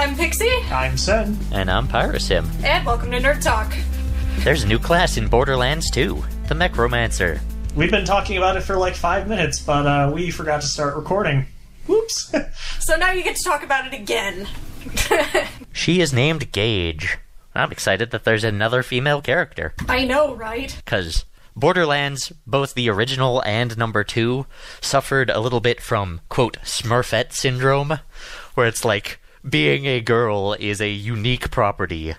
I'm Pixie, I'm Sen. And I'm Pyrosim. and welcome to Nerd Talk. There's a new class in Borderlands 2, the Mechromancer. We've been talking about it for like five minutes, but uh, we forgot to start recording. Whoops. So now you get to talk about it again. She is named Gage. I'm excited that there's another female character, I know, right? because Borderlands, both the original and number two, suffered a little bit from, quote, Smurfette syndrome, where it's like being a girl is a unique property.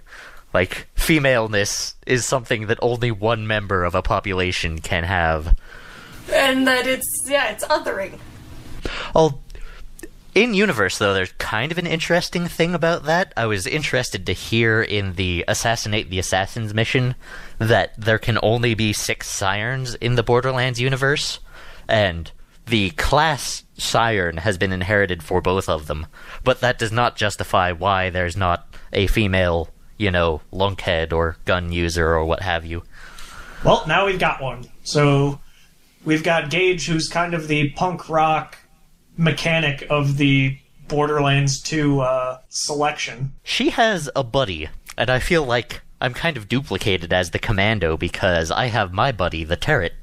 Like, femaleness is something that only one member of a population can have. And that it's, yeah, it's othering. Oh, in universe though, there's kind of an interesting thing about that. I was interested to hear in the assassinate the assassins mission that there can only be six sirens in the Borderlands universe, and the class siren has been inherited for both of them. But that does not justify why there's not a female, you know, lunkhead or gun user or what have you. well, now we've got one. So we've got Gage, who's kind of the punk rock mechanic of the Borderlands 2 uh, selection. She has a buddy, and I feel like I'm kind of duplicated as the commando because I have my buddy, the Turret.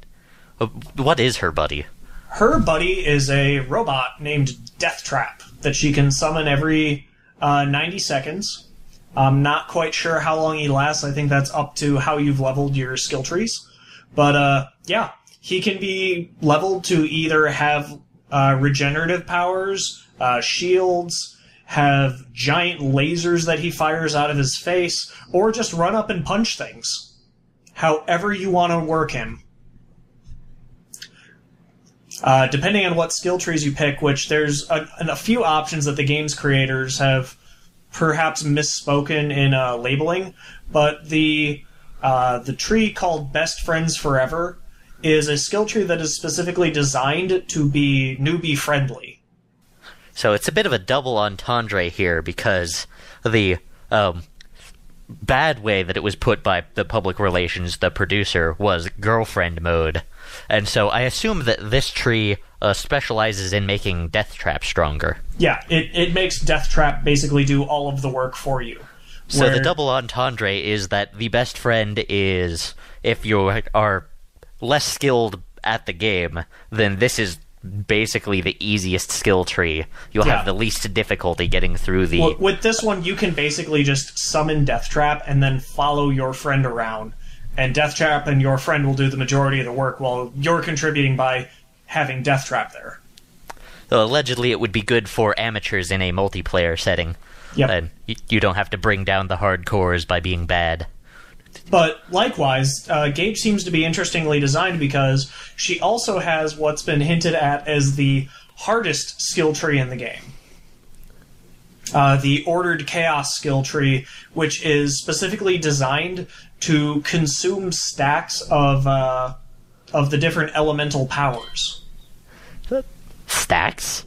Uh, What is her buddy? Her buddy is a robot named Deathtrap that she can summon every uh, 90 seconds. I'm not quite sure how long he lasts. I think that's up to how you've leveled your skill trees. But uh, yeah, he can be leveled to either have uh, regenerative powers, uh, shields, have giant lasers that he fires out of his face, or just run up and punch things. However you want to work him. Uh, depending on what skill trees you pick, which there's a, a few options that the game's creators have perhaps misspoken in uh, labeling, but the uh, the tree called Best Friends Forever is a skill tree that is specifically designed to be newbie friendly. So it's a bit of a double entendre here because the um, bad way that it was put by the public relations, the producer, was girlfriend mode. And so I assume that this tree uh, specializes in making Deathtrap stronger. Yeah, it, it makes Deathtrap basically do all of the work for you. So the double entendre is that the best friend is if you are less skilled at the game, then this is basically the easiest skill tree. You'll Yeah. have the least difficulty getting through the. Well, with this one, you can basically just summon Deathtrap and then follow your friend around. And Deathtrap and your friend will do the majority of the work while you're contributing by having Deathtrap there. So allegedly, it would be good for amateurs in a multiplayer setting. Yep. And you, you don't have to bring down the hardcores by being bad. But likewise, uh, Gage seems to be interestingly designed because she also has what's been hinted at as the hardest skill tree in the game. Uh, the Ordered Chaos skill tree, which is specifically designed to consume stacks of uh, of the different elemental powers. Stacks?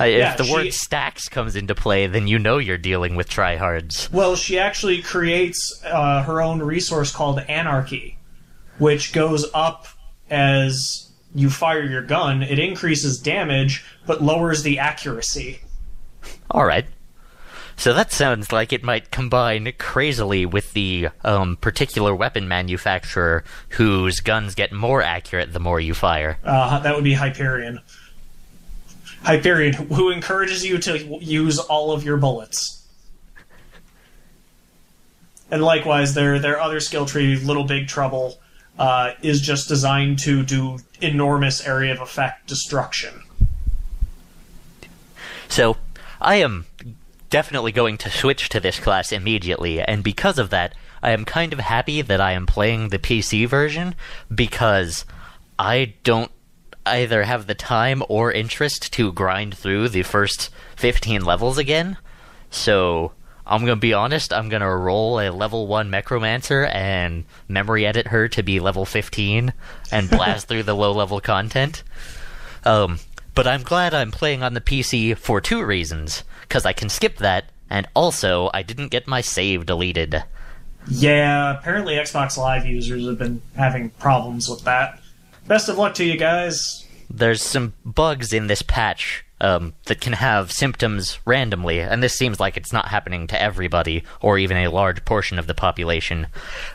Uh, Yeah, if the she- word stacks comes into play, then you know you're dealing with tryhards. Well, she actually creates uh, her own resource called Anarchy, which goes up as you fire your gun. It increases damage, but lowers the accuracy. Alright. So that sounds like it might combine crazily with the um, particular weapon manufacturer whose guns get more accurate the more you fire. Uh, that would be Hyperion. Hyperion, who encourages you to use all of your bullets. And likewise, their their other skill tree, Little Big Trouble, uh, is just designed to do enormous area of effect destruction. So, I am definitely going to switch to this class immediately, and because of that, I am kind of happy that I am playing the PC version because I don't either have the time or interest to grind through the first 15 levels again. So, I'm gonna be honest, I'm gonna roll a level 1 Mechromancer and memory edit her to be level 15 and blast through the low level content. Um, but I'm glad I'm playing on the PC for two reasons. Because I can skip that, and also I didn't get my save deleted. Yeah, apparently Xbox Live users have been having problems with that. Best of luck to you guys. There's some bugs in this patch um, that can have symptoms randomly, and this seems like it's not happening to everybody or even a large portion of the population,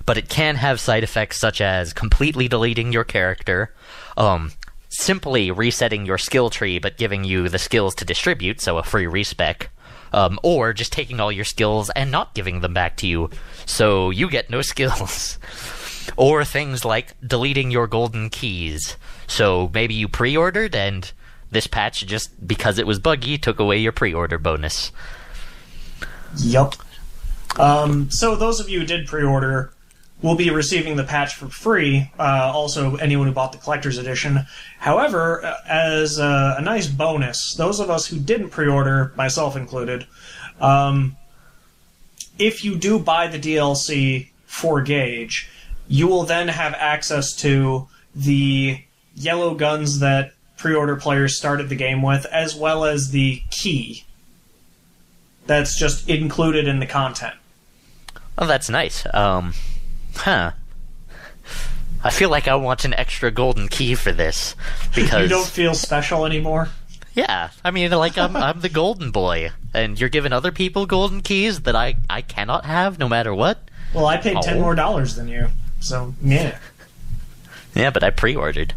but it can have side effects such as completely deleting your character, um, simply resetting your skill tree but giving you the skills to distribute, so a free respec, um, or just taking all your skills and not giving them back to you, so you get no skills. or things like deleting your golden keys. So maybe you pre ordered and this patch, just because it was buggy, took away your pre order bonus. Yup. Um, so those of you who did pre-order will be receiving the patch for free. Uh, also, anyone who bought the collector's edition. However, uh, as a, a nice bonus, those of us who didn't pre-order, myself included, um, if you do buy the DLC for Gage, you will then have access to the yellow guns that pre-order players started the game with, as well as the key that's just included in the content. Oh, that's nice. Um, huh. I feel like I want an extra golden key for this because You don't feel special anymore? yeah, I mean, like I'm I'm the golden boy, and you're giving other people golden keys that I I cannot have no matter what. Well, I paid ten more dollars than you, so yeah. Yeah, but I pre-ordered.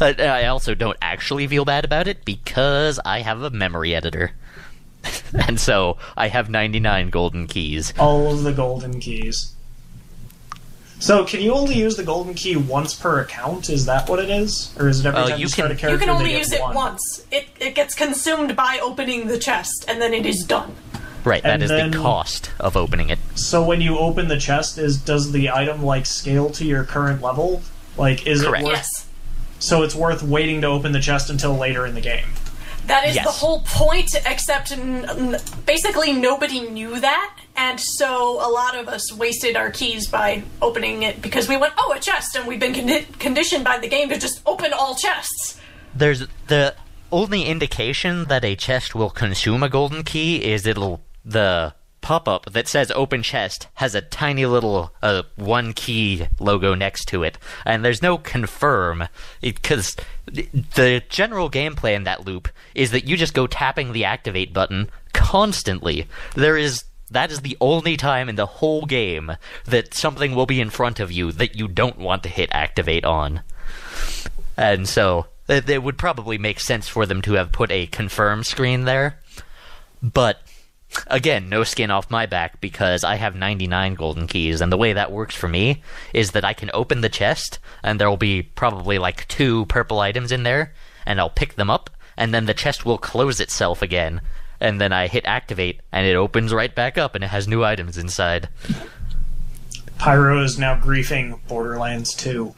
Uh, I also don't actually feel bad about it because I have a memory editor. and so I have 99 golden keys. All of the golden keys. So, can you only use the golden key once per account? Is that what it is, or is it every Uh, time you, you start can- a character? You can they only use it one? once. It it gets consumed by opening the chest, and then it is done. Right, that And is then- the cost of opening it. So, when you open the chest, is does the item like scale to your current level? Like, is Correct. it worth? Yes. So it's worth waiting to open the chest until later in the game. That is Yes. the whole point, except basically nobody knew that, and so a lot of us wasted our keys by opening it because we went, oh, a chest, and we've been condi- conditioned by the game to just open all chests. There's the only indication that a chest will consume a golden key is it'll the pop-up that says open chest has a tiny little uh, one key logo next to it. And there's no confirm because the general gameplay in that loop is that you just go tapping the activate button constantly. There is that is the only time in the whole game that something will be in front of you that you don't want to hit activate on. And so it would probably make sense for them to have put a confirm screen there. But again, no skin off my back because I have 99 golden keys, and the way that works for me is that I can open the chest, and there will be probably like two purple items in there, and I'll pick them up, and then the chest will close itself again. And then I hit activate, and it opens right back up, and it has new items inside. Pyro is now griefing Borderlands 2.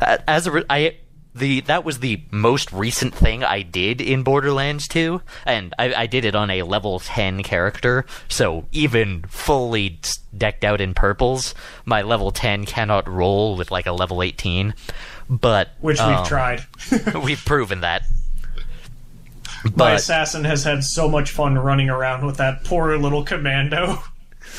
Uh, as a re- I the that was the most recent thing I did in Borderlands 2, and I, I did it on a level 10 character. So even fully decked out in purples, my level 10 cannot roll with like a level 18. But Which um, we've tried. we've proven that. My assassin has had so much fun running around with that poor little commando.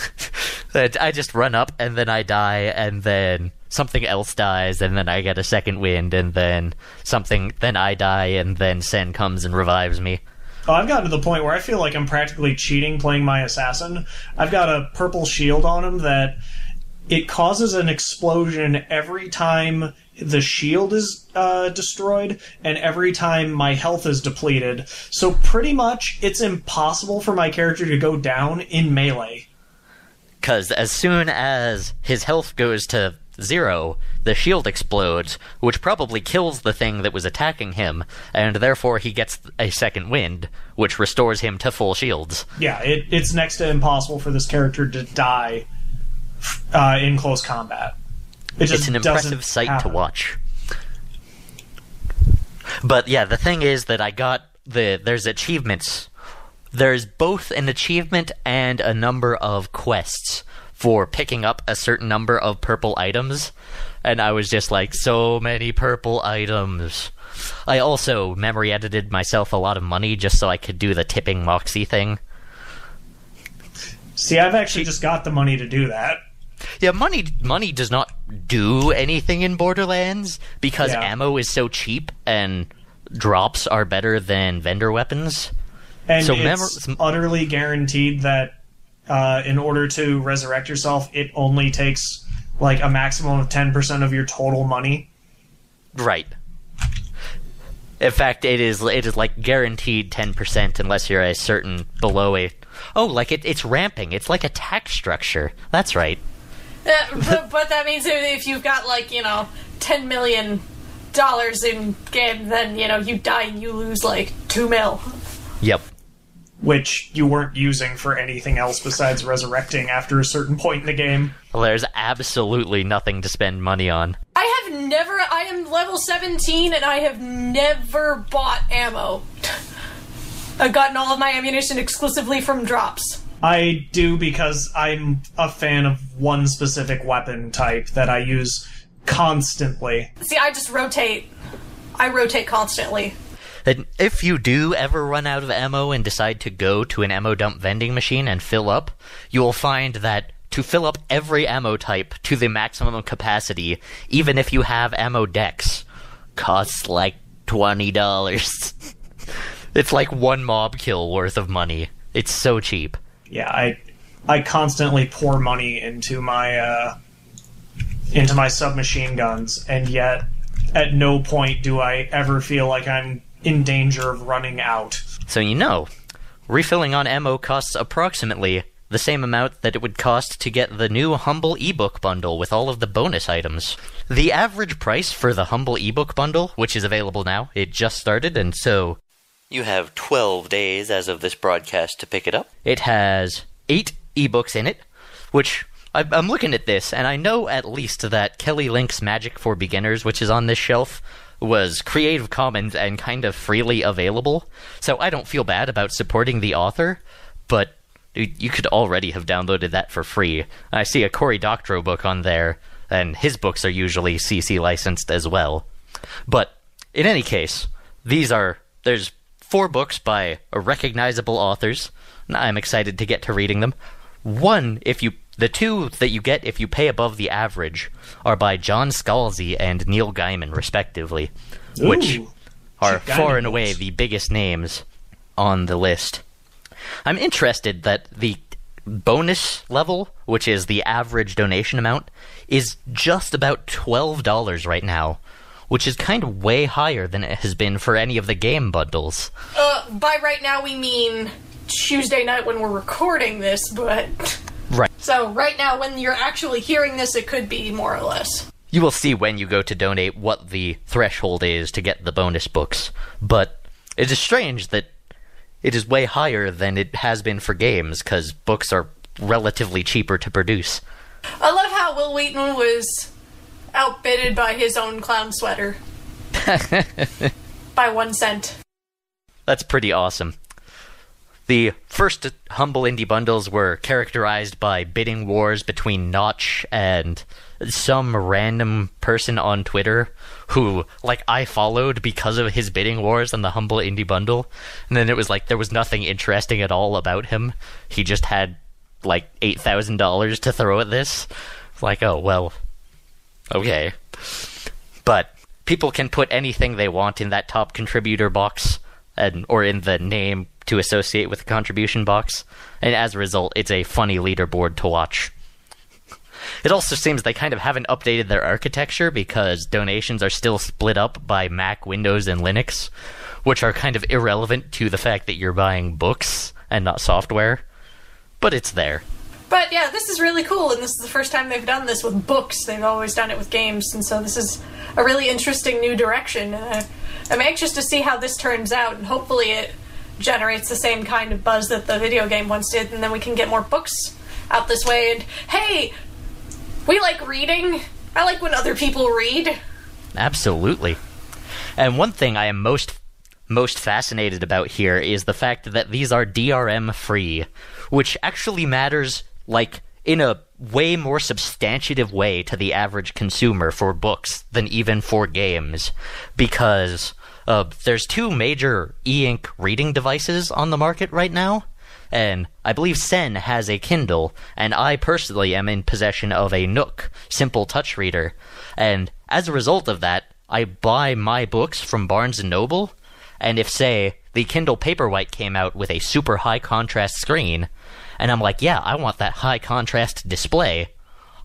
that I just run up and then I die and then something else dies and then I get a second wind and then something then I die and then Sen comes and revives me. Oh, I've gotten to the point where I feel like I'm practically cheating playing my assassin. I've got a purple shield on him that it causes an explosion every time the shield is uh, destroyed and every time my health is depleted. So pretty much it's impossible for my character to go down in melee. Because as soon as his health goes to zero, the shield explodes, which probably kills the thing that was attacking him, and therefore he gets a second wind, which restores him to full shields. Yeah, it, it's next to impossible for this character to die uh, in close combat. It just It's an impressive sight to watch. But yeah, the thing is that I got the there's achievements. There's both an achievement and a number of quests for picking up a certain number of purple items, and I was just like, so many purple items. I also memory edited myself a lot of money just so I could do the tipping Moxie thing. See, I've actually just got the money to do that. Yeah, money money does not do anything in Borderlands because Yeah. ammo is so cheap and drops are better than vendor weapons. And So it's memor- utterly guaranteed that uh, in order to resurrect yourself, it only takes like a maximum of 10% of your total money. Right. In fact, it is it is like guaranteed ten percent unless you're a certain below a. Oh, like it, it's ramping. It's like a tax structure. That's right. Yeah, but, but that means if- if you've got like you know ten million dollars in game, then you know you die and you lose like two mil. Yep. Which you weren't using for anything else besides resurrecting after a certain point in the game. Well, there's absolutely nothing to spend money on. I have never. I am level seventeen, and I have never bought ammo. I've gotten all of my ammunition exclusively from drops. I do because I'm a fan of one specific weapon type that I use constantly. See, I just rotate. I rotate constantly. And if you do ever run out of ammo and decide to go to an ammo dump vending machine and fill up, you will find that to fill up every ammo type to the maximum capacity, even if you have ammo decks, costs like twenty dollars. it's like one mob kill worth of money. It's so cheap. Yeah, I I constantly pour money into my uh, into my submachine guns, and yet at no point do I ever feel like I'm in danger of running out. So you know, refilling on ammo costs approximately the same amount that it would cost to get the new Humble ebook bundle with all of the bonus items. The average price for the Humble ebook bundle, which is available now, it just started, and so you have 12 days as of this broadcast to pick it up. It has 8 ebooks in it, which I- I'm looking at this, and I know at least that Kelly Link's Magic for Beginners, which is on this shelf, was Creative Commons and kind of freely available, so I don't feel bad about supporting the author, but you could already have downloaded that for free. I see a Cory Doctorow book on there, and his books are usually CC licensed as well. But in any case, these are there's four books by recognizable authors. and I'm excited to get to reading them. One, if you the two that you get if you pay above the average are by John Scalzi and Neil Gaiman, respectively, which are Gaiman far and away the biggest names on the list. I'm interested that the bonus level, which is the average donation amount, is just about $12 right now, which is kind of way higher than it has been for any of the game bundles. Uh, by right now we mean Tuesday night when we're recording this, but Right. so right now when you're actually hearing this, it could be more or less. You will see when you go to donate what the threshold is to get the bonus books, but it is strange that it is way higher than it has been for games, because books are relatively cheaper to produce. I love how Wil Wheaton was outbidded by his own clown sweater by one cent. That's pretty awesome. The first humble indie bundles were characterized by bidding wars between Notch and some random person on Twitter who, like, I followed because of his bidding wars on the humble indie bundle. And then it was like there was nothing interesting at all about him. He just had, like, $8,000 to throw at this. Like, oh, well, okay. But people can put anything they want in that top contributor box and or in the name to associate with the contribution box, and as a result, it's a funny leaderboard to watch. It also seems they kind of haven't updated their architecture because donations are still split up by Mac, Windows, and Linux, which are kind of irrelevant to the fact that you're buying books and not software. But it's there. But yeah, this is really cool, and this is the first time they've done this with books. They've always done it with games, and so this is a really interesting new direction. I, I'm anxious to see how this turns out, and hopefully it generates the same kind of buzz that the video game once did, and then we can get more books out this way. And hey, we like reading. I like when other people read. Absolutely. And one thing I am most most fascinated about here is the fact that these are DRM free, which actually matters like in a way more substantive way to the average consumer for books than even for games because uh, there's two major e-ink reading devices on the market right now and I believe Sen has a Kindle, and I personally am in possession of a Nook simple touch reader. And as a result of that, I buy my books from Barnes and Noble, And if, say, the Kindle Paperwhite came out with a super high contrast screen, and I'm like, yeah, I want that high contrast display,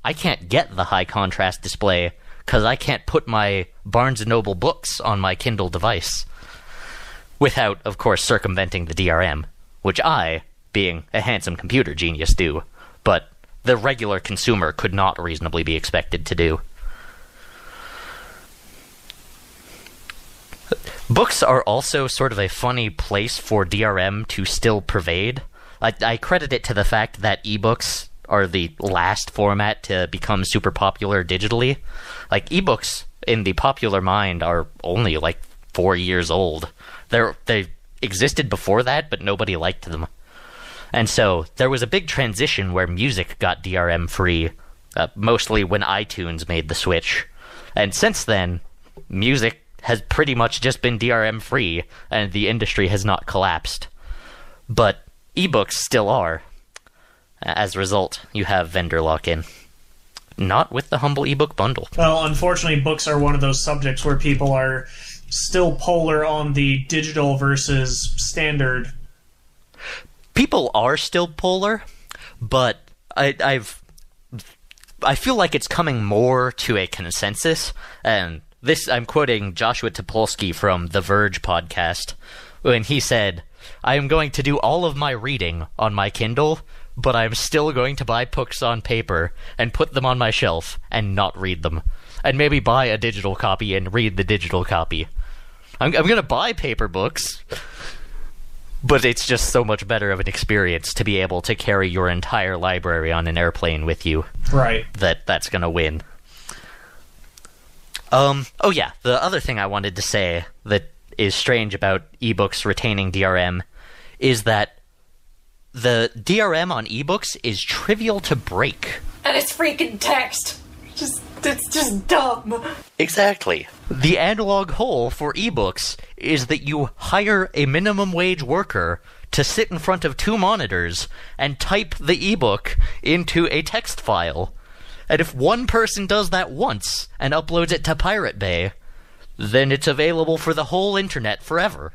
I can't get the high contrast display because I can't put my Barnes & Noble books on my Kindle device. Without, of course, circumventing the DRM, which I, being a handsome computer genius, do, but the regular consumer could not reasonably be expected to do. Books are also sort of a funny place for DRM to still pervade. I, I credit it to the fact that ebooks are the last format to become super popular digitally. Like ebooks in the popular mind are only like four years old. They're they existed before that, but nobody liked them. And so there was a big transition where music got DRM free, uh, mostly when iTunes made the switch. And since then, music has pretty much just been DRM free, and the industry has not collapsed. But ebooks still are. As a result, you have vendor lock in. Not with the humble ebook bundle. Well, unfortunately, books are one of those subjects where people are still polar on the digital versus standard. People are still polar, but I, I've I feel like it's coming more to a consensus, and this I'm quoting Joshua Topolsky from the Verge podcast when he said, "I am going to do all of my reading on my Kindle, but I'm still going to buy books on paper and put them on my shelf and not read them, and maybe buy a digital copy and read the digital copy. I'm, I'm going to buy paper books." But it's just so much better of an experience to be able to carry your entire library on an airplane with you Right. that that's gonna win. Um. Oh yeah. The other thing I wanted to say that is strange about ebooks retaining DRM is that the DRM on ebooks is trivial to break. And it's freaking text. Just it's just dumb. Exactly. The analog hole for ebooks is that you hire a minimum wage worker to sit in front of two monitors and type the ebook into a text file. And if one person does that once and uploads it to Pirate Bay, then it's available for the whole internet forever.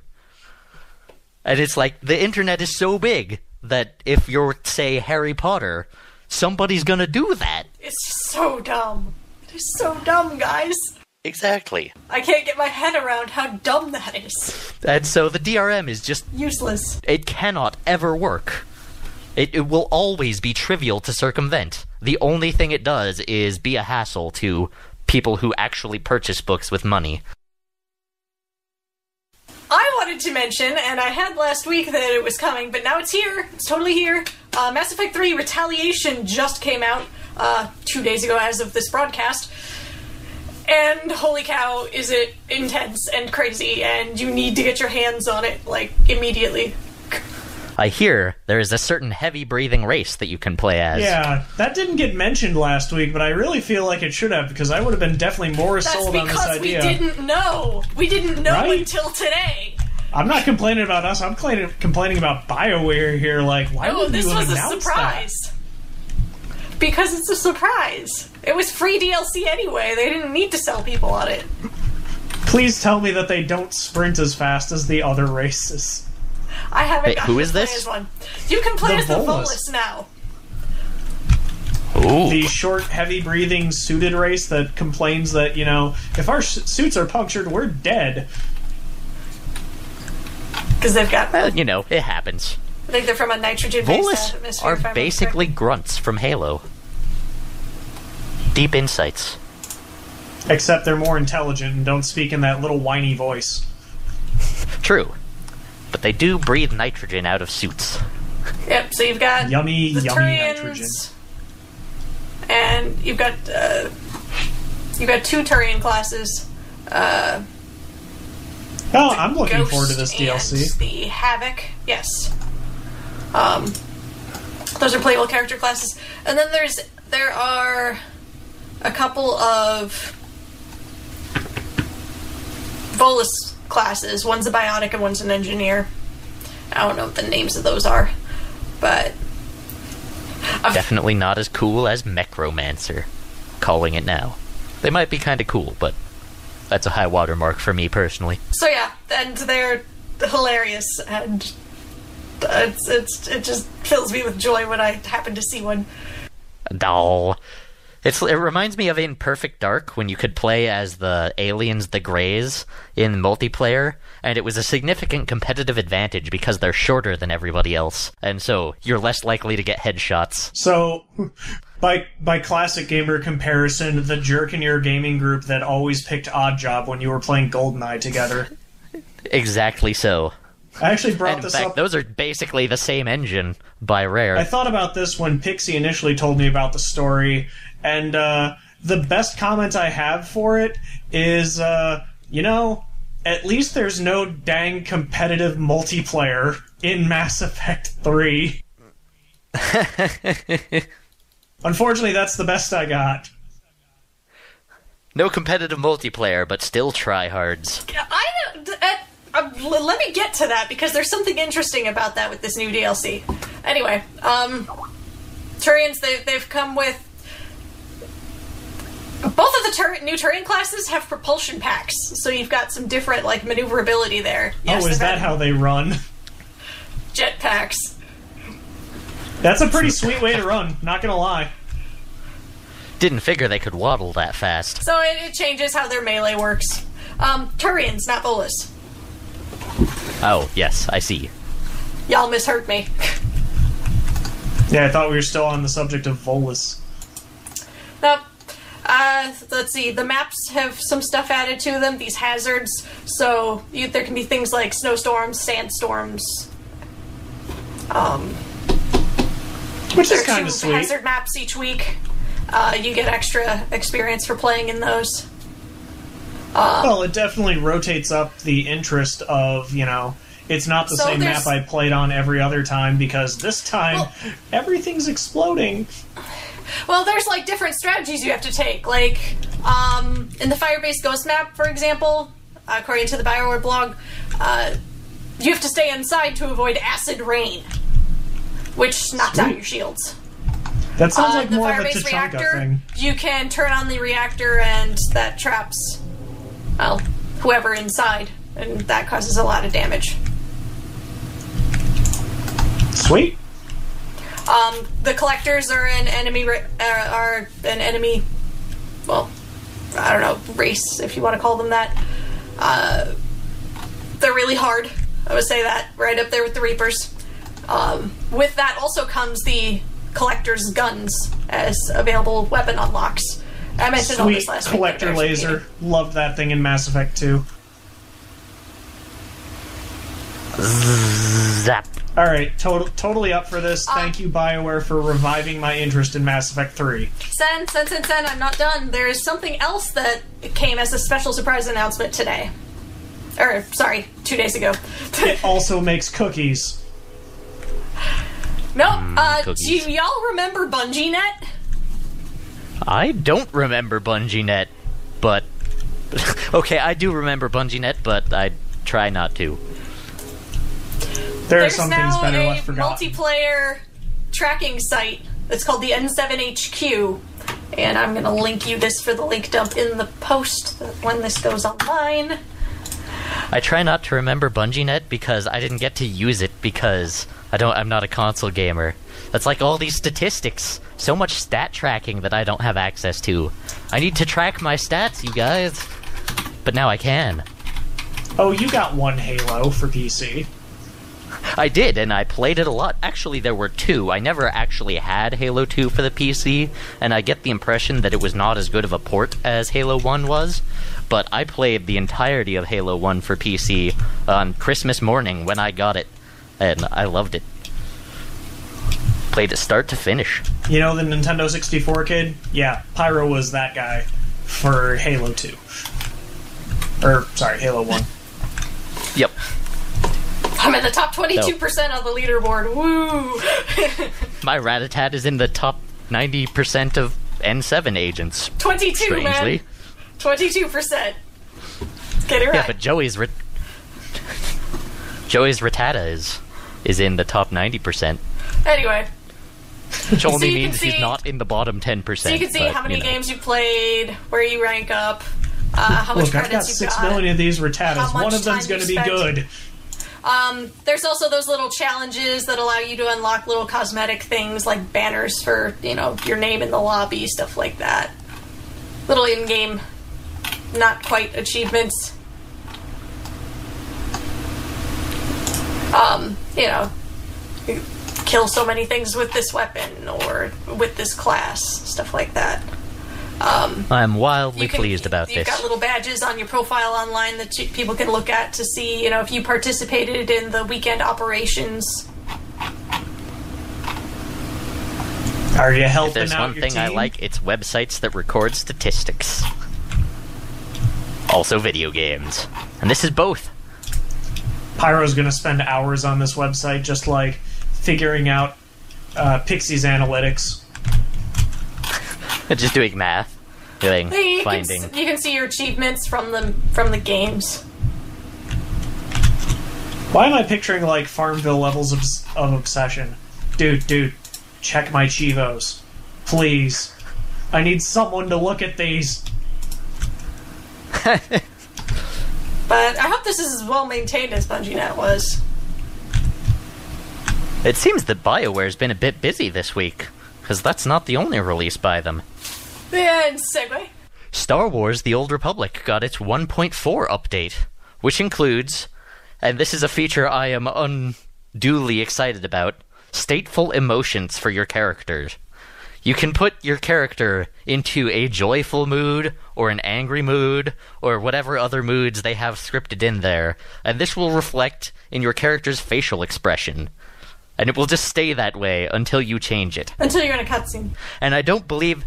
And it's like the internet is so big that if you're, say, Harry Potter, somebody's gonna do that. It's just so dumb. It's so dumb, guys. Exactly. I can't get my head around how dumb that is. And so the DRM is just Useless. it cannot ever work. It, it will always be trivial to circumvent. The only thing it does is be a hassle to people who actually purchase books with money. I wanted to mention, and I had last week that it was coming, but now it's here. It's totally here. Uh, Mass Effect 3 Retaliation just came out uh, two days ago as of this broadcast. And holy cow, is it intense and crazy, and you need to get your hands on it, like, immediately. I hear there is a certain heavy breathing race that you can play as. Yeah, that didn't get mentioned last week, but I really feel like it should have because I would have been definitely more That's sold on this because we didn't know. We didn't know Right? until today. I'm not complaining about us. I'm complaining, complaining about Bioware here. Like, why would this you have was a announced surprise. Because it's a surprise. It was free DLC anyway. They didn't need to sell people on it. Please tell me that they don't sprint as fast as the other races. I haven't Wait, gotten who to is play this? as one. You can play The as the Volus. Volus now. Ooh. The short, heavy breathing, suited race that complains that, you know, if our suits are punctured, we're dead. Because they've got. Well, you know, it happens. I think they're from a nitrogen based Volus atmosphere. are if I remember basically correctly. grunts from Halo. Deep insights. Except they're more intelligent and don't speak in that little whiny voice. True. But they do breathe nitrogen out of suits. Yep, so you've got. Yummy, the yummy Turians, nitrogen. And you've got. Uh, you've got two Turian classes. Uh, Oh, I'm looking Ghost forward to this DLC. and the Havoc, yes. Um, those are playable character classes, and then there's there are a couple of Volus classes. One's a biotic and one's an engineer. I don't know what the names of those are, but Definitely not as cool as Mechromancer. Calling it now. They might be kind of cool, but that's a high watermark for me personally. so yeah. And they're hilarious, and it's, it's it just fills me with joy when I happen to see one. Doll. It's it reminds me of in Perfect Dark when you could play as the aliens, the Greys, in multiplayer, and it was a significant competitive advantage because they're shorter than everybody else, and so you're less likely to get headshots. So, by by classic gamer comparison, the jerk in your gaming group that always picked Oddjob when you were playing GoldenEye together. Exactly so. I actually brought And this fact, up. those are basically the same engine by Rare. I thought about this when Pixie initially told me about the story, and uh, the best comment I have for it is, uh, you know, at least there's no dang competitive multiplayer in Mass Effect 3. Unfortunately, that's the best I got. no competitive multiplayer, but still tryhards. I uh, uh, let me get to that because there's something interesting about that with this new DLC. Anyway, um, Turians they they've come with both of the Tur- new Turian classes have propulsion packs, so you've got some different like maneuverability there. Yes, oh, is that how they run? jet packs? That's a pretty sweet way to run, not gonna lie. Didn't figure they could waddle that fast. So it, it changes how their melee works. Um, Turians, not Volus. Oh, yes, I see. Y'all misheard me. Yeah, I thought we were still on the subject of Volus. Nope. Uh, let's see. The maps have some stuff added to them. These hazards. So you, there can be things like snowstorms, sandstorms. Um, Which is are kind of sweet. hazard maps each week. Uh, you get extra experience for playing in those. Well, it definitely rotates up the interest of, you know, it's not the So same map I played on every other time because this time Well- everything's exploding. Well, there's like different strategies you have to take. Like um, in the Firebase Ghost map, for example, according to the Bioware blog, uh, you have to stay inside to avoid acid rain, which knocks out your shields. That sounds Uh, like the more of a Firebase reactor, thing. you can turn on the reactor and that traps, well, whoever inside, and that causes a lot of damage. Sweet. Um, the collectors are an enemy ra- uh, are an enemy. Well, I don't know race if you want to call them that. Uh, they're really hard. I would say that right up there with the Reapers. Um, with that also comes the collector's guns as available weapon unlocks. I mentioned all this last week. collector but laser. Loved that thing in Mass Effect 2. Zap. All right, to- totally up for this. Uh, Thank you, BioWare, for reviving my interest in Mass Effect 3. Sen, sen, sen, sen, I'm not done. There is something else that came as a special surprise announcement today. Or, sorry, two days ago. It also makes cookies. no, uh, do cookies. y'all remember Bungie Net? I don't remember BungieNet, but okay, I do remember BungieNet, but I try not to. There are There's some things now better a left forgotten. multiplayer tracking site. It's called the N7HQ. And I'm going to link you this for the link dump in the post when this goes online. I try not to remember BungieNet because I didn't get to use it because I don't. I'm not a console gamer. That's like all these statistics, so much stat tracking that I don't have access to. I need to track my stats, you guys. But now I can. Oh, you got one Halo for PC. I did, and I played it a lot. Actually, there were two. I never actually had Halo 2 for the PC, and I get the impression that it was not as good of a port as Halo 1 was. But I played the entirety of Halo 1 for PC on Christmas morning when I got it, and I loved it. Played it start to finish. You know the Nintendo 64 kid? Yeah, Pyro was that guy for Halo 2. Or, sorry, Halo 1. Yep. I'm in the top 22% of the leaderboard. Woo! My Rattata is in the top 90% of N7 agents, 22, strangely. man. 22%. Get it right. Yeah, but Joey's ret- Joey's Rattata is is in the top 90%. Anyway, Which only you can means he's not in the bottom 10%. so you can see but, how many you know. games you played, where you rank up, uh, how much Look, I've got credits you've six got. million of these How Rattatas. One of them's going to be good. Um, there's also those little challenges that allow you to unlock little cosmetic things like banners for you know your name in the lobby, stuff like that. Little in-game, not quite achievements. Um, you know, kill so many things with this weapon or with this class, stuff like that. Um, I'm wildly can- pleased about you've this. got little badges on your profile online that you, people can look at to see, you know, if you participated in the weekend operations. Are you helping? If helping there's out one your thing I like, it's websites that record statistics. Also, video games. And this is both. Pyro's going to spend hours on this website just like figuring out uh, Pixie's analytics. Just doing math. Doing, you, finding. Can, you can see your achievements from the from the games. Why am I picturing like Farmville levels of, of obsession? Dude, dude, check my Chivos. Please. I need someone to look at these. But I hope this is as well maintained as BungieNet was. It seems that BioWare's been a bit busy this week, because that's not the only release by them. And segue. Star Wars The Old Republic got its 1.4 update, which includes, and this is a feature I am unduly excited about, stateful emotions for your characters. You can put your character into a joyful mood, or an angry mood, or whatever other moods they have scripted in there, and this will reflect in your character's facial expression. And it will just stay that way until you change it Until you're in a cutscene. and I don't believe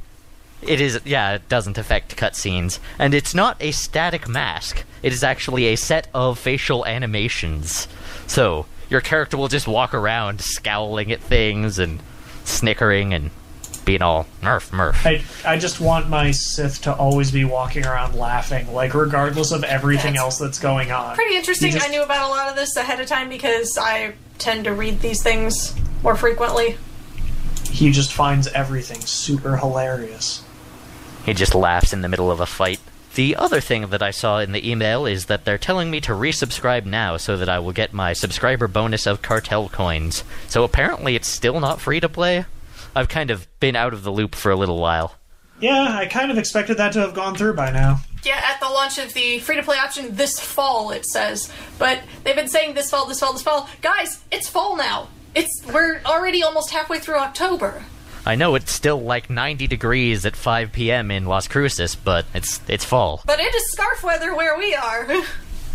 it is. Yeah, it doesn't affect cutscenes, and it's not a static mask. It is actually a set of facial animations. So your character will just walk around scowling at things and snickering and being all murph murph. I, I just want my Sith to always be walking around laughing, like regardless of everything That's else that's going on. Pretty interesting. Just- I knew about a lot of this ahead of time because I tend to read these things more frequently. He just finds everything super hilarious. He just laughs in the middle of a fight. The other thing that I saw in the email is that they're telling me to resubscribe now so that I will get my subscriber bonus of cartel coins. So apparently it's still not free to play. I've kind of been out of the loop for a little while. Yeah, I kind of expected that to have gone through by now. Yeah, at the launch of the free to play option this fall, it says. But they've been saying this fall, this fall, this fall. Guys, it's fall now. It's we're already almost halfway through October. I know it's still like 90 degrees at 5 p.m. in Las Cruces, but it's it's fall. But it is scarf weather where we are.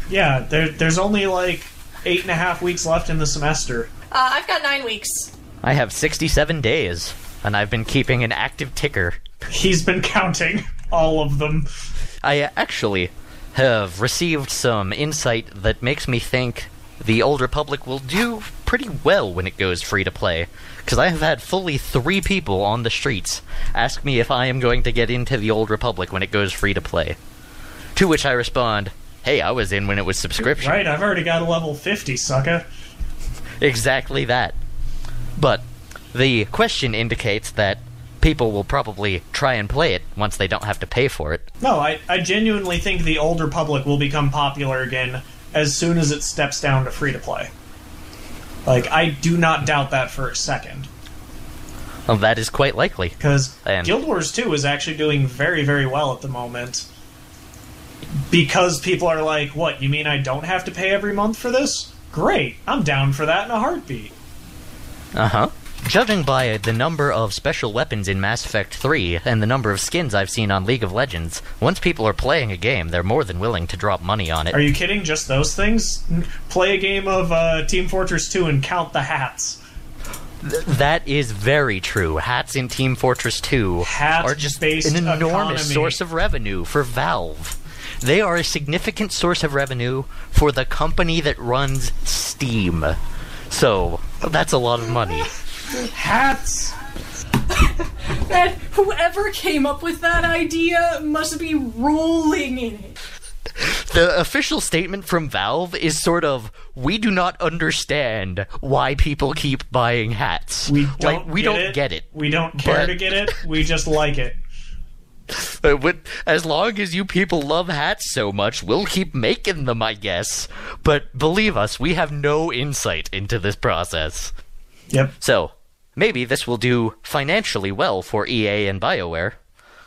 Yeah, there, there's only like eight and a half weeks left in the semester. Uh, I've got nine weeks. I have 67 days, and I've been keeping an active ticker. He's been counting all of them. I actually have received some insight that makes me think the Old Republic will do pretty well when it goes free to play. Because I have had fully three people on the streets ask me if I am going to get into the Old Republic when it goes free to play. To which I respond, hey, I was in when it was subscription. Right, I've already got a level 50, sucker. Exactly that. But the question indicates that people will probably try and play it once they don't have to pay for it. No, I, I genuinely think the Old Republic will become popular again as soon as it steps down to free to play. Like, I do not doubt that for a second. Well, that is quite likely. Because And- Guild Wars 2 is actually doing very, very well at the moment. Because people are like, what, you mean I don't have to pay every month for this? Great, I'm down for that in a heartbeat. Uh huh. Judging by the number of special weapons in Mass Effect 3 and the number of skins I've seen on League of Legends, once people are playing a game, they're more than willing to drop money on it. Are you kidding? Just those things? Play a game of uh, Team Fortress 2 and count the hats. Th- that is very true. Hats in Team Fortress 2 Hat are just an enormous economy. source of revenue for Valve. They are a significant source of revenue for the company that runs Steam. So, that's a lot of money. Hats! And whoever came up with that idea must be rolling in it. The official statement from Valve is sort of we do not understand why people keep buying hats. We don't like we get don't it. get it. We don't care But- to get it. We just like it. With- As long as you people love hats so much, we'll keep making them, I guess. But believe us, we have no insight into this process. Yep. So, maybe this will do financially well for EA and BioWare,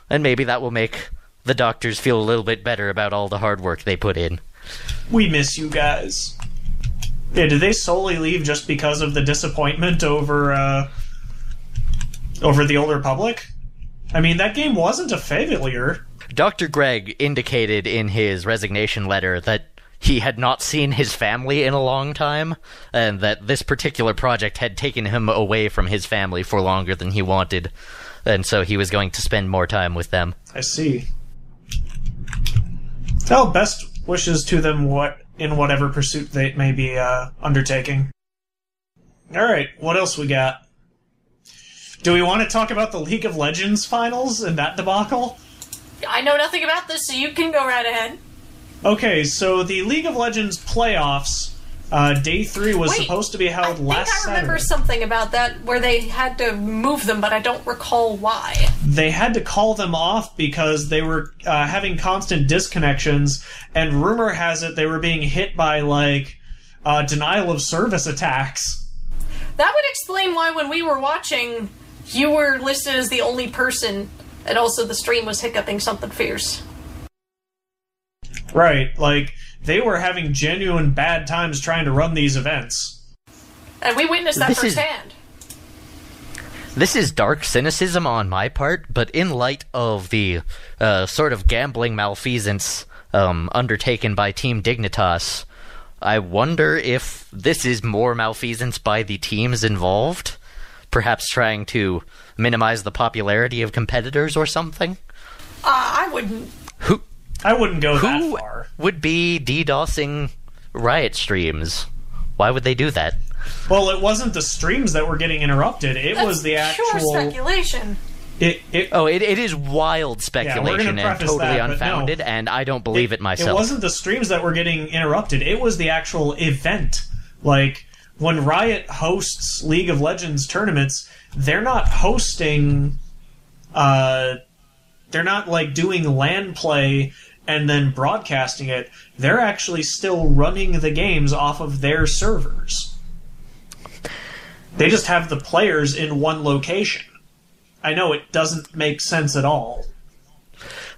and maybe that will make the doctors feel a little bit better about all the hard work they put in. We miss you guys. Yeah, did they solely leave just because of the disappointment over uh, over the Old Republic? I mean, that game wasn't a failure. Dr. Greg indicated in his resignation letter that he had not seen his family in a long time, and that this particular project had taken him away from his family for longer than he wanted, and so he was going to spend more time with them. I see. Well, best wishes to them what in whatever pursuit they may be uh, undertaking. All right, what else we got? Do we want to talk about the League of Legends finals and that debacle? I know nothing about this, so you can go right ahead. Okay, so the League of Legends playoffs, uh, day three was Wait, supposed to be I held think last I remember Saturday. something about that where they had to move them, but I don't recall why. They had to call them off because they were uh, having constant disconnections, and rumor has it they were being hit by like uh, denial of service attacks. That would explain why when we were watching, you were listed as the only person, and also the stream was hiccuping something fierce. Right, like they were having genuine bad times trying to run these events. And we witnessed that This is- firsthand. This is dark cynicism on my part, but in light of the uh, sort of gambling malfeasance um, undertaken by Team Dignitas, I wonder if this is more malfeasance by the teams involved, perhaps trying to minimize the popularity of competitors or something. Uh, I wouldn't. Who I wouldn't go who that far. would be DDoSing Riot streams? Why would they do that? Well, it wasn't the streams that were getting interrupted. It was the That's pure actual. speculation. It, it, Oh, it, it is wild gonna speculation and totally that, but no. unfounded, and I don't believe it, myself. It wasn't the streams that were getting interrupted. It was the actual event. Like when Riot hosts League of Legends tournaments, they're not hosting. Uh, they're not like doing LAN play and then broadcasting it. They're actually still running the games off of their servers. They just have the players in one location. I know it doesn't make sense at all.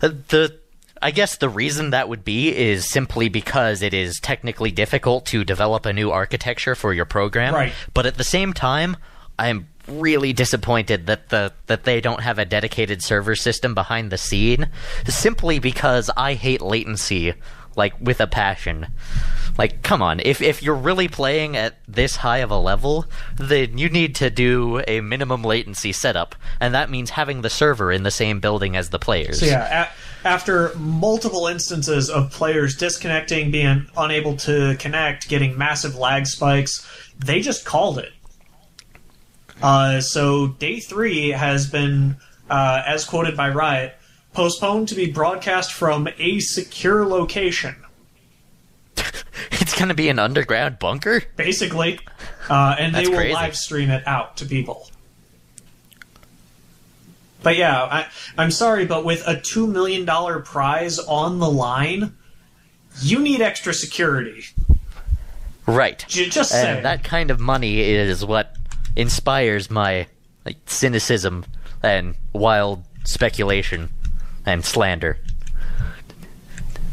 Uh, the I guess the reason that would be is simply because it is technically difficult to develop a new architecture for your program. Right. But at the same time, I'm really disappointed that the that they don't have a dedicated server system behind the scene simply because I hate latency like with a passion. Like come on, if if you're really playing at this high of a level, then you need to do a minimum latency setup, and that means having the server in the same building as the players. So yeah, after multiple instances of players disconnecting, being unable to connect, getting massive lag spikes, they just called it. Uh, so day three has been, uh, as quoted by Riot, postponed to be broadcast from a secure location. It's gonna be an underground bunker? Basically, uh, and they will crazy. live stream it out to people. But yeah, I, I'm sorry, but with a two million dollar prize on the line, you need extra security. Right. J- just saying. And that kind of money is what inspires my like cynicism and wild speculation and slander.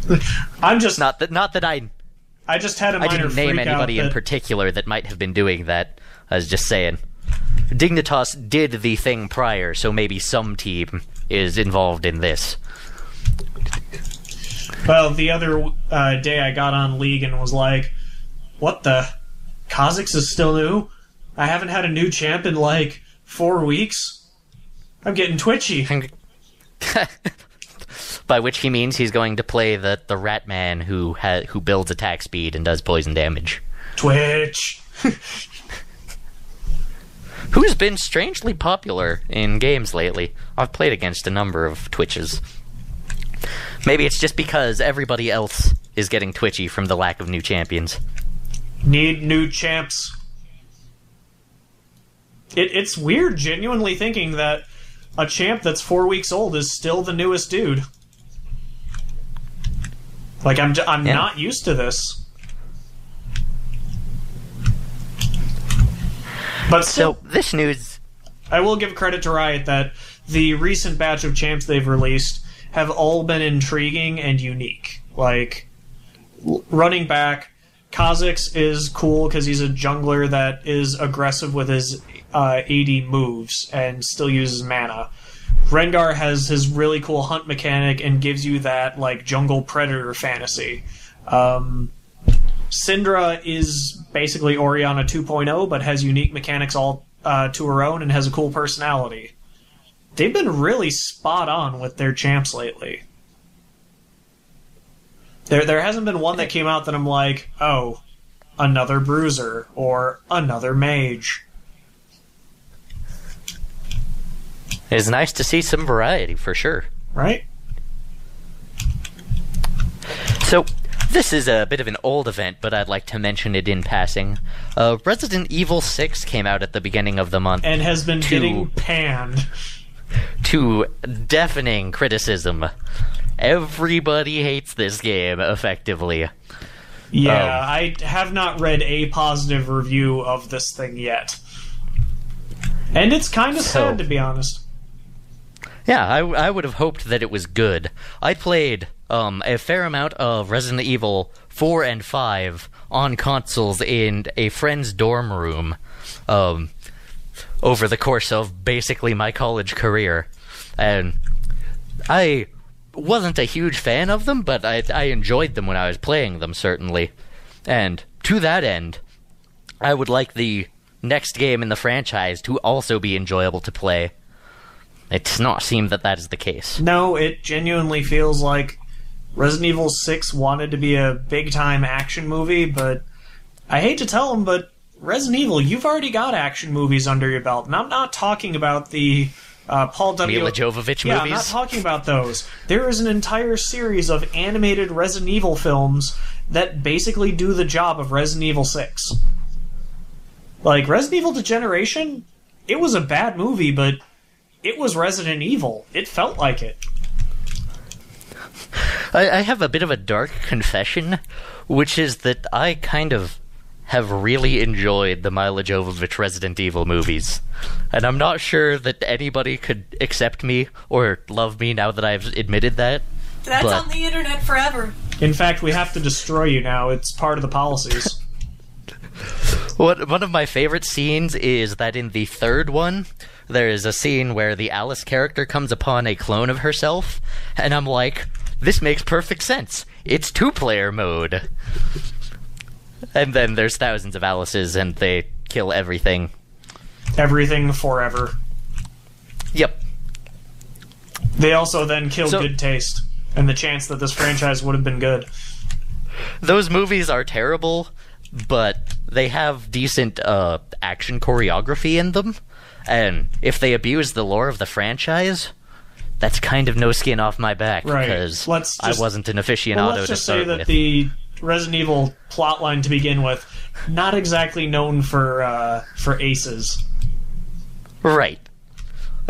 I'm just Not that not that I I just had a minor I didn't name anybody out in particular that might have been doing that. I was just saying. Dignitas did the thing prior, so maybe some team is involved in this. Well, the other uh, day I got on League and was like, "What the? Kha'Zix is still new. I haven't had a new champ in like four weeks. I'm getting twitchy." By which he means he's going to play the the rat man who ha- who builds attack speed and does poison damage. Twitch. who's been strangely popular in games lately. I've played against a number of Twitches. Maybe it's just because everybody else is getting twitchy from the lack of new champions. Need new champs. It, it's weird, genuinely thinking that a champ that's four weeks old is still the newest dude. Like I'm, I'm Yeah. not used to this. But still, So this news I will give credit to Riot that the recent batch of champs they've released have all been intriguing and unique. Like running back, Kha'Zix is cool because he's a jungler that is aggressive with his uh, AD moves and still uses mana. Rengar has his really cool hunt mechanic and gives you that like jungle predator fantasy. Um, Syndra is basically Orianna 2.0, but has unique mechanics all uh, to her own and has a cool personality. They've been really spot on with their champs lately. There, there hasn't been one that came out that I'm like, oh, another bruiser or another mage. Is nice to see some variety for sure. Right? So, this is a bit of an old event, but I'd like to mention it in passing. Uh, Resident Evil 6 came out at the beginning of the month And has been Two. getting panned. to deafening criticism. Everybody hates this game, effectively. Yeah, Um, I have not read a positive review of this thing yet. And it's kind of So- sad, to be honest. Yeah, I, I would have hoped that it was good. I played um, a fair amount of Resident Evil 4 and 5 on consoles in a friend's dorm room um, over the course of basically my college career. And I wasn't a huge fan of them, but I, I enjoyed them when I was playing them, certainly. And to that end, I would like the next game in the franchise to also be enjoyable to play. It does not seem that that is the case. No, it genuinely feels like Resident Evil 6 wanted to be a big time action movie, but I hate to tell them, but Resident Evil, you've already got action movies under your belt. And I'm not talking about the uh, Paul W. Mila Jovovich yeah, I'm not talking about those. There is an entire series of animated Resident Evil films that basically do the job of Resident Evil 6. Like, Resident Evil Degeneration, it was a bad movie, but it was Resident Evil. It felt like it. I, I have a bit of a dark confession, which is that I kind of have really enjoyed the Mila Jovovich Resident Evil movies. And I'm not sure that anybody could accept me or love me now that I've admitted that. That's But- on the internet forever. In fact, we have to destroy you now. It's part of the policies. What one of my favorite scenes is that in the third one, there is a scene where the Alice character comes upon a clone of herself, and I'm like, this makes perfect sense. It's two player mode. And then there's thousands of Alices, and they kill everything. Everything forever. Yep. They also then kill So- good taste and the chance that this franchise would have been good. Those movies are terrible, but they have decent uh, action choreography in them. And if they abuse the lore of the franchise, that's kind of no skin off my back Right. because Let's I wasn't an aficionado Well, let's to just say that with. the Resident Evil plotline to begin with, not exactly known for uh, for aces. Right.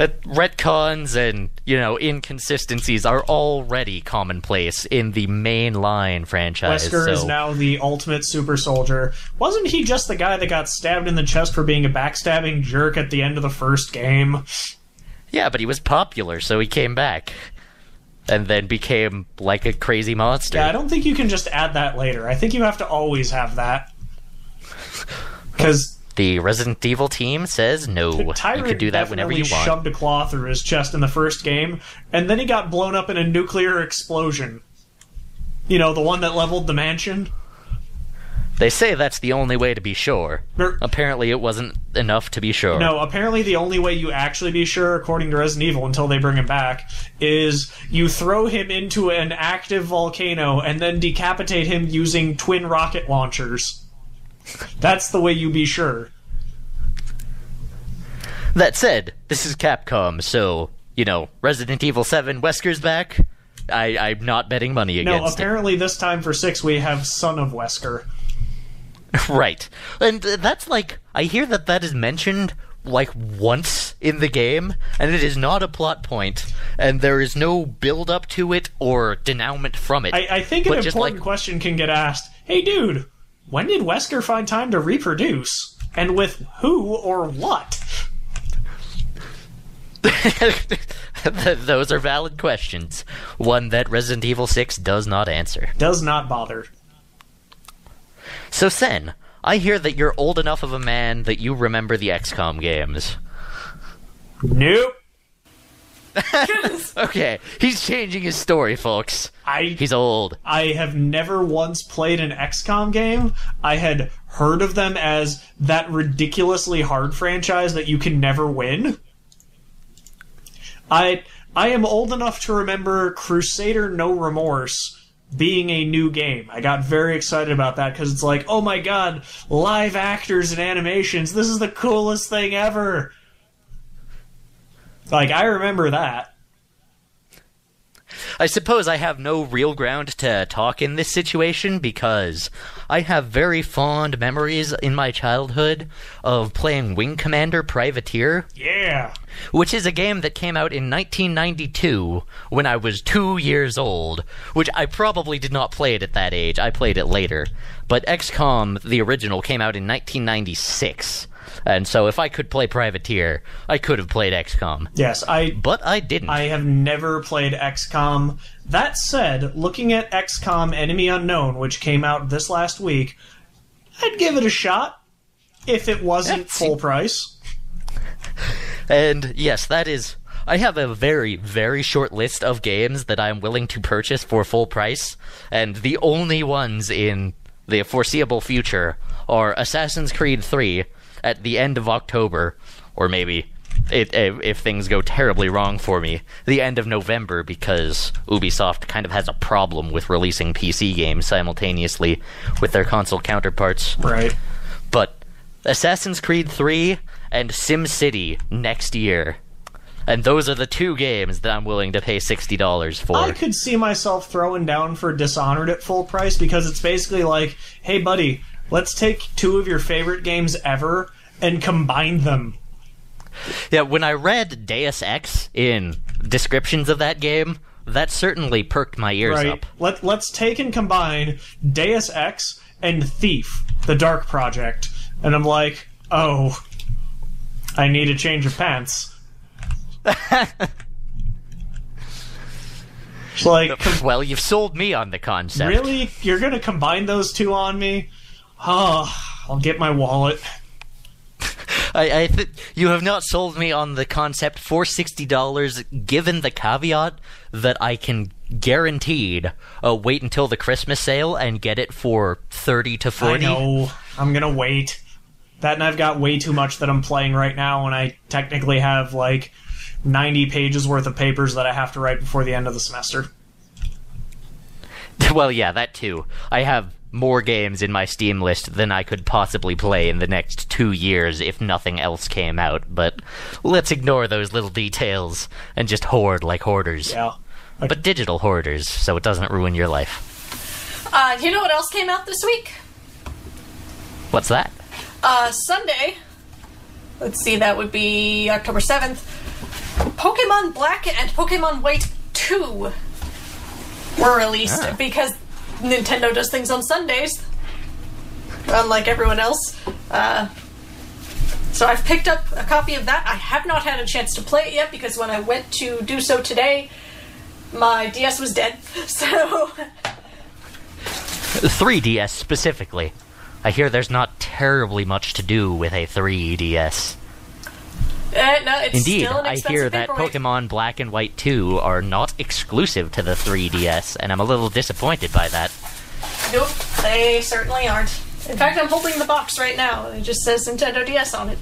That retcons and, you know, inconsistencies are already commonplace in the mainline franchise. Wesker so is now the ultimate super soldier. Wasn't he just the guy that got stabbed in the chest for being a backstabbing jerk at the end of the first game? Yeah, but he was popular, so he came back. And then became like a crazy monster. Yeah, I don't think you can just add that later. I think you have to always have that. Because The Resident Evil team says no. Tyrant you could do that whenever you want. shoved a claw through his chest in the first game, and then he got blown up in a nuclear explosion. You know, the one that leveled the mansion? They say that's the only way to be sure. Er, Apparently, it wasn't enough to be sure. No, apparently the only way you actually be sure, according to Resident Evil, until they bring him back, is you throw him into an active volcano and then decapitate him using twin rocket launchers. That's the way you be sure. That said, this is Capcom, so, you know, Resident Evil 7 Wesker's back. I, I'm not betting money against. No, apparently this time for six we have Son of Wesker. right. And that's like, I hear that that is mentioned, like, once in the game, and it is not a plot point, and there is no build up to it or denouement from it. I, I think an just important like- question can get asked. Hey, dude, when did Wesker find time to reproduce? And with who or what? Those are valid questions. One that Resident Evil 6 does not answer. Does not bother. So, Sen, I hear that you're old enough of a man that you remember the XCOM games. Nope. Okay, he's changing his story, folks. I He's old. I have never once played an XCOM game. I had heard of them as that ridiculously hard franchise that you can never win. I I am old enough to remember Crusader No Remorse being a new game. I got very excited about that because it's like, oh my god, live actors and animations. This is the coolest thing ever. Like I remember that. I suppose I have no real ground to talk in this situation because I have very fond memories in my childhood of playing Wing Commander Privateer, Yeah. which is a game that came out in 1992 when I was two years old, which I probably did not play it at that age. I played it later. But XCOM, the original, came out in 1996. And so if I could play Privateer, I could have played XCOM. Yes, I But I didn't. I have never played XCOM. That said, looking at XCOM Enemy Unknown, which came out this last week, I'd give it a shot if it wasn't That's- full price. And yes, that is. I have a very, very short list of games that I am willing to purchase for full price, and the only ones in the foreseeable future are Assassin's Creed 3 at the end of October, or maybe. It, if, if things go terribly wrong for me, the end of November, because Ubisoft kind of has a problem with releasing PC games simultaneously with their console counterparts. Right. But Assassin's Creed 3 and SimCity next year. And those are the two games that I'm willing to pay $60 for. I could see myself throwing down for Dishonored at full price because it's basically like, hey, buddy, let's take two of your favorite games ever and combine them. Yeah, when I read Deus Ex in descriptions of that game, that certainly perked my ears Right. up. Let, let's take and combine Deus Ex and Thief, the Dark Project. And I'm like, oh, I need a change of pants. It's like, Well, you've sold me on the concept. really? You're gonna combine those two on me? Oh, I'll get my wallet. I, I th- you have not sold me on the concept for sixty dollars, given the caveat that I can guaranteed uh, wait until the Christmas sale and get it for thirty to forty. I know. I'm gonna wait. That and I've got way too much that I'm playing right now, and I technically have like 90 pages worth of papers that I have to write before the end of the semester. Well, yeah, that too. I have more games in my Steam list than I could possibly play in the next two years if nothing else came out. But let's ignore those little details and just hoard like hoarders. Yeah. But digital hoarders, so it doesn't ruin your life. Uh, you know what else came out this week? What's that? Uh, Sunday. Let's see, that would be October 7th. Pokemon Black and Pokemon White 2 were released Ah. because Nintendo does things on Sundays, unlike everyone else. Uh, so I've picked up a copy of that. I have not had a chance to play it yet because when I went to do so today, my DS was dead. So 3DS specifically. I hear there's not terribly much to do with a 3DS. Uh, no, it's Indeed, still an I hear that paperweight. Pokemon Black and White 2 are not exclusive to the 3DS, and I'm a little disappointed by that. Nope, they certainly aren't. In fact, I'm holding the box right now. It just says Nintendo DS on it.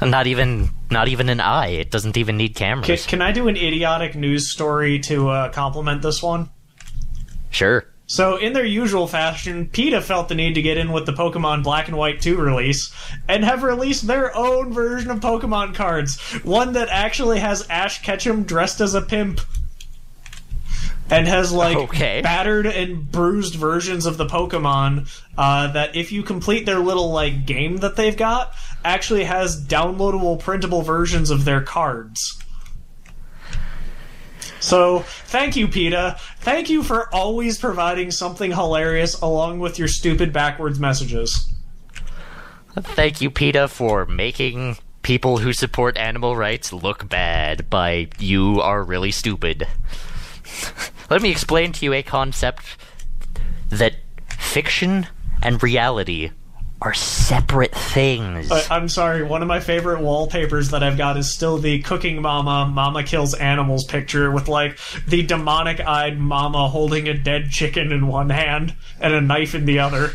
Not even not even an eye. It doesn't even need Can, cameras. can I do an idiotic news story to uh, complement this one? Sure. So, in their usual fashion, PETA felt the need to get in with the Pokemon Black and White 2 release and have released their own version of Pokemon cards. One that actually has Ash Ketchum dressed as a pimp. and has like Okay. battered and bruised versions of the Pokemon uh, that if you complete their little like game that they've got, actually has downloadable printable versions of their cards. So, thank you, PETA. Thank you for always providing something hilarious along with your stupid backwards messages. Thank you, PETA, for making people who support animal rights look bad by you are really stupid. Let me explain to you a concept that fiction and reality are separate things. But I'm sorry, one of my favorite wallpapers that I've got is still the cooking mama, mama kills animals picture with like the demonic eyed mama holding a dead chicken in one hand and a knife in the other.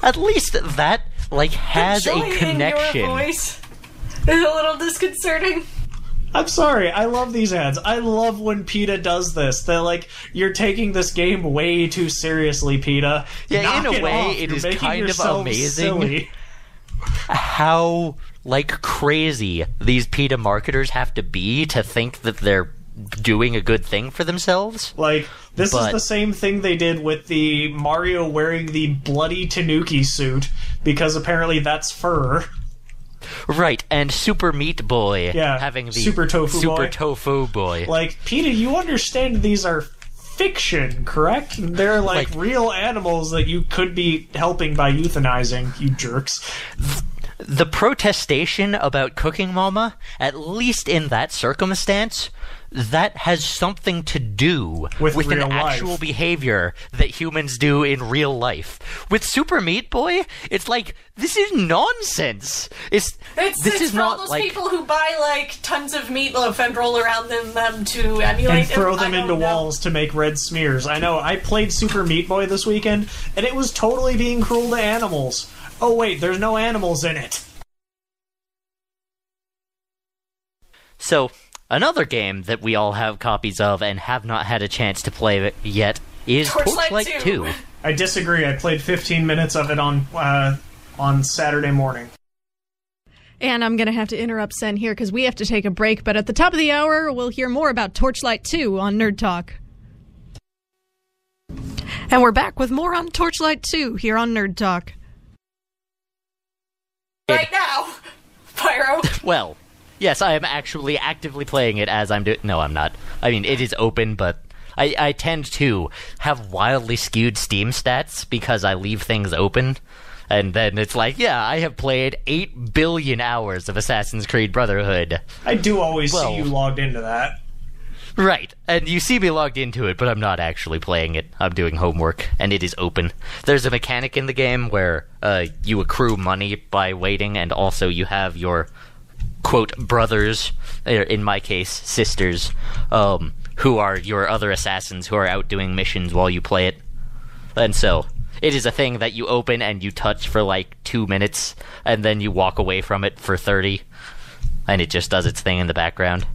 At least that like has Joy a in your connection. voice is a little disconcerting. I'm sorry, I love these ads. I love when PETA does this. They're like, you're taking this game way too seriously, PETA. Yeah, Knock in a it way, off. it You're is kind of amazing. silly. How like crazy these PETA marketers have to be to think that they're doing a good thing for themselves. Like, this is the same thing they did with the Mario wearing the bloody Tanuki suit, because apparently that's fur. Right, and Super Meat Boy Yeah, having the Super Tofu Super Boy. Tofu Boy. Like, PETA, you understand these are fiction, correct? They're like, Like- real animals that you could be helping by euthanizing, you jerks. the protestation about Cooking Mama, at least in that circumstance, that has something to do With an real actual life. behavior that humans do in real life. With Super Meat Boy, it's like this is nonsense. It's It's, this it's is for all not those like people who buy like tons of meatloaf and roll around in them um, to emulate And throw it. I them into know. walls to make red smears. I know, I played Super Meat Boy this weekend, and it was totally being cruel to animals. Oh, wait, there's no animals in it. So, another game that we all have copies of and have not had a chance to play yet is Torchlight Torchlight 2. 2. I disagree. I played 15 minutes of it on uh, on Saturday morning. And I'm going to have to interrupt Sen here because we have to take a break. But at the top of the hour, we'll hear more about Torchlight 2 on Nerd Talk. And we're back with more on Torchlight 2 here on Nerd Talk. right now. Pyro. Well, yes, I am actually actively playing it as I'm doing. No, I'm not. I mean, it is open, but I, I tend to have wildly skewed Steam stats because I leave things open. And then it's like, yeah, I have played 8 billion hours of Assassin's Creed Brotherhood. I do always Well- see you logged into that. Right. And you see me logged into it, but I'm not actually playing it. I'm doing homework, and it is open. There's a mechanic in the game where uh, you accrue money by waiting, and also you have your quote brothers, or in my case sisters, um, who are your other assassins who are out doing missions while you play it. And so it is a thing that you open and you touch for like two minutes, and then you walk away from it for thirty, and it just does its thing in the background.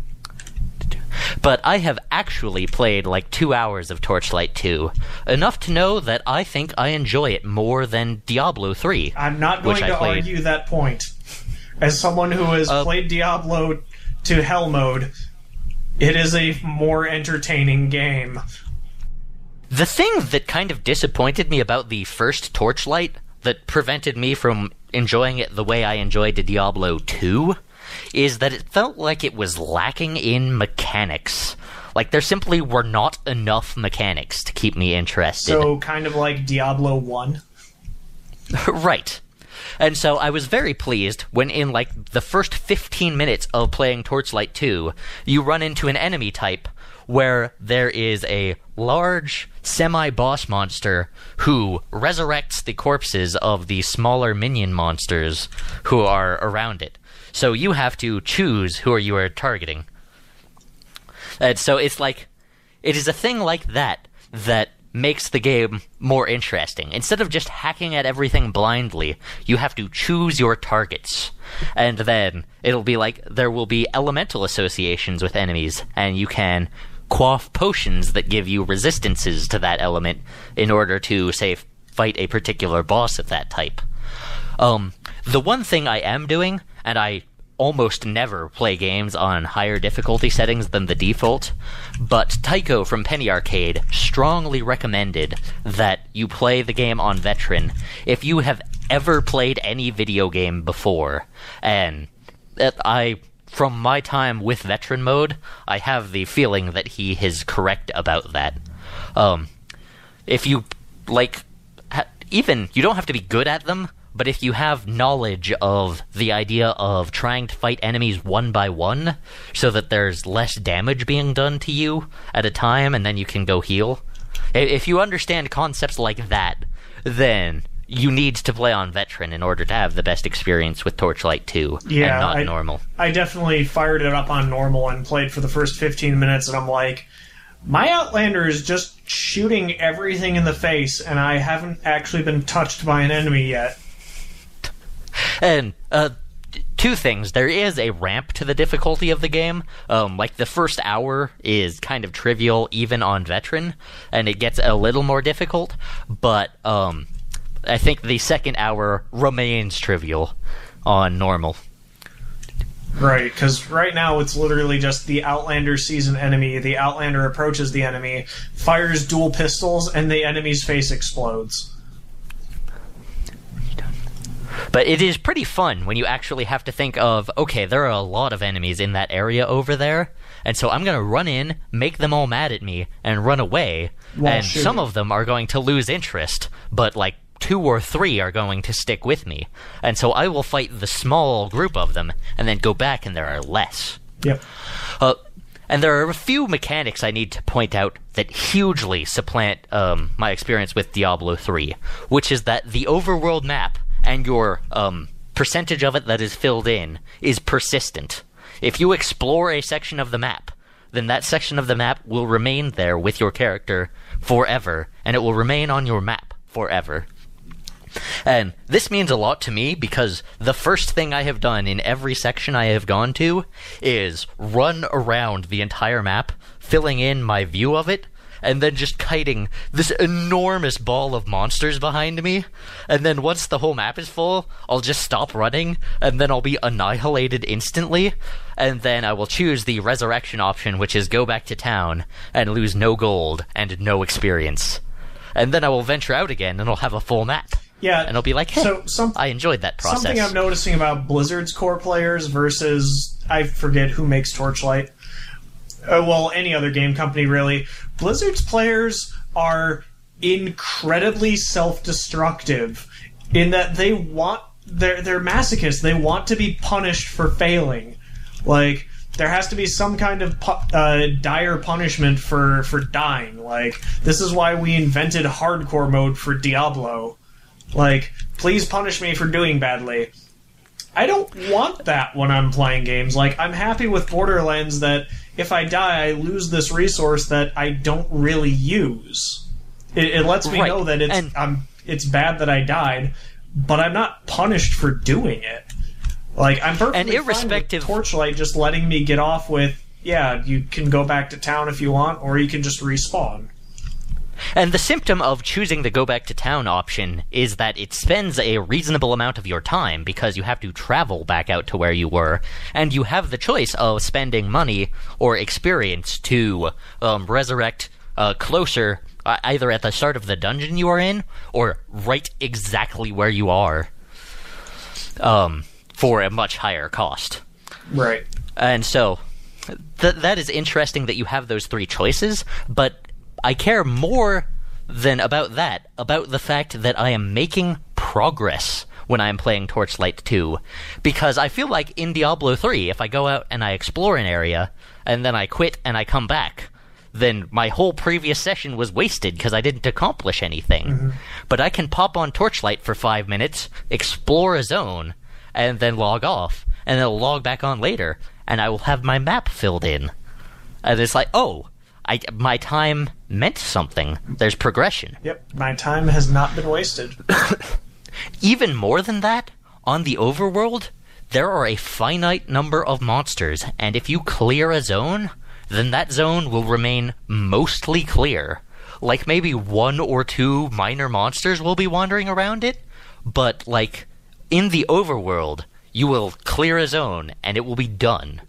But I have actually played like two hours of Torchlight 2, enough to know that I think I enjoy it more than Diablo 3. I'm not going to played. argue that point. As someone who has Uh, played Diablo to hell mode, it is a more entertaining game. The thing that kind of disappointed me about the first Torchlight, that prevented me from enjoying it the way I enjoyed Diablo 2, is that it felt like it was lacking in mechanics. Like, there simply were not enough mechanics to keep me interested. So, kind of like Diablo 1. right. And so I was very pleased when, in like the first 15 minutes of playing Torchlight 2, you run into an enemy type where there is a large semi boss monster who resurrects the corpses of the smaller minion monsters who are around it. So you have to choose who you are targeting. And so it's like it is a thing like that that makes the game more interesting. Instead of just hacking at everything blindly, you have to choose your targets. And then it'll be like there will be elemental associations with enemies, and you can quaff potions that give you resistances to that element in order to, say, fight a particular boss of that type. Um, the one thing I am doing, and I almost never play games on higher difficulty settings than the default, but Tycho from Penny Arcade strongly recommended that you play the game on Veteran if you have ever played any video game before. And I from my time with veteran mode, I have the feeling that he is correct about that. Um, if you like, ha- even you don't have to be good at them, but if you have knowledge of the idea of trying to fight enemies one by one, so that there's less damage being done to you at a time, and then you can go heal. If you understand concepts like that, then you need to play on veteran in order to have the best experience with Torchlight 2 Yeah, and not I- normal. I definitely fired it up on normal and played for the first 15 minutes, and I'm like, my Outlander is just shooting everything in the face, and I haven't actually been touched by an enemy yet. And uh, two things: there is a ramp to the difficulty of the game. Um, like the first hour is kind of trivial, even on veteran, and it gets a little more difficult. But um, I think the second hour remains trivial on normal. Right, because right now it's literally just the Outlander sees an enemy, the Outlander approaches the enemy, fires dual pistols, and the enemy's face explodes. But it is pretty fun when you actually have to think of, okay, there are a lot of enemies in that area over there, and so I'm gonna run in, make them all mad at me, and run away. While and some of them are going to lose interest, but like two or three are going to stick with me. And so I will fight the small group of them, and then go back and there are less. Yep. Uh, and there are a few mechanics I need to point out that hugely supplant um, my experience with Diablo 3, which is that the overworld map and your um, percentage of it that is filled in is persistent. If you explore a section of the map, then that section of the map will remain there with your character forever, and it will remain on your map forever. And this means a lot to me because the first thing I have done in every section I have gone to is run around the entire map, filling in my view of it, and then just kiting this enormous ball of monsters behind me. And then once the whole map is full, I'll just stop running, and then I'll be annihilated instantly. And then I will choose the resurrection option, which is go back to town and lose no gold and no experience. And then I will venture out again and I'll have a full map. Yeah. And I'll be like, hey, so some, I enjoyed that process. something I'm noticing about Blizzard's core players versus I forget who makes Torchlight. Uh, well, any other game company really. Blizzard's players are incredibly self-destructive in that they want they're they're masochists. They want to be punished for failing. Like there has to be some kind of pu- uh, dire punishment for for dying. Like this is why we invented hardcore mode for Diablo. Like, please punish me for doing badly. I don't want that when I'm playing games. Like, I'm happy with Borderlands that if I die, I lose this resource that I don't really use. It, it lets me Right, know that it's it's bad that I died, but I'm not punished for doing it. Like, I'm perfectly And fine with Torchlight just letting me get off with, yeah, you can go back to town if you want, or you can just respawn. And the symptom of choosing the go back to town option is that it spends a reasonable amount of your time because you have to travel back out to where you were, and you have the choice of spending money or experience to um, resurrect uh, closer, uh, either at the start of the dungeon you are in or right exactly where you are, um, for a much higher cost. Right. And so th- that is interesting that you have those three choices, but I care more than about that, about the fact that I am making progress when I am playing Torchlight 2. Because I feel like in Diablo 3, if I go out and I explore an area, and then I quit and I come back, then my whole previous session was wasted because I didn't accomplish anything. Mm-hmm. But I can pop on Torchlight for five minutes, explore a zone, and then log off, and then log back on later, and I will have my map filled in. And it's like, oh, I, my time meant something. There's progression. Yep. My time has not been wasted. Even more than that, on the overworld, there are a finite number of monsters, and if you clear a zone, then that zone will remain mostly clear. Like maybe one or two minor monsters will be wandering around it, but like in the overworld, you will clear a zone and it will be done.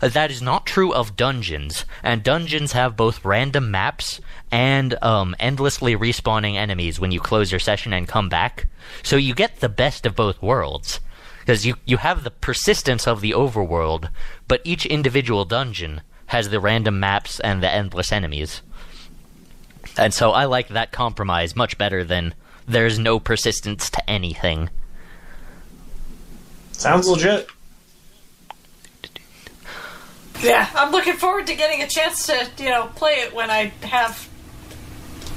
That is not true of dungeons, and dungeons have both random maps and um, endlessly respawning enemies when you close your session and come back. So you get the best of both worlds. Because you, you have the persistence of the overworld, but each individual dungeon has the random maps and the endless enemies. And so I like that compromise much better than there's no persistence to anything. Sounds legit. Yeah, I'm looking forward to getting a chance to, you know, play it when I have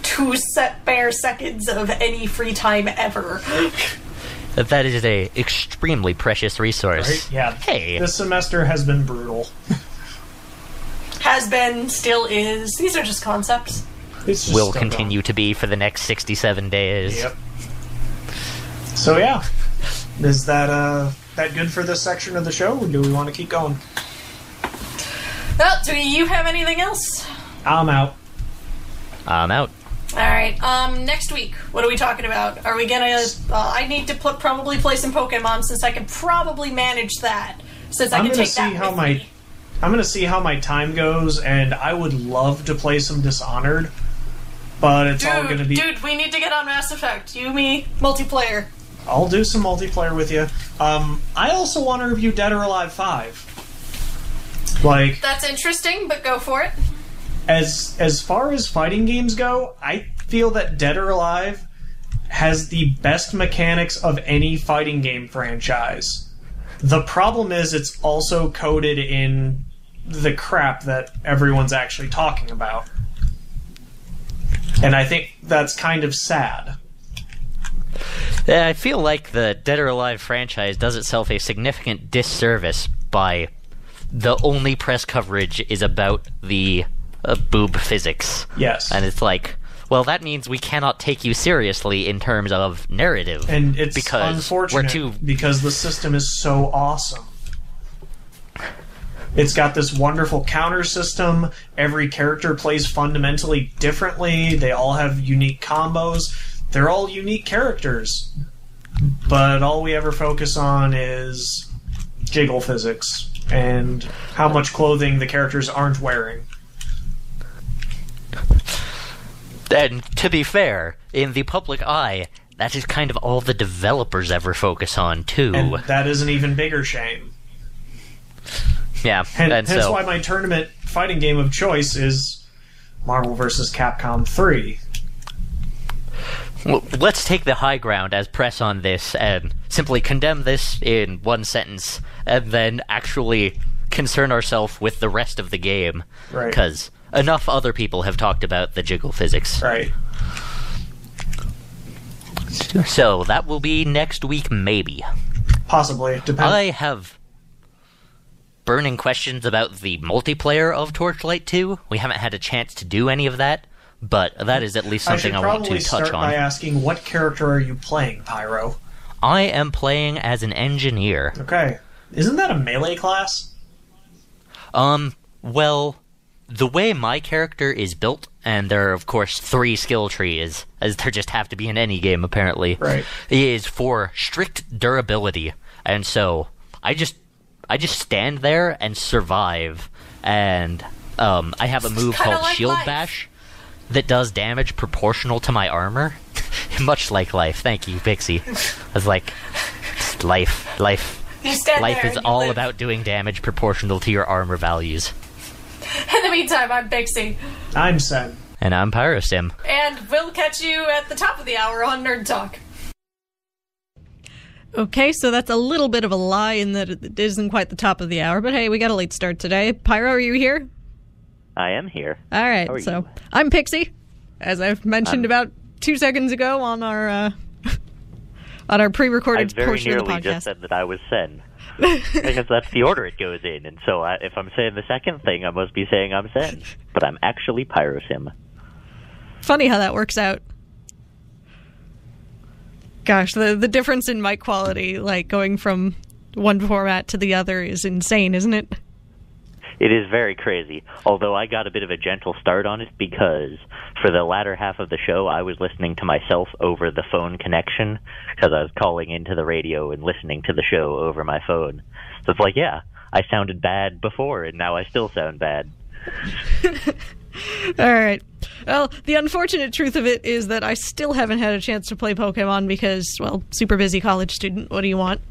two set bare seconds of any free time ever. That that is a extremely precious resource. Right? Yeah. Hey. This semester has been brutal. Has been, still is. These are just concepts. It's just will still continue to be for the next 67 days. Yep. So yeah, is that uh that good for this section of the show, or do we want to keep going? Well, do you have anything else? I'm out. I'm out. All right. Um, next week, what are we talking about? Are we gonna? Uh, I need to pl- probably play some Pokemon since I can probably manage that. Since I I'm can gonna take that see how with my me. I'm gonna see how my time goes, and I would love to play some Dishonored, but it's all gonna Dude, be. dude, we need to get on Mass Effect. You, me, multiplayer. I'll do some multiplayer with you. Um, I also want to review Dead or Alive Five. Like That's interesting, but go for it. as as far as fighting games go, I feel that Dead or Alive has the best mechanics of any fighting game franchise. The problem is it's also coded in the crap that everyone's actually talking about. And I think that's kind of sad. Yeah, I feel like the Dead or Alive franchise does itself a significant disservice by the only press coverage is about the uh, boob physics. Yes. And it's like, well, that means we cannot take you seriously in terms of narrative. And it's because unfortunate we're too because the system is so awesome. It's got this wonderful counter system. Every character plays fundamentally differently. They all have unique combos. They're all unique characters. But all we ever focus on is jiggle physics and how much clothing the characters aren't wearing. And to be fair, in the public eye, that is kind of all the developers ever focus on too. And that is an even bigger shame. yeah, And and hence so why my tournament fighting game of choice is Marvel vs. Capcom 3. Well, let's take the high ground as press on this and simply condemn this in one sentence, and then actually concern ourselves with the rest of the game. Right. Because enough other people have talked about the jiggle physics. Right. So that will be next week, maybe. Possibly. Depends. I have burning questions about the multiplayer of Torchlight 2. We haven't had a chance to do any of that, but that is at least something I, want to touch start on. by asking what character are you playing, Pyro? I am playing as an engineer. Okay. Isn't that a melee class? Um, well, the way my character is built, and there are of course three skill trees, as there just have to be in any game apparently, Right. is for strict durability. And so I just I just stand there and survive. And um I have a move called like Shield life. Bash that does damage proportional to my armor. Much like life. Thank you, Pixie. I was like life, life. Life is all live. about doing damage proportional to your armor values. In the meantime, I'm Pixie. I'm Sen. And I'm Pyrosim. and we'll catch you at the top of the hour on Nerd Talk. Okay, so that's a little bit of a lie in that it isn't quite the top of the hour, but hey, we got a late start today. Pyro, are you here? I am here. All right, so you? I'm Pixie, as I've mentioned I'm- about two seconds ago on our uh, on our pre-recorded very portion of the nearly just said that I was Sen. because that's the order it goes in, and so I, if I'm saying the second thing, I must be saying I'm Sen. But I'm actually Pyrosim. Funny how that works out. Gosh, the the difference in mic quality, like going from one format to the other, is insane, isn't it? It is very crazy. Although I got a bit of a gentle start on it because for the latter half of the show, I was listening to myself over the phone connection because I was calling into the radio and listening to the show over my phone. So it's like, yeah, I sounded bad before, and now I still sound bad. All right. Well, the unfortunate truth of it is that I still haven't had a chance to play Pokemon because, well, super busy college student. What do you want?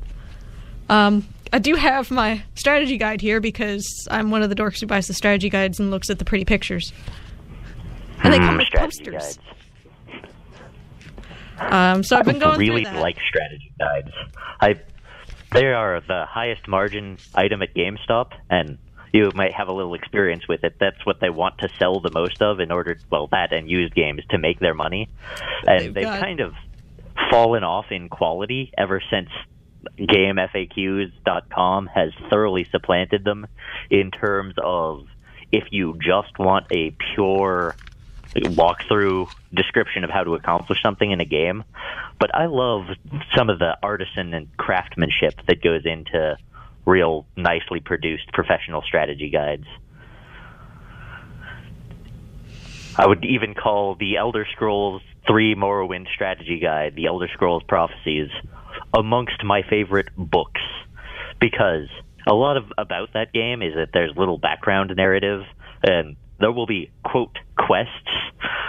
Um, I do have my strategy guide here because I'm one of the dorks who buys the strategy guides and looks at the pretty pictures. And they come Hmm, with strategy posters. guides. Um, so I've been going really through that. like strategy guides. I they are the highest margin item at GameStop, and you might have a little experience with it. That's what they want to sell the most of in order, to, well, that and used games to make their money. And They've they've, got- kind of fallen off in quality ever since GameFAQs.com has thoroughly supplanted them in terms of if you just want a pure walkthrough description of how to accomplish something in a game. But I love some of the artisan and craftsmanship that goes into real nicely produced professional strategy guides. I would even call the Elder Scrolls 3 Morrowind strategy guide, the Elder Scrolls Prophecies, amongst my favorite books. Because a lot of about that game is that there's little background narrative and there will be quote quests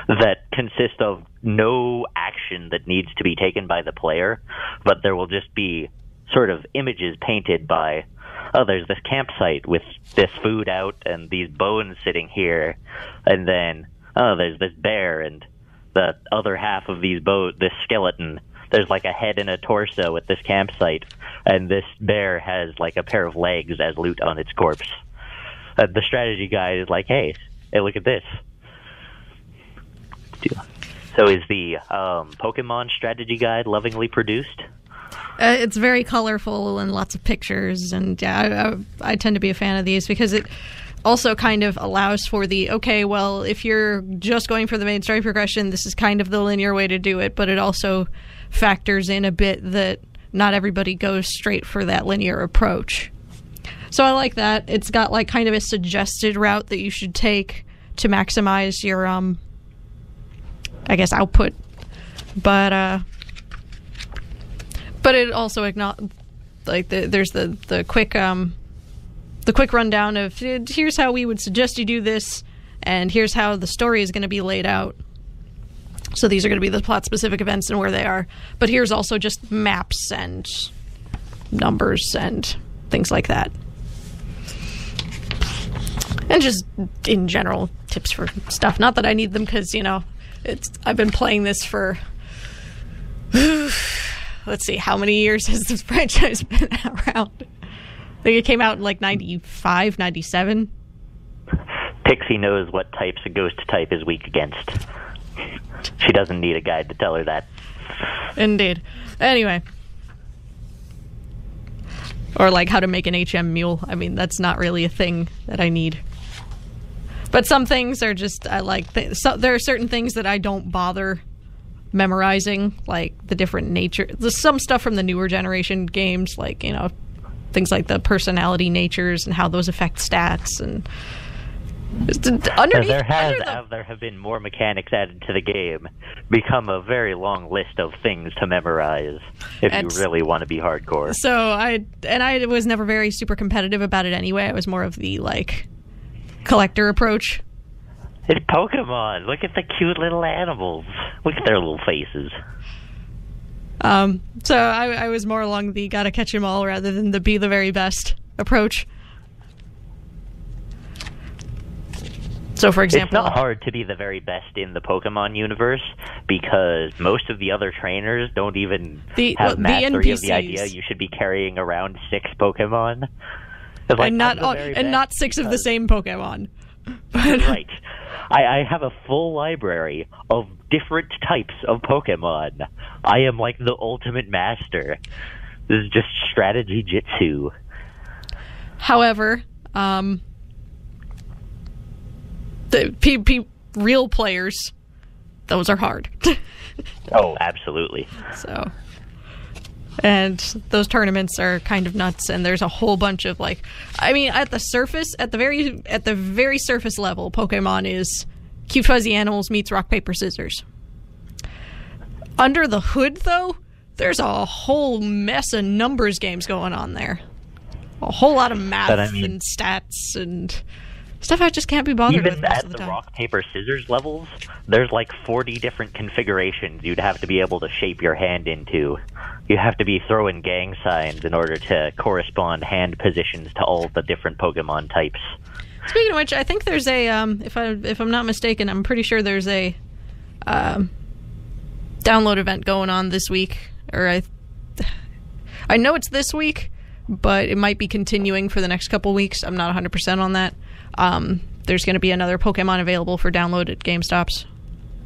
that consist of no action that needs to be taken by the player but there will just be sort of images painted by oh there's this campsite with this food out and these bones sitting here and then oh there's this bear and the other half of these boat this skeleton there's like a head and a torso at this campsite and this bear has like a pair of legs as loot on its corpse. Uh, the strategy guide is like hey hey look at this. So is the um, pokemon strategy guide lovingly produced? Uh, it's very colorful and lots of pictures, and yeah, I, I, I tend to be a fan of these because it also kind of allows for the okay, well, if you're just going for the main story progression, this is kind of the linear way to do it, but it also factors in a bit that not everybody goes straight for that linear approach. So I like that. It's got like kind of a suggested route that you should take to maximize your um I guess output. But uh but it also acknowledge like the, there's the the quick um the quick rundown of "Eh, here's how we would suggest you do this and here's how the story is going to be laid out so these are going to be the plot specific events and where they are but here's also just maps and numbers and things like that and just in general tips for stuff not that i need them because you know it's i've been playing this for let's see, how many years has this franchise been around? I think it came out in like 95, 97. pixie knows what types a ghost type is weak against she doesn't need a guide to tell her that Indeed. Anyway. Or like how to make an HM mule. I mean, that's not really a thing that I need. But some things are just, I like, th- so, there are certain things that I don't bother memorizing, like the different nature. There's some stuff from the newer generation games, like, you know, things like the personality natures and how those affect stats and. Just Underneath, there has, as there have been more mechanics added to the game, become a very long list of things to memorize if It's- you really want to be hardcore. So I and I was never very super competitive about it anyway. I was more of the like collector approach. It's Pokemon. Look at the cute little animals. Look at their little faces. Um, so I, I was more along the gotta catch 'em all rather than the be the very best approach. So, for example, It's not hard to be the very best in the Pokemon universe because most of the other trainers don't even The- have well, the mastery of the idea you should be carrying around six Pokemon. Like, and not all, and not six of the same Pokemon. But right. I, I have a full library of different types of Pokemon. I am like the ultimate master. This is just strategy jitsu. However, um, the pe- pe- real players, those are hard. Oh, absolutely. So, and those tournaments are kind of nuts and there's a whole bunch of like i mean at the surface at the very at the very surface level pokemon is cute fuzzy animals meets rock paper scissors under the hood though there's a whole mess of numbers games going on there a whole lot of math I mean- and stats and stuff i just can't be bothered with Even at the the rock paper scissors levels, there's like 40 different configurations you'd have to be able to shape your hand into. You have to be throwing gang signs in order to correspond hand positions to all the different Pokemon types. Speaking of which, I think there's a um, if I if I'm not mistaken, I'm pretty sure there's a um, download event going on this week, or I I know it's this week, but it might be continuing for the next couple weeks. I'm not 100 percent on that. Um, there's going to be another Pokemon available for download at GameStops.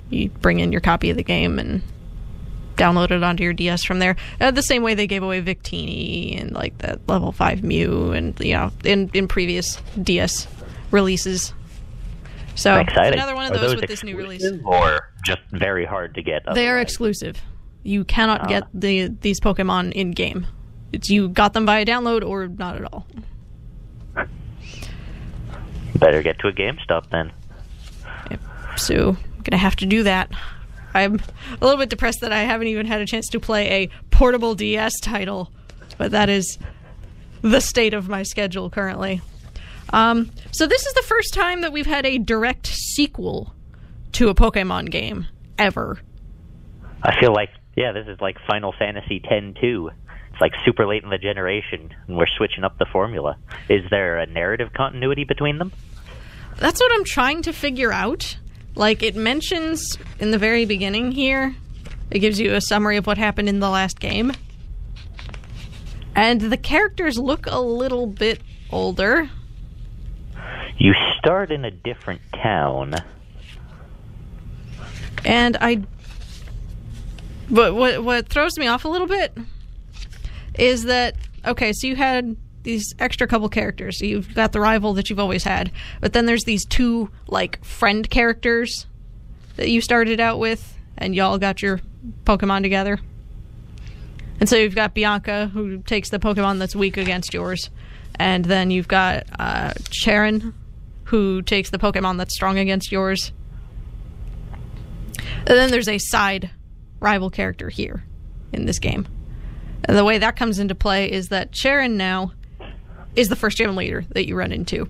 You bring in your copy of the game and download it onto your DS from there. Uh, the same way they gave away Victini and like that level five Mew, and you know, in in previous DS releases. So another one of those, those with this new release. Or just very hard to get. They are exclusive. You cannot Ah. get the these Pokemon in game. It's you got them via download or not at all. Better get to a GameStop then. So I'm gonna have to do that. I'm a little bit depressed that I haven't even had a chance to play a portable DS title, but that is the state of my schedule currently. Um, so this is the first time that we've had a direct sequel to a Pokemon game ever. I feel like, yeah, this is like Final Fantasy X too. It's like super late in the generation, and we're switching up the formula. Is there a narrative continuity between them? That's what I'm trying to figure out. Like it mentions in the very beginning here, it gives you a summary of what happened in the last game. And the characters look a little bit older. You start in a different town. And I but what what throws me off a little bit is that okay, so you had these extra couple characters. You've got the rival that you've always had, but then there's these two like friend characters that you started out with, and y'all got your Pokemon together. And so you've got Bianca, who takes the Pokemon that's weak against yours, and then you've got uh, Cheren, who takes the Pokemon that's strong against yours. And then there's a side rival character here in this game. And the way that comes into play is that Cheren now is the first gym leader that you run into.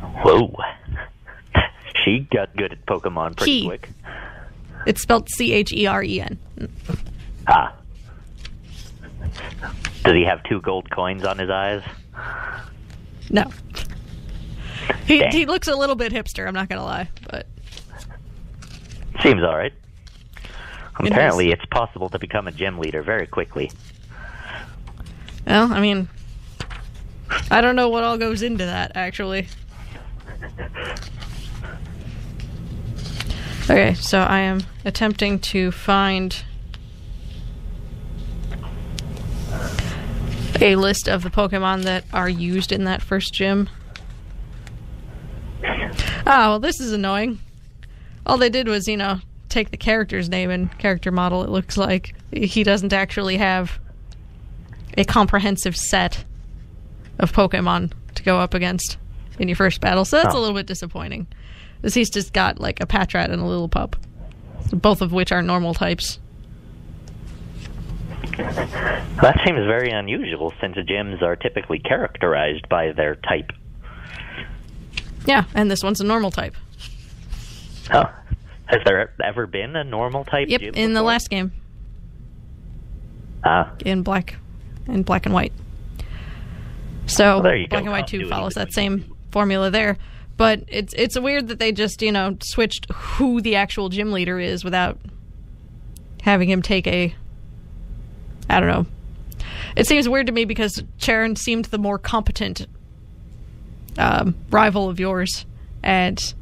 Whoa. she got good at Pokemon pretty He. quick. It's spelled C H E R E N. Ah. Does he have two gold coins on his eyes? No. He, Dang. he looks a little bit hipster, I'm not going to lie. But Seems alright. It Apparently, it's possible to become a gym leader very quickly. Well, I mean, I don't know what all goes into that, actually. Okay, so I am attempting to find a list of the Pokemon that are used in that first gym. Oh, well, this is annoying. All they did was, you know, take the character's name and character model, it looks like. He doesn't actually have a comprehensive set of Pokemon to go up against in your first battle. So that's a Oh. little bit disappointing. Because he's just got like a Patrat and a Lillipup, both of which are normal types. That seems very unusual since gyms are typically characterized by their type. Yeah, and this one's a normal type. Huh. Has there ever been a normal type Yep, in the last game, Ah, in black, in black and white. So Well, black and white two follows that same formula there. But it's it's weird that they just you know switched who the actual gym leader is without having him take a I don't know. It seems weird to me because Cheren seemed the more competent um, rival of yours, and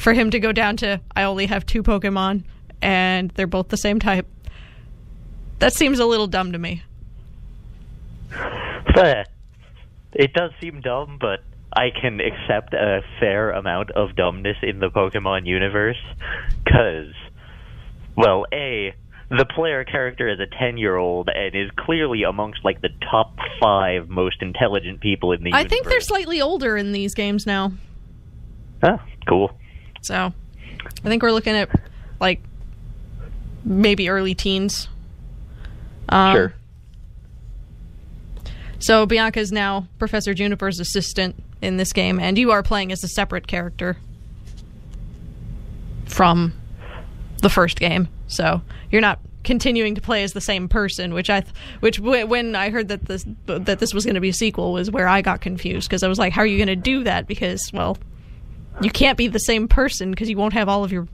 for him to go down to I only have two Pokemon and they're both the same type. That seems a little dumb to me. Eh, it does seem dumb, but I can accept a fair amount of dumbness in the Pokemon universe. Because, well, A, the player character is a 10 year old and is clearly amongst like the top five most intelligent people in the I think they're slightly older in these games now. Oh, cool. So I think we're looking at like maybe early teens. Um, sure. So Bianca is now Professor Juniper's assistant in this game, and you are playing as a separate character from the first game. So you're not continuing to play as the same person, which I, th- which w- when I heard that this that this was going to be a sequel was where I got confused because I was like, how are you going to do that? Because well, you can't be the same person because you won't have all of your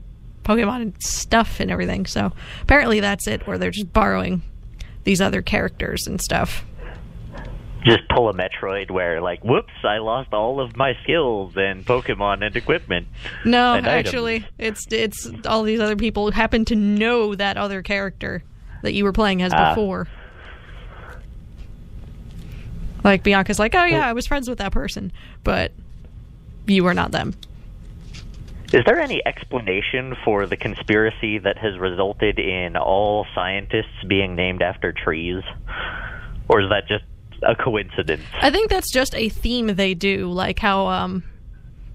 Pokemon and stuff and everything. So apparently that's it, where they're just borrowing these other characters and stuff. Just pull a Metroid where, like, whoops, I lost all of my skills and Pokemon and equipment. No, and actually, it's it's all these other people who happen to know that other character that you were playing as Ah. before. Like Bianca's like, oh yeah, I was friends with that person, but you were not them. Is there any explanation for the conspiracy that has resulted in all scientists being named after trees? Or is that just a coincidence? I think that's just a theme they do, like how um,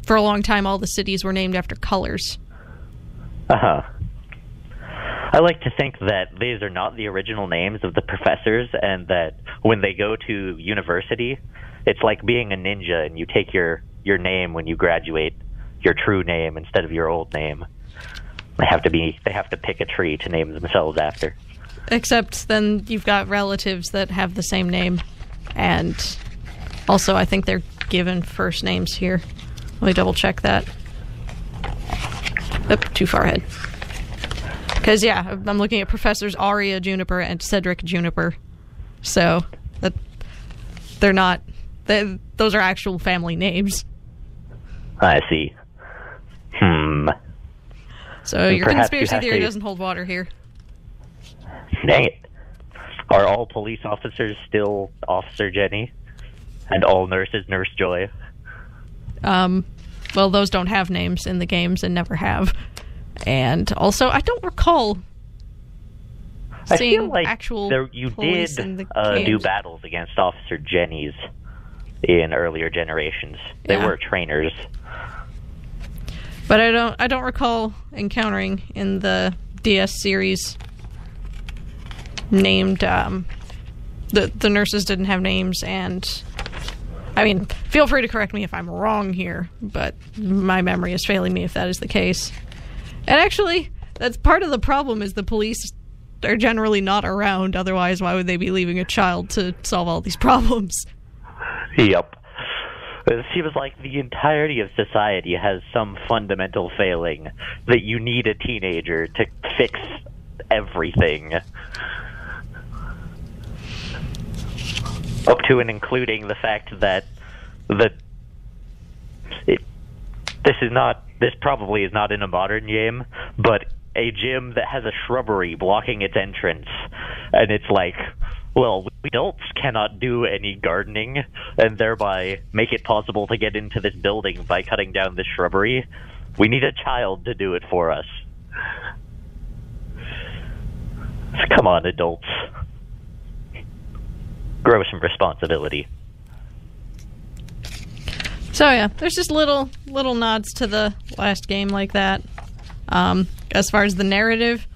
for a long time all the cities were named after colors. Uh huh. I like to think that these are not the original names of the professors, and that when they go to university, it's like being a ninja and you take your, your name when you graduate, your true name instead of your old name. They have to be they have to pick a tree to name themselves after. Except then you've got relatives that have the same name, and also I think they're given first names here. Let me double check that. Oop, too far ahead. Because yeah, I'm looking at professors Aria Juniper and Cedric Juniper, so that they're not. They, those are actual family names. I see. So your perhaps you conspiracy theory to- doesn't hold water here. Dang it. Are all police officers still Officer Jenny? And all nurses Nurse Joy? Um, well, those don't have names in the games and never have. And also, I don't recall I seeing feel like actual there, you police did in the uh, do battles against Officer Jenny's in earlier generations. They Yeah. were trainers. But I don't. I don't recall encountering in the DS series named. Um, the the nurses didn't have names, and I mean, feel free to correct me if I'm wrong here, but my memory is failing me if that is the case. And actually, that's part of the problem is the police are generally not around. Otherwise, why would they be leaving a child to solve all these problems? Yep. Uh, it seems like the entirety of society has some fundamental failing that you need a teenager to fix everything. Up to and including the fact that the it, this is not this probably is not in a modern game, but a gym that has a shrubbery blocking its entrance, and it's like, well, we adults cannot do any gardening, and thereby make it possible to get into this building by cutting down this shrubbery. We need a child to do it for us. Come on, adults. Grow some responsibility. So yeah, there's just little little nods to the last game like that. Um, as far as the narrative,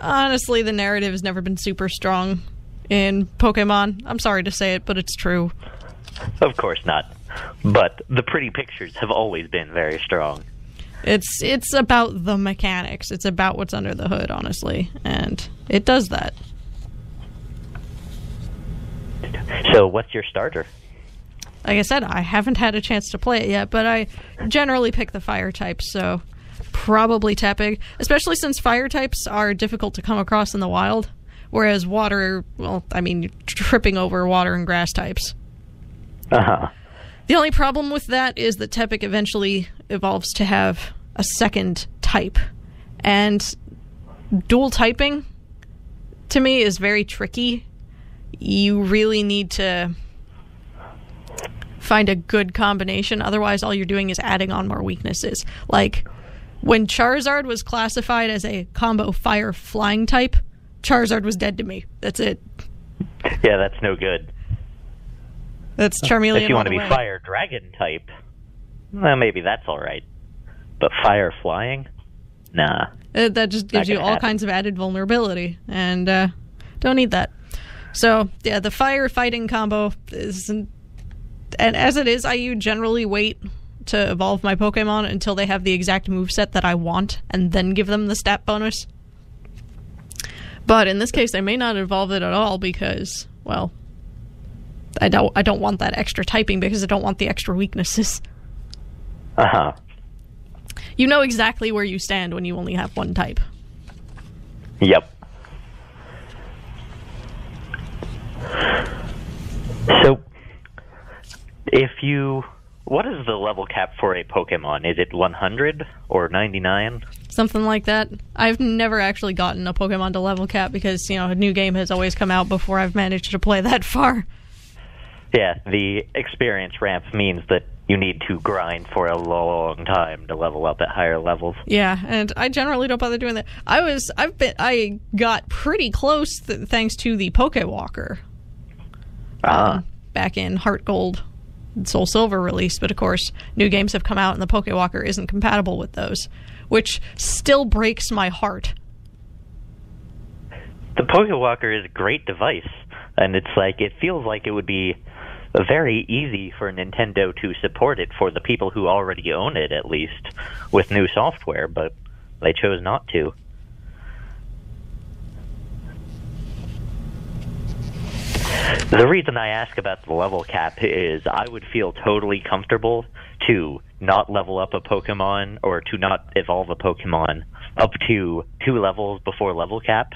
honestly, the narrative has never been super strong in Pokemon. I'm sorry to say it, but it's true. Of course not. But the pretty pictures have always been very strong. It's it's about the mechanics. It's about what's under the hood, honestly, and it does that. So, what's your starter? Like I said, I haven't had a chance to play it yet, but I generally pick the fire type, so probably Tepig, especially since fire types are difficult to come across in the wild, whereas water, well, I mean, you're tripping over water and grass types. Uh huh. The only problem with that is that Tepig eventually evolves to have a second type. And dual typing, to me, is very tricky. You really need to find a good combination. Otherwise, all you're doing is adding on more weaknesses. Like when Charizard was classified as a combo fire flying type, Charizard was dead to me. That's it. Yeah, that's no good. That's Charmeleon. If you want to be way. fire dragon type, well, maybe that's all right. But fire flying, nah. Uh, that just gives you all happen. kinds of added vulnerability, and uh, don't need that. So yeah, the fire fighting combo isn't. and as it is, I generally wait to evolve my Pokemon until they have the exact moveset that I want, and then give them the stat bonus. But in this case, I may not involve it at all because, well, I don't. I don't want that extra typing because I don't want the extra weaknesses. Uh huh. You know exactly where you stand when you only have one type. Yep. So, if you. What is the level cap for a Pokemon? Is it 100 or 99? something like that. I've never actually gotten a Pokemon to level cap because you know a new game has always come out before I've managed to play that far. Yeah, the experience ramp means that you need to grind for a long time to level up at higher levels. Yeah, and I generally don't bother doing that. I was I've been I got pretty close th- thanks to the Pokewalker Ah, back in Heart Gold Soul Silver release, but of course new games have come out and the Pokewalker isn't compatible with those, which still breaks my heart. the Pokewalker is a great device, and it's like it feels like it would be very easy for Nintendo to support it for the people who already own it, at least with new software, but they chose not to. The reason I ask about the level cap is I would feel totally comfortable to not level up a Pokemon or to not evolve a Pokemon up to two levels before level cap.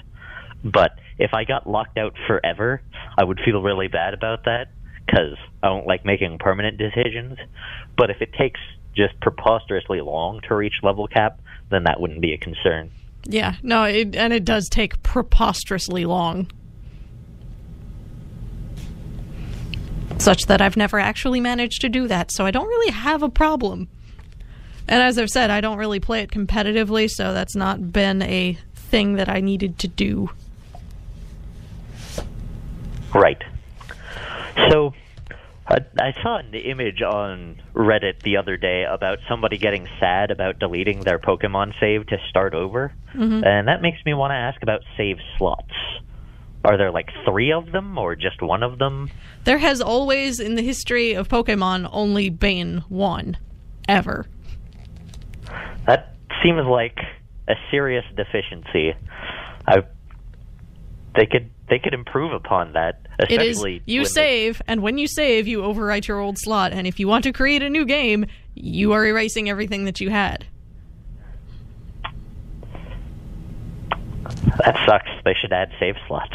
But if I got locked out forever, I would feel really bad about that because I don't like making permanent decisions. But if it takes just preposterously long to reach level cap, then that wouldn't be a concern. Yeah, no, it, and it does take preposterously long. Such that I've never actually managed to do that, so I don't really have a problem. And as I've said, I don't really play it competitively, so that's not been a thing that I needed to do. Right. So, I, I saw an image on Reddit the other day about somebody getting sad about deleting their Pokemon save to start over, mm-hmm. and that makes me want to ask about save slots. Are there like three of them, or just one of them? There has always, in the history of Pokemon, only been one. Ever. That seems like a serious deficiency. I they could they could improve upon that, It is you they- save, and when you save, you overwrite your old slot. And if you want to create a new game, you are erasing everything that you had. That sucks. They should add save slots.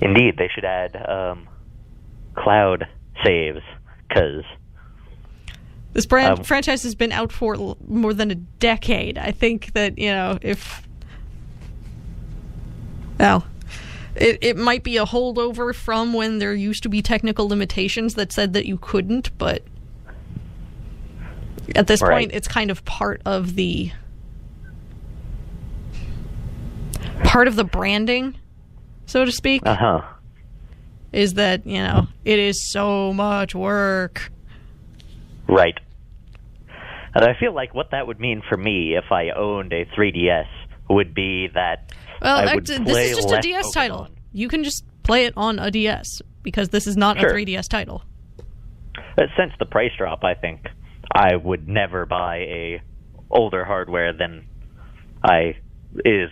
Indeed, they should add um, cloud saves because This brand Um, franchise has been out for l- more than a decade. I think that you know if well, it it might be a holdover from when there used to be technical limitations that said that you couldn't, but at this Right. point, it's kind of part of the part of the branding, so to speak. uh huh. is that you know it is so much work. Right. And I feel like what that would mean for me if I owned a 3DS would be that Well, I would act- play this is just a DS title. You can just play it on a DS because this is not Sure. a 3DS title. But since the price drop, I think I would never buy a older hardware than I is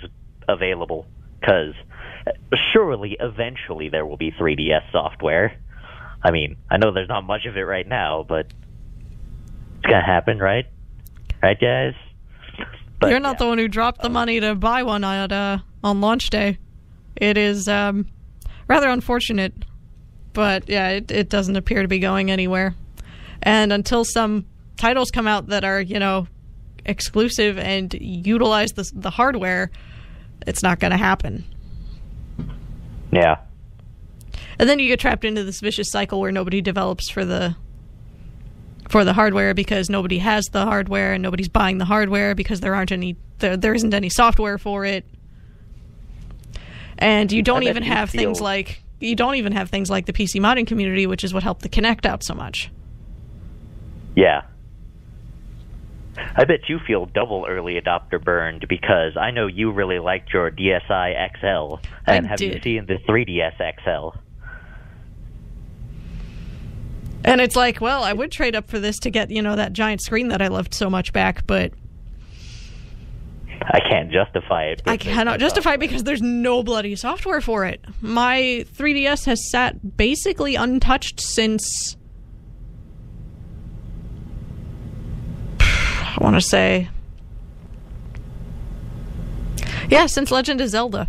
available because surely eventually there will be 3DS software. I mean, I know there's not much of it right now, but it's gonna happen, right? Right, guys? But, You're not yeah. the one who dropped the money to buy one at, uh, on launch day. It is um, rather unfortunate, but yeah, it, it doesn't appear to be going anywhere. And until some titles come out that are, you know, exclusive and utilize the, the hardware, it's not going to happen. Yeah. And then you get trapped into this vicious cycle where nobody develops for the for the hardware because nobody has the hardware and nobody's buying the hardware because there aren't any there, there isn't any software for it. and you don't even have things like you don't even have things like the PC modding community, which is what helped the Kinect out so much. Yeah. I bet you feel double early adopter burned because I know you really liked your DSi XL. And I have you seen the 3DS XL? And it's like, well, I would trade up for this to get you know that giant screen that I loved so much back, but I can't justify it. I cannot justify software. because there's no bloody software for it. My 3DS has sat basically untouched since. I want to say. Yeah, since Legend of Zelda.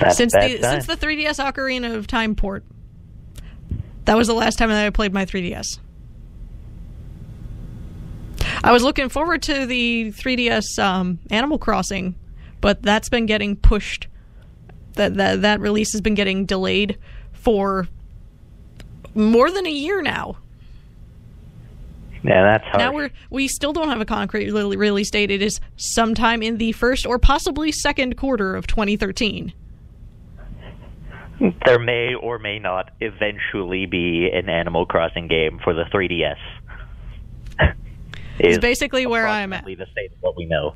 That's since the time. since the 3DS Ocarina of Time port. That was the last time that I played my 3DS. I was looking forward to the 3DS um, Animal Crossing, but that's been getting pushed. That that that release has been getting delayed for more than a year now. Yeah, that's hard. Now we're we still don't have a concrete release date. It is sometime in the first or possibly second quarter of 2013. There may or may not eventually be an Animal Crossing game for the 3DS. Is Is basically where I'm at. the state of what we know.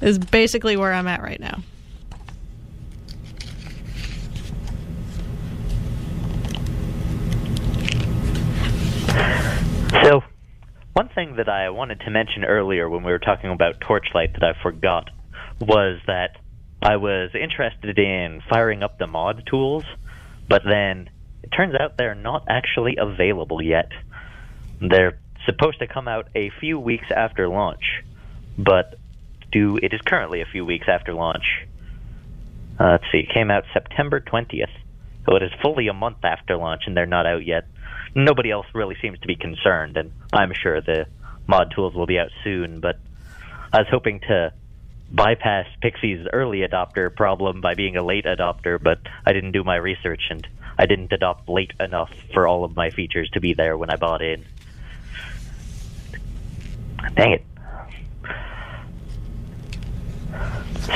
Is basically where I'm at right now. So, one thing that I wanted to mention earlier when we were talking about Torchlight that I forgot was that I was interested in firing up the mod tools, but then it turns out they're not actually available yet. They're supposed to come out a few weeks after launch, but do it is currently a few weeks after launch. Uh, let's see, it came out September 20th, so it is fully a month after launch, and they're not out yet. Nobody else really seems to be concerned, and I'm sure the mod tools will be out soon. But I was hoping to bypass Pixie's early adopter problem by being a late adopter, but I didn't do my research and I didn't adopt late enough for all of my features to be there when I bought in. Dang it.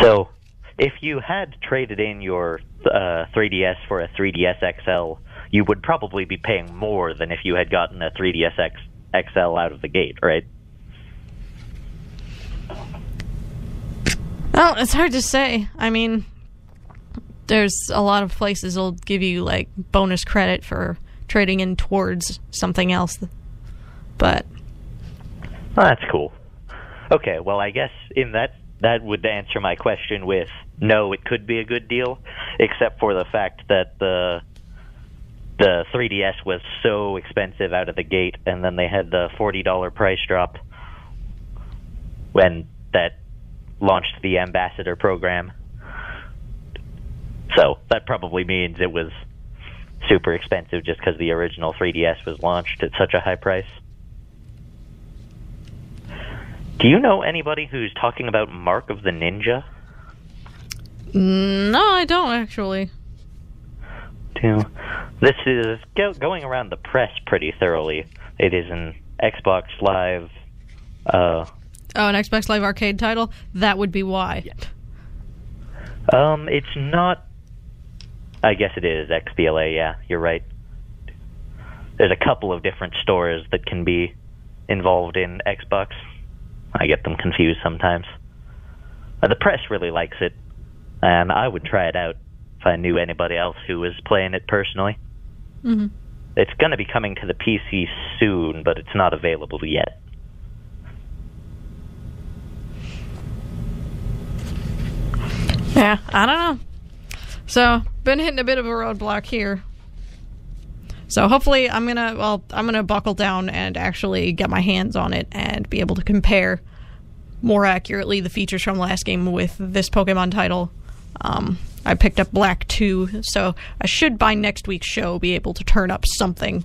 So, if you had traded in your uh, 3DS for a 3DS XL, you would probably be paying more than if you had gotten a 3DS X, XL out of the gate, right? Well, it's hard to say. I mean, there's a lot of places will give you like bonus credit for trading in towards something else. But that's cool. Okay, well, I guess in that that would answer my question with no, it could be a good deal, except for the fact that the the 3DS was so expensive out of the gate, and then they had the forty dollar price drop when that launched the ambassador program. So that probably means it was super expensive just because the original 3DS was launched at such a high price. Do you know anybody who's talking about Mark of the Ninja? Mm, no, I don't actually. Too. This is go- going around the press pretty thoroughly. It is an Xbox Live. Uh, Oh, an Xbox Live Arcade title? That would be why. um, it's not. I guess it is XBLA. Yeah, you're right. There's a couple of different stores that can be involved in Xbox. I get them confused sometimes. Uh, the press really likes it, and I would try it out if I knew anybody else who was playing it personally. hmm It's going to be coming to the PC soon, but it's not available yet. Yeah, I don't know. So, been hitting a bit of a roadblock here. So hopefully I'm gonna well I'm gonna buckle down and actually get my hands on it and be able to compare more accurately the features from last game with this Pokemon title. Um, I picked up Black 2, so I should by next week's show be able to turn up something.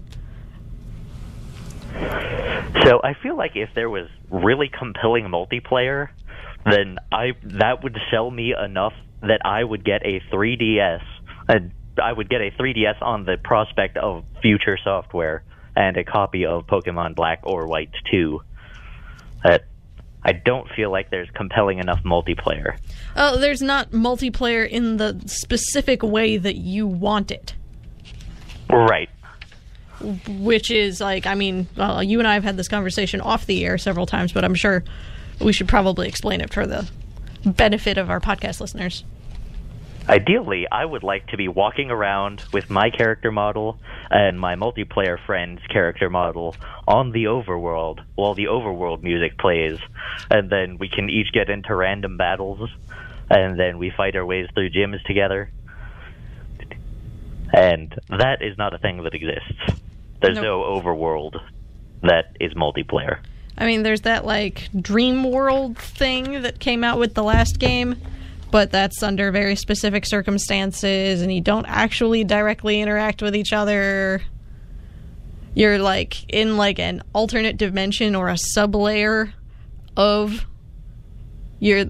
So I feel like if there was really compelling multiplayer, then I that would sell me enough that I would get a 3DS. And I would get a 3DS on the prospect of future software and a copy of Pokemon Black or White 2. That I don't feel like there's compelling enough multiplayer. Oh, there's not multiplayer in the specific way that you want it. Right. which is like i mean well, you and i have had this conversation off the air several times but i'm sure we should probably explain it for the benefit of our podcast listeners Ideally, I would like to be walking around with my character model and my multiplayer friend's character model on the overworld while the overworld music plays, and then we can each get into random battles, and then we fight our ways through gyms together. And that is not a thing that exists. There's Nope. no overworld that is multiplayer. i mean there's that like dream world thing that came out with the last game but that's under very specific circumstances and you don't actually directly interact with each other. You're like in like an alternate dimension or a sub layer of your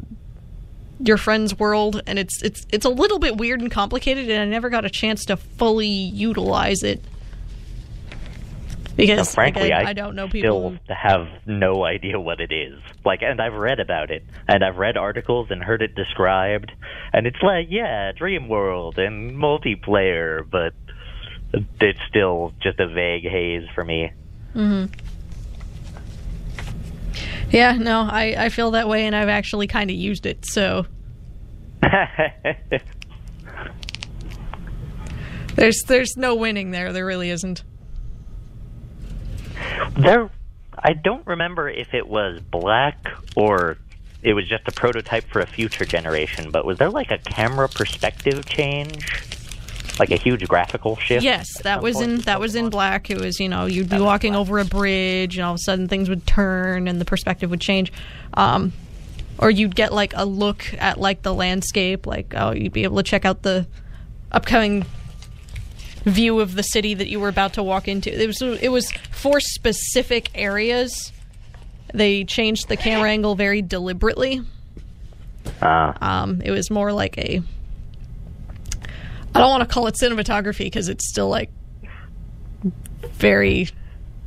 your friend's world and it's it's it's a little bit weird and complicated and I never got a chance to fully utilize it because frankly, again, I, I don't know people still have no idea what it is. Like, and I've read about it, and I've read articles and heard it described, and it's like, yeah, Dream World and multiplayer, but it's still just a vague haze for me. Mm-hmm. yeah no I I feel that way and I've actually kind of used it so there's there's no winning there there really isn't there, I don't remember if it was black or it was just a prototype for a future generation. But was there like a camera perspective change, like a huge graphical shift? Yes, that was in that was in black. It was you know you'd be walking over a bridge and all of a sudden things would turn and the perspective would change, um, or you'd get like a look at like the landscape. Like oh, you'd be able to check out the upcoming view of the city that you were about to walk into. It was it was for specific areas. They changed the camera angle very deliberately. Uh, Um, it was more like a. I don't want to call it cinematography because it's still like very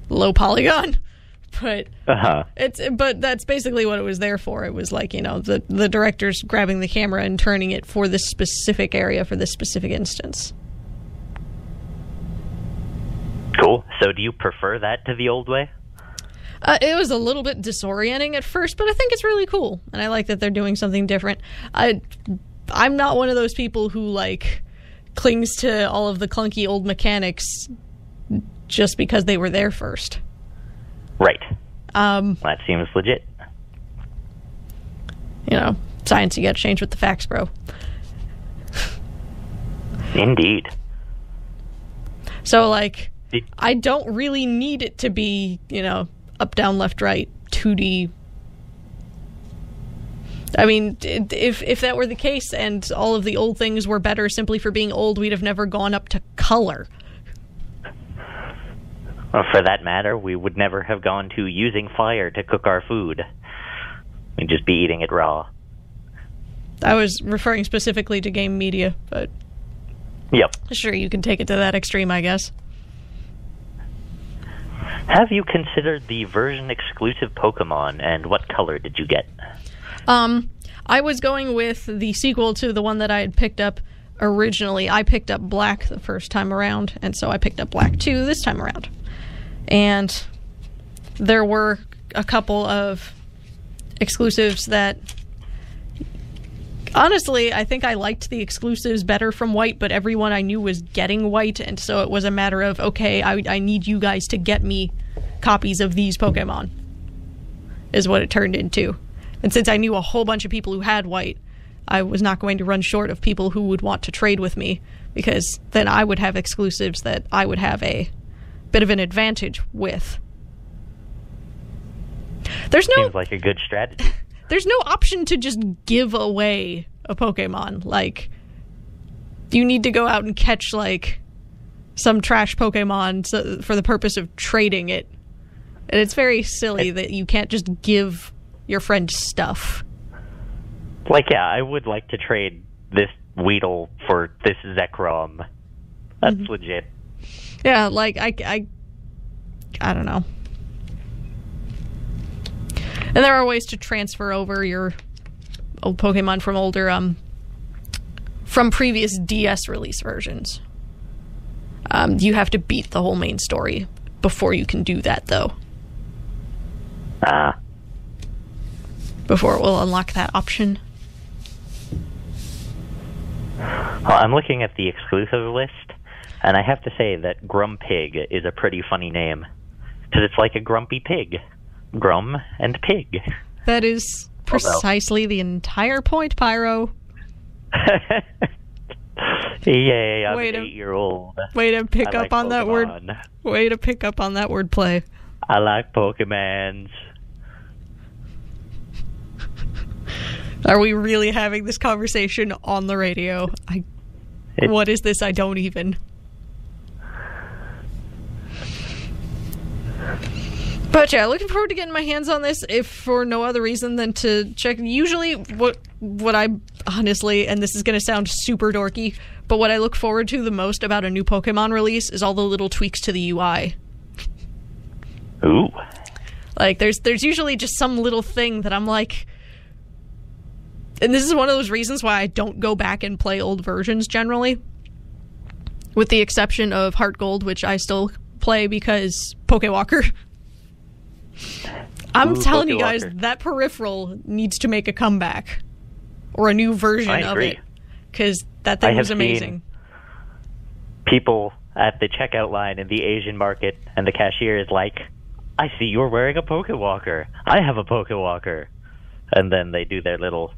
low polygon, but uh-huh. it's but that's basically what it was there for. It was like you know the the director's grabbing the camera and turning it for this specific area for this specific instance. Cool. So, do you prefer that to the old way? Uh, it was a little bit disorienting at first, but I think it's really cool, and I like that they're doing something different. I, I'm not one of those people who like clings to all of the clunky old mechanics just because they were there first. Right. Um, That seems legit. you know, science you got to change with the facts, bro. Indeed. So like, I don't really need it to be you know up, down, left, right, 2D. I mean, if if that were the case and all of the old things were better simply for being old, we'd have never gone up to color. Well, for that matter, we would never have gone to using fire to cook our food. We'd just be eating it raw. I was referring specifically to game media, but Yep. sure, you can take it to that extreme, I guess. Have you considered the version exclusive Pokemon, and what color did you get? Um, I was going with the sequel to the one that I had picked up originally. I picked up Black the first time around, and so I picked up Black 2 this time around. And there were a couple of exclusives that honestly, I think I liked the exclusives better from White, but everyone I knew was getting White, and so it was a matter of okay, I, I need you guys to get me copies of these Pokemon, is what it turned into. And since I knew a whole bunch of people who had White, I was not going to run short of people who would want to trade with me, because then I would have exclusives that I would have a bit of an advantage with. There's no Seems like a good strategy. there's no option to just give away a Pokemon. Like, you need to go out and catch like some trash Pokemon so, for the purpose of trading it, and it's very silly that you can't just give your friend stuff. Like, yeah, I would like to trade this Weedle for this Zekrom. That's mm-hmm. legit. Yeah, like I, I, I don't know. And there are ways to transfer over your old Pokemon from older um from previous DS release versions. Um, you have to beat the whole main story before you can do that, though. Ah, Before it will unlock that option. well, I'm looking at the exclusive list, and I have to say that Grumpig is a pretty funny name. Because it's like a grumpy pig. Grum and pig. That is precisely the entire point, Pyro. Yay, I'm Wait a- an eight-year-old. Way to pick I up like on that word. Pokemon. Way to pick up on that wordplay. I like Pokemons. Are we really having this conversation on the radio? I. It- what is this? I don't even. But yeah, looking forward to getting my hands on this, if for no other reason than to check. Usually, what what I honestly, and this is going to sound super dorky, but what I look forward to the most about a new Pokemon release is all the little tweaks to the UI. Ooh. Like there's there's usually just some little thing that I'm like and this is one of those reasons why I don't go back and play old versions generally. With the exception of Heart Gold, which I still play because Pokewalker. I'm Ooh, telling you guys, Pokewalker. that peripheral needs to make a comeback. Or a new version of it. Because that thing was amazing. People at the checkout line in the Asian market, and the cashier is like, I see you're wearing a Poke Walker. I have a Poke Walker," And then they do their little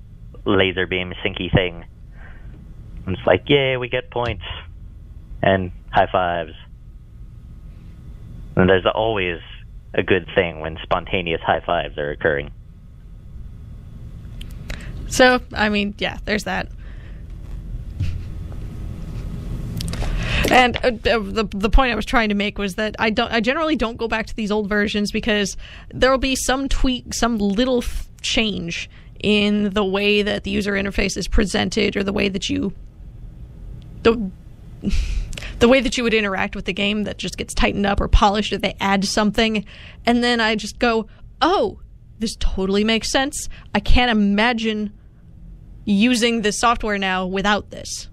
laser beam sinky thing. And it's like, yay, we get points. And high fives. And there's always a good thing when spontaneous high fives are occurring. So, I mean, yeah, there's that. And uh, uh, the the point I was trying to make was that I don't I generally don't go back to these old versions because there'll be some tweak, some little f- change in the way that the user interface is presented or the way that you the the way that you would interact with the game that just gets tightened up or polished or they add something and then I just go, "Oh, this totally makes sense. I can't imagine using this software now without this."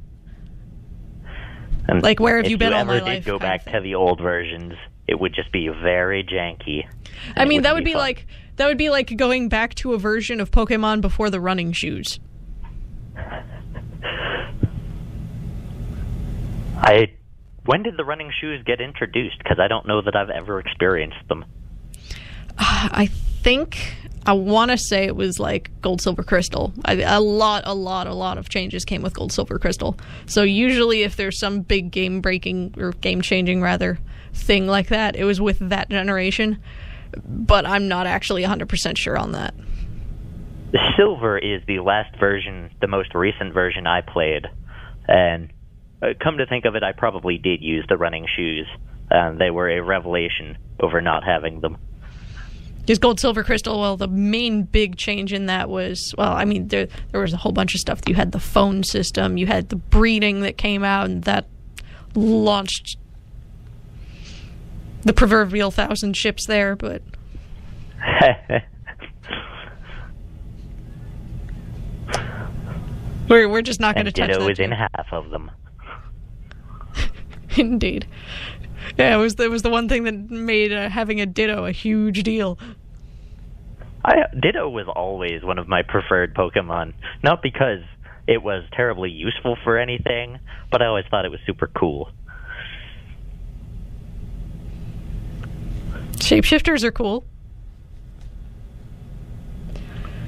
And Like, where have if you been all ever my life go back to the old versions, it would just be very janky. I mean, that would be like that would be like going back to a version of Pokemon before the running shoes. I. When did the running shoes get introduced? Because I don't know that I've ever experienced them. I think I want to say it was like Gold, Silver, Crystal. I, a lot, a lot, a lot of changes came with Gold, Silver, Crystal. So usually, if there's some big game breaking or game changing rather thing like that, it was with that generation. But I'm not actually 100% sure on that. Silver is the last version, the most recent version I played, and uh, come to think of it, I probably did use the running shoes. Um, they were a revelation over not having them. Because Gold, Silver, Crystal, well, the main big change in that was, well, I mean, there, there was a whole bunch of stuff. You had the phone system, you had the breeding that came out, and that launched the proverbial thousand ships there, but we're, we're just not going to and touch Ditto that. is in half of them. Indeed. Yeah, it was, it was the one thing that made uh, having a Ditto a huge deal. I, Ditto was always one of my preferred Pokemon. Not because it was terribly useful for anything, but I always thought it was super cool. Shapeshifters are cool.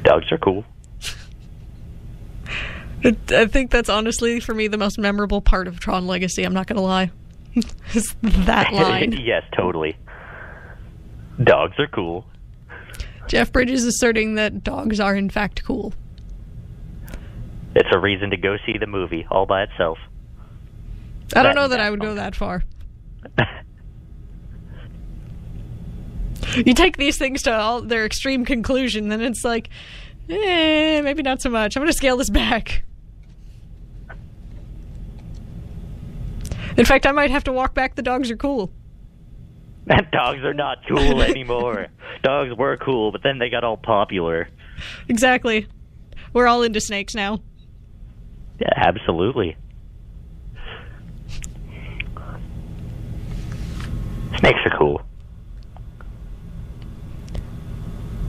Dogs are cool. I think that's honestly for me the most memorable part of Tron Legacy. I'm not gonna lie, is that line. yes, totally. Dogs are cool. Jeff Bridges asserting that dogs are in fact cool. It's a reason to go see the movie all by itself. I don't That- know that I would go that far. You take these things to all their extreme conclusion, then it's like, eh, maybe not so much. I'm gonna scale this back. In fact, I might have to walk back. The dogs are cool. Dogs are not cool anymore. dogs were cool, but then they got all popular. Exactly. We're all into snakes now. Yeah, absolutely. Snakes are cool.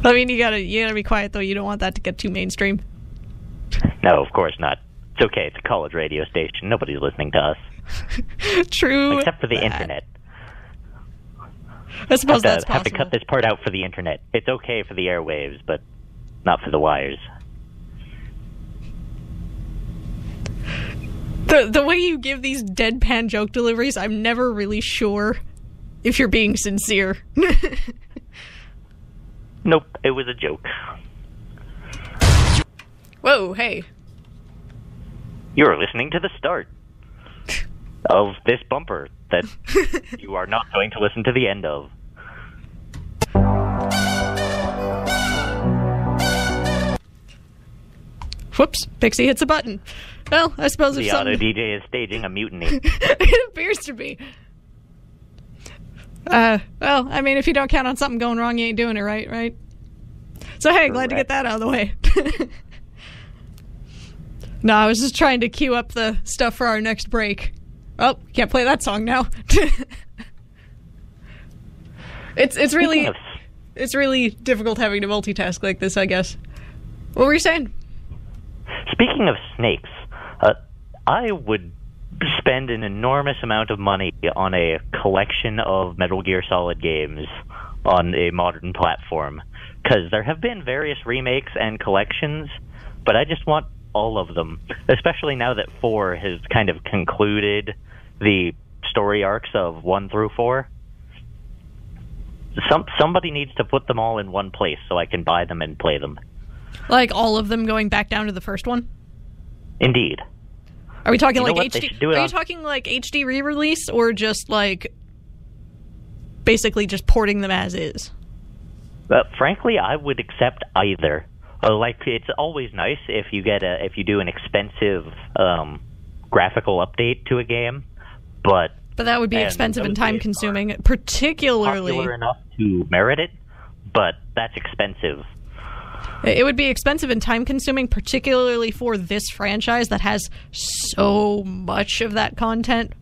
I mean, you gotta you gotta be quiet though. You don't want that to get too mainstream. No, of course not. It's okay. It's a college radio station. Nobody's listening to us True. except for the that. internet. I suppose have to, that's have to cut this part out for the internet. It's okay for the airwaves, but not for the wires. The the way you give these deadpan joke deliveries, I'm never really sure if you're being sincere. Nope, it was a joke. Whoa, hey. You're listening to the start of this bumper that you are not going to listen to the end of. Whoops, Pixie hits a button. Well, I suppose if The auto something DJ is staging a mutiny. it appears to be. Uh, well, I mean, if you don't count on something going wrong, you ain't doing it right, right? So hey, glad to get that out of the way. no, I was just trying to queue up the stuff for our next break. Oh, can't play that song now. it's it's really it's really difficult having to multitask like this, I guess. What were you saying? Speaking of snakes, uh, I would spend an enormous amount of money on a collection of Metal Gear Solid games on a modern platform because there have been various remakes and collections, but I just want all of them, especially now that 4 has kind of concluded the story arcs of 1 through 4. Some somebody needs to put them all in one place so I can buy them and play them. Like all of them going back down to the first one? Indeed. Are we talking You like HD? should do it Are you talking like HD re-release or just like basically just porting them as is? But frankly, I would accept either. Uh, like it's always nice if you get a if you do an expensive um, graphical update to a game, but But that would be And expensive and time consuming, particularly. popular enough to merit it. But that's expensive. It would be expensive and time consuming, particularly for this franchise that has so much of that content.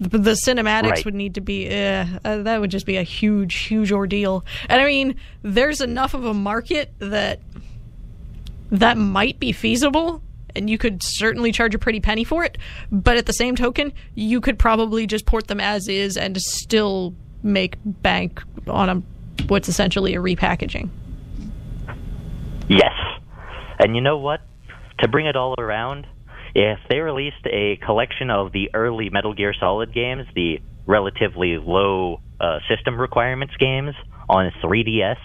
The, the cinematics Right. would need to be, uh, uh, that would just be a huge, huge ordeal. And I mean, there's enough of a market that that might be feasible. And you could certainly charge a pretty penny for it, but at the same token, you could probably just port them as is and still make bank on a what's essentially a repackaging. Yes, and you know what? To bring it all around, if they released a collection of the early Metal Gear Solid games, the relatively low uh, system requirements games on 3DS,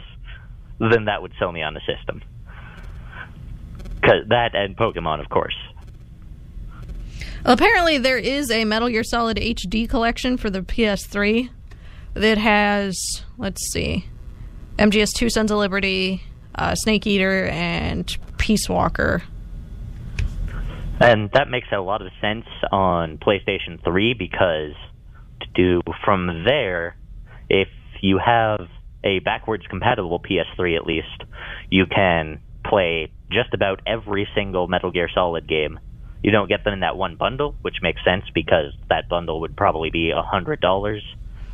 then that would sell me on the system. 'Cause that and Pokemon, of course. Apparently, there is a Metal Gear Solid HD collection for the PS3 that has, let's see, MGS2 Sons of Liberty, uh, Snake Eater, and Peace Walker. And that makes a lot of sense on PlayStation 3 because to do from there, if you have a backwards compatible PS3 at least, you can play just about every single Metal Gear Solid game. You don't get them in that one bundle, which makes sense because that bundle would probably be $100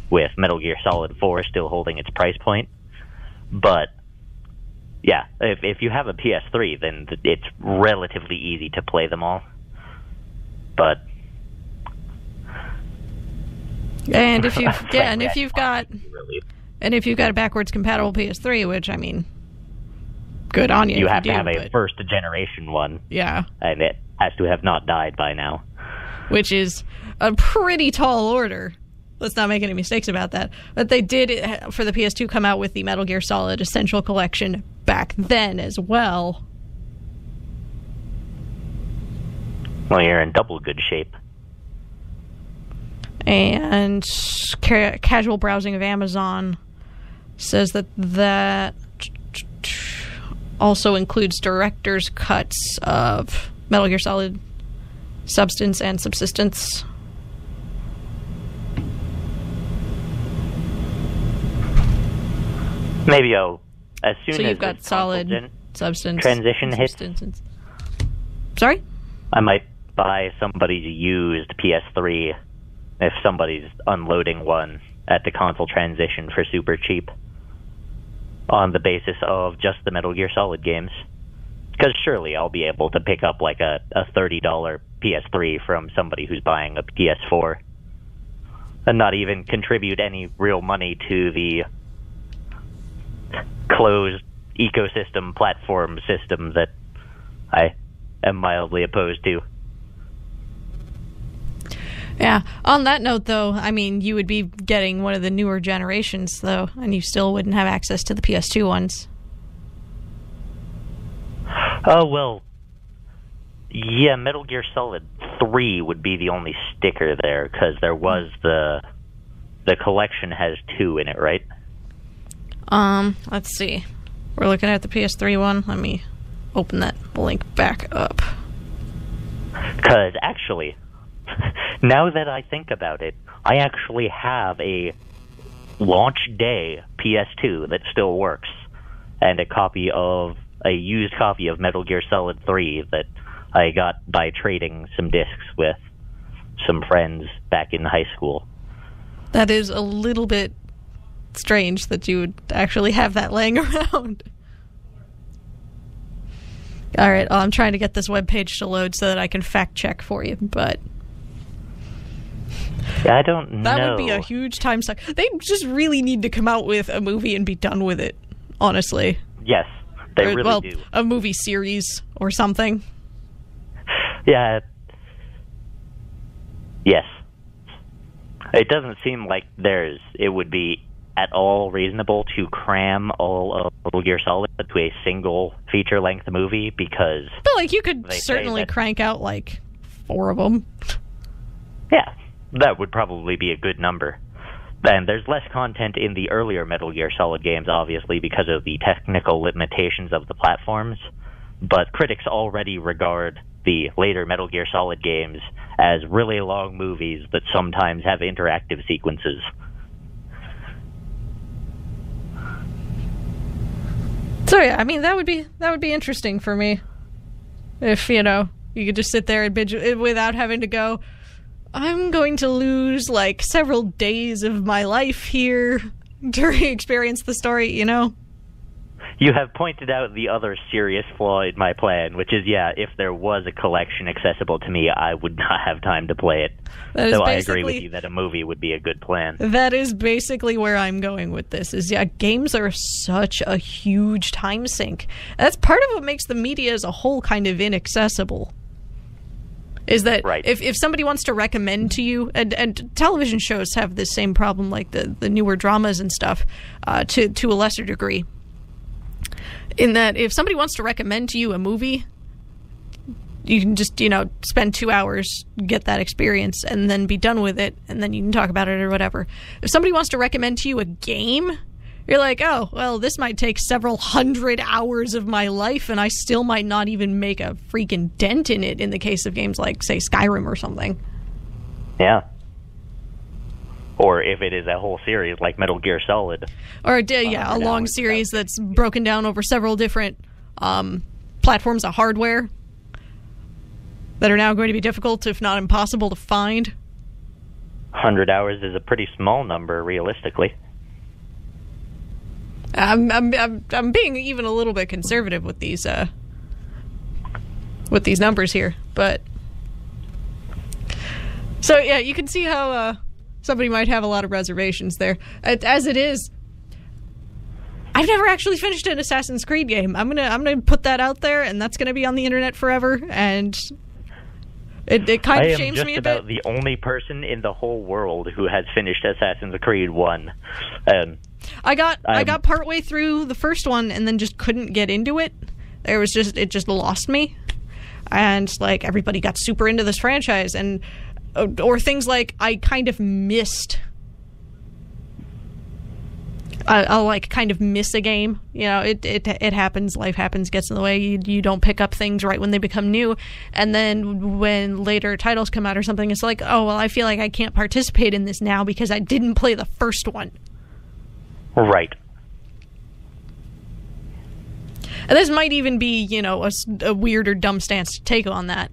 with Metal Gear Solid 4 still holding its price point. But yeah, if if you have a PS3, then it's relatively easy to play them all. But And if you've yeah, and if you've got want to really- and if you've got a backwards compatible PS3, which I mean, good on you. you have do, to have a but- first generation one, yeah, and it has to have not died by now. which is a pretty tall order. Let's not make any mistakes about that. But they did uh, for the PS2 come out with the Metal Gear Solid Essential Collection back then as well. Well, you're in double good shape. and ca- casual browsing of Amazon says that that also includes director's cuts of Metal Gear Solid Substance and Subsistence. Maybe I'll as soon So as you've got solid substance transition hits. substance. Sorry. I might buy somebody's used PS3 if somebody's unloading one at the console transition for super cheap on the basis of just the Metal Gear Solid games. Because surely I'll be able to pick up like a, a $30 PS3 from somebody who's buying a PS4 and not even contribute any real money to the closed ecosystem platform system that I am mildly opposed to. Yeah. On that note, though, I mean, you would be getting one of the newer generations, though, and you still wouldn't have access to the PS2 ones. Oh well, yeah. Metal Gear Solid Three would be the only sticker there because there was the the collection has two in it, right? Um, let's see. We're looking at the PS3 one. Let me open that link back up. Because actually, now that I think about it, I actually have a launch day PS2 that still works, and a copy of a used copy of Metal Gear Solid 3 that I got by trading some discs with some friends back in high school. That is a little bit strange that you would actually have that laying around. All right, well, I'm trying to get this web page to load so that I can fact check for you, but I don't know that know. would be a huge time suck. They just really need to come out with a movie and be done with it, honestly. Yes, they Or, really well, do. a movie series or something. Yeah. Yes. It doesn't seem like there's it would be at all reasonable to cram all of Metal Gear Solid to a single feature length movie because But like you could certainly crank out like four of them. yeah, that would probably be a good number. And there's less content in the earlier Metal Gear Solid games, obviously, because of the technical limitations of the platforms. But critics already regard the later Metal Gear Solid games as really long movies that sometimes have interactive sequences. So yeah, I mean that would be that would be interesting for me. If you know you could just sit there and binge without having to go. I'm going to lose like several days of my life here to experience the story. You know. You have pointed out the other serious flaw in my plan, which is, yeah, if there was a collection accessible to me, I would not have time to play it. That is so I agree with you that a movie would be a good plan. That is basically where I'm going with this. Is yeah, games are such a huge time sink. That's part of what makes the media as a whole kind of inaccessible. Is that Right. if, if somebody wants to recommend to you, and, and television shows have this same problem, like the, the newer dramas and stuff, uh, to to a lesser degree. In that, if somebody wants to recommend to you a movie, you can just you know spend two hours get that experience and then be done with it and then you can talk about it or whatever if somebody wants to recommend to you a game you're like oh well this might take several hundred hours of my life and i still might not even make a freaking dent in it in the case of games like say skyrim or something Yeah. Or if it is a whole series like Metal Gear Solid. or a, yeah a long series that's broken down over several different um, platforms of hardware that are now going to be difficult if not impossible to find 100 hours is a pretty small number, realistically. I'm, I'm I'm I'm being even a little bit conservative with these uh with these numbers here, but so yeah, you can see how uh somebody might have a lot of reservations there. As as it is, I've never actually finished an Assassin's Creed game. I'm gonna I'm gonna put that out there, and that's gonna be on the internet forever. And it, it kind I of am shames just me a about bit. the only person in the whole world who has finished Assassin's Creed 1. Um, I got I I'm- got partway through the first one and then just couldn't get into it. There was just it just lost me, and like everybody got super into this franchise, and uh, or things like I kind of missed. I, I'll like kind of miss a game. You know, it, it it happens. Life happens, gets in the way. You you don't pick up things right when they become new, and then when later titles come out or something, it's like, oh well, I feel like I can't participate in this now because I didn't play the first one. Right. And this might even be, you know, a weird or dumb stance to take on that.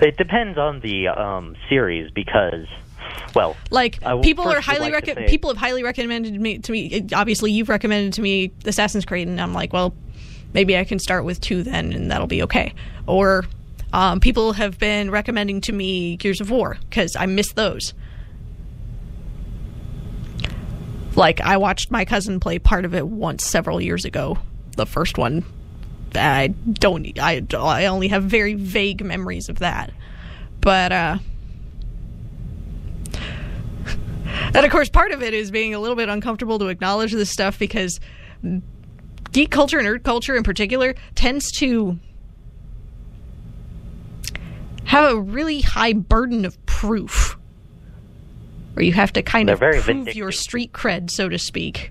It depends on the um, series because, well, Like people are highly like rec- people have highly recommended me to me. Obviously, you've recommended to me Assassin's Creed, and I'm like, well, maybe I can start with two then, and that'll be okay. Or um, people have been recommending to me Gears of War because I miss those. Like I watched my cousin play part of it once several years ago. The first one, I don't. I I only have very vague memories of that, but. uh and of course, part of it is being a little bit uncomfortable to acknowledge this stuff because geek culture, and nerd culture in particular, tends to have a really high burden of proof. Where you have to kind They're of very prove vindictive. your street cred, so to speak.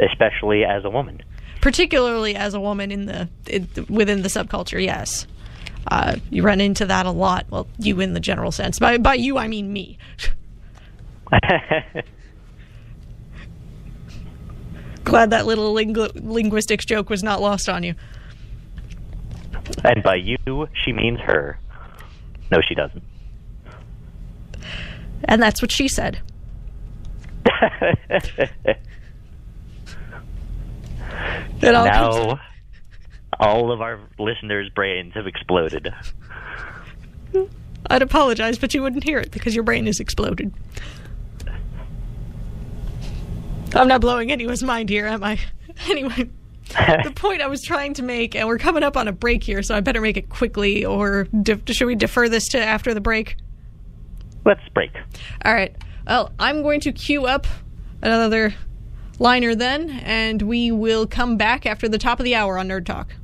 especially as a woman. Particularly as a woman in the in, within the subculture, yes. Uh, you run into that a lot. Well, you in the general sense. By by you, I mean me. Glad that little lingu- linguistics joke was not lost on you. and by you, she means her. No, she doesn't. And that's what she said. It all comes- all of our listeners' brains have exploded. I'd apologize, but you wouldn't hear it because your brain is exploded. I'm not blowing anyone's mind here, am I? Anyway, the point I was trying to make, and we're coming up on a break here, so I better make it quickly, or should we defer this to after the break? Let's break. All right. Well, I'm going to queue up another liner then, and we will come back after the top of the hour on Nerd Talk.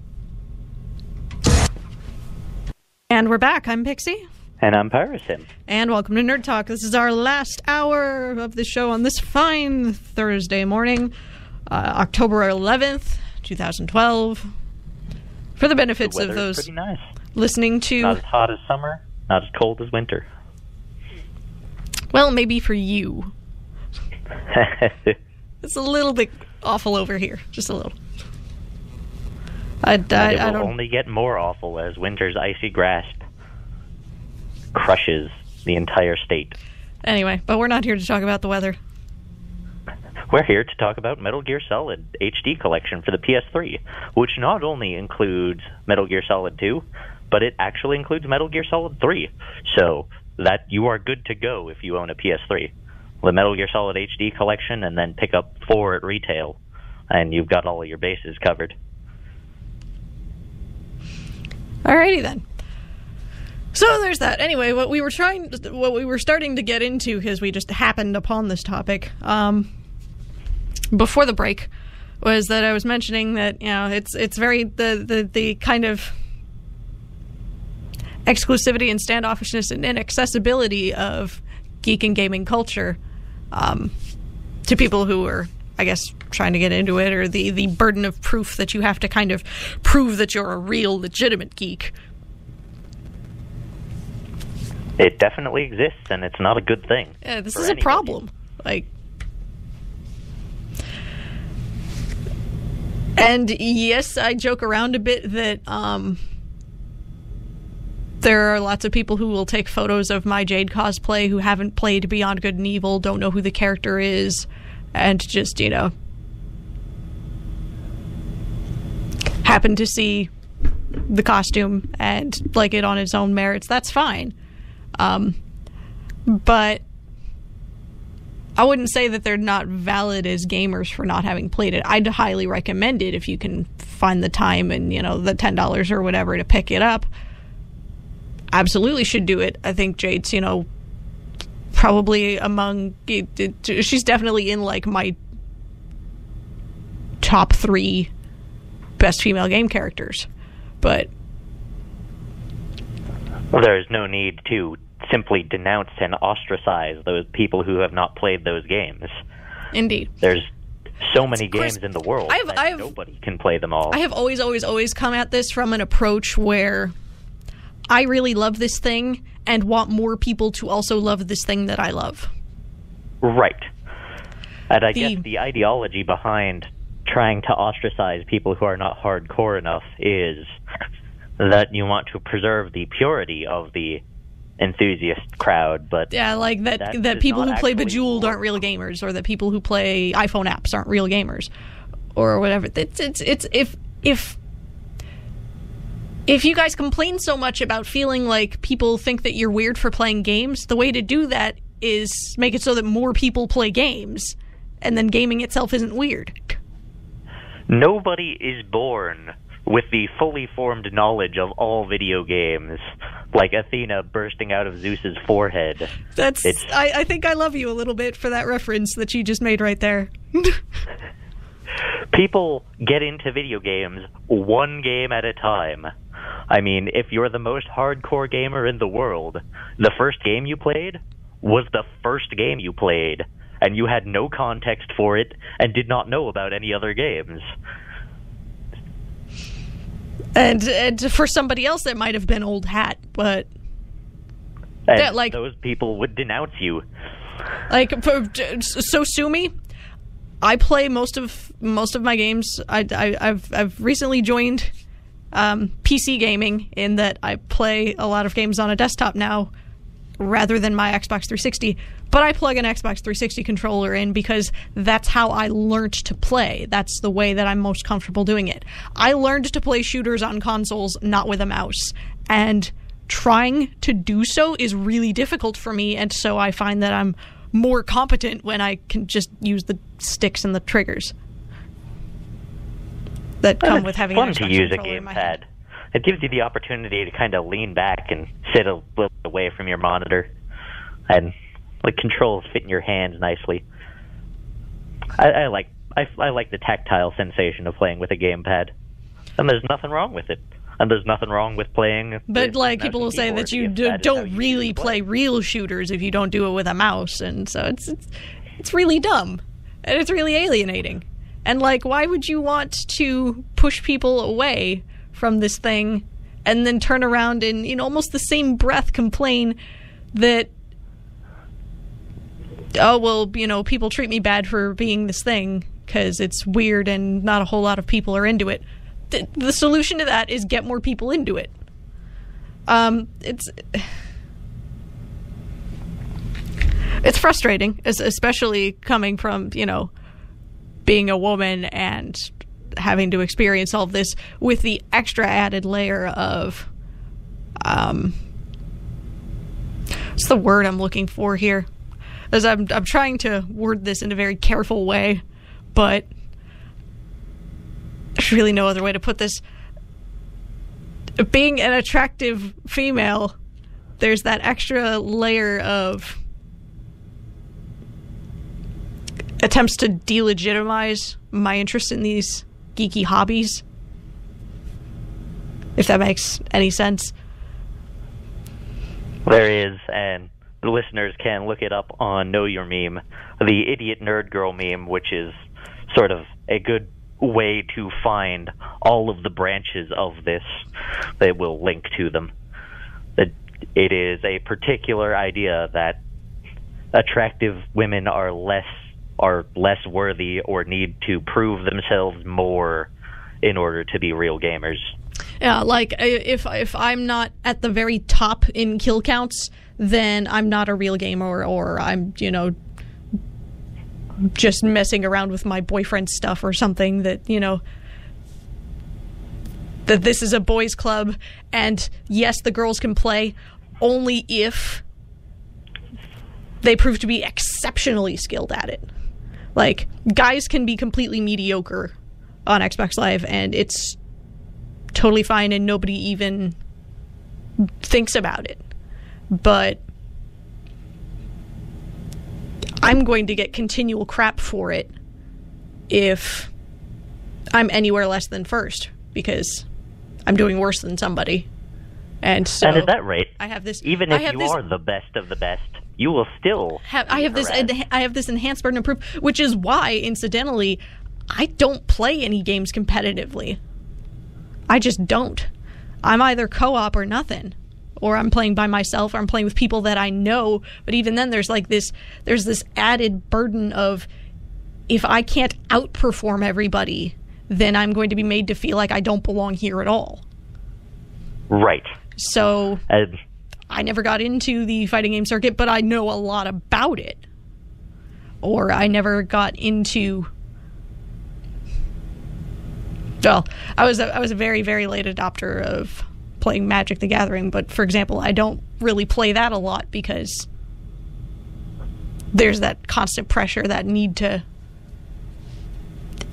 And we're back. I'm Pixie. And I'm Pyrosim. And welcome to Nerd Talk. This is our last hour of the show on this fine Thursday morning, uh, October 11th, 2012. For the benefits The of those nice. listening to, Not as hot as summer, not as cold as winter. Well, maybe for you. It's a little bit awful over here, just a little. I, I, it I will only get more awful as winter's icy grasp crushes the entire state. Anyway, but we're not here to talk about the weather. We're here to talk about Metal Gear Solid HD Collection for the PS3, which not only includes Metal Gear Solid 2, but it actually includes Metal Gear Solid 3. So that you are good to go if you own a PS3. The Metal Gear Solid HD Collection, and then pick up four at retail, and you've got all of your bases covered. Alrighty then. So there's that. Anyway, what we were trying, what we were starting to get into, because we just happened upon this topic um, before the break, was that I was mentioning that you know it's it's very the the the kind of exclusivity and standoffishness and inaccessibility of geek and gaming culture um, to people who are, I guess, trying to get into it, or the the burden of proof that you have to kind of prove that you're a real, legitimate geek. It definitely exists, and it's not a good thing. Yeah, this is a anybody. problem. Like, and yes, I joke around a bit that um, there are lots of people who will take photos of my Jade cosplay who haven't played Beyond Good and Evil, don't know who the character is, and just you know happen to see the costume and like it on its own merits. That's fine. Um, but I wouldn't say that they're not valid as gamers for not having played it. I'd highly recommend it if you can find the time and you know the ten dollars or whatever to pick it up. Absolutely should do it. I think Jade's you know probably among she's definitely in like my top three best female game characters. But Well, there is no need to simply denounce and ostracize those people who have not played those games. indeed. There's so many course, games in the world I've- I've- nobody can play them all. I have always, always, always come at this from an approach where I really love this thing and want more people to also love this thing that I love. Right. And I The- guess the ideology behind trying to ostracize people who are not hardcore enough is that you want to preserve the purity of the enthusiast crowd, but Yeah, like that That that people who play Bejeweled aren't real gamers, or that people who play iPhone apps aren't real gamers, or whatever. It's it's it's if if if you guys complain so much about feeling like people think that you're weird for playing games, the way to do that is make it so that more people play games, and then gaming itself isn't weird. nobody is born with the fully formed knowledge of all video games, like Athena bursting out of Zeus's forehead. That's It's- I, I think I love you a little bit for that reference that you just made right there. People get into video games one game at a time. I mean, if you're the most hardcore gamer in the world, the first game you played was the first game you played, and you had no context for it and did not know about any other games. and and for somebody else that might have been old hat, but And That, like- those people would denounce you. Like for, so sue me. I play most of most of my games. I, I I've I've recently joined um, PC gaming in that I play a lot of games on a desktop now rather than my Xbox 360. But I plug an Xbox 360 controller in because that's how I learned to play. That's the way that I'm most comfortable doing it. I learned to play shooters on consoles, not with a mouse. And trying to do so is really difficult for me. And so I find that I'm more competent when I can just use the sticks and the triggers that come it's with having fun to use a controller in my hand. gamepad. It gives you the opportunity to kind of lean back and sit a little away from your monitor, and like controls fit in your hands nicely. I, I like I, I like the tactile sensation of playing with a gamepad, and there's nothing wrong with it. And there's nothing wrong with playing. But like people will say that you do, that is how don't you really to play real shooters if you don't do it with a mouse, and so it's it's, it's really dumb and it's really alienating. And like, why would you want to push people away from this thing and then turn around and in almost the same breath complain that oh well, you know, people treat me bad for being this thing because it's weird and not a whole lot of people are into it. The, the solution to that is get more people into it. Um, it's it's frustrating, especially coming from you know being a woman and having to experience all of this with the extra added layer of um, what's the word I'm looking for here? As I'm I'm trying to word this in a very careful way, but there's really no other way to put this. Being an attractive female, there's that extra layer of attempts to delegitimize my interest in these geeky hobbies. If that makes any sense. There is, and the listeners can look it up on Know Your Meme, the idiot nerd girl meme, which is sort of a good way to find all of the branches of this. They will link to them. It, it is a particular idea that attractive women are less are less worthy or need to prove themselves more in order to be real gamers. Yeah, like if if I'm not at the very top in kill counts, then I'm not a real gamer, or I'm you know just messing around with my boyfriend's stuff or something. That you know that this is a boys' club, and yes, the girls can play only if they prove to be exceptionally skilled at it. Like guys can be completely mediocre on Xbox Live, and it's totally fine and nobody even thinks about it. But I'm going to get continual crap for it if I'm anywhere less than first because I'm doing worse than somebody. And so and at that rate, I have this even if you this- are the best of the best, you will still ha- I have this harassed. enha- I have this enhanced burden of proof, which is why, incidentally, I don't play any games competitively. I just don't. I'm either co-op or nothing, or I'm playing by myself, or I'm playing with people that I know. But even then, there's like this there's this added burden of if I can't outperform everybody, then I'm going to be made to feel like I don't belong here at all. Right. So And I never got into the fighting game circuit, but I know a lot about it. Or I never got into. Well, I was a, I was a very very late adopter of playing Magic: The Gathering, but for example, I don't really play that a lot because there's that constant pressure, that need to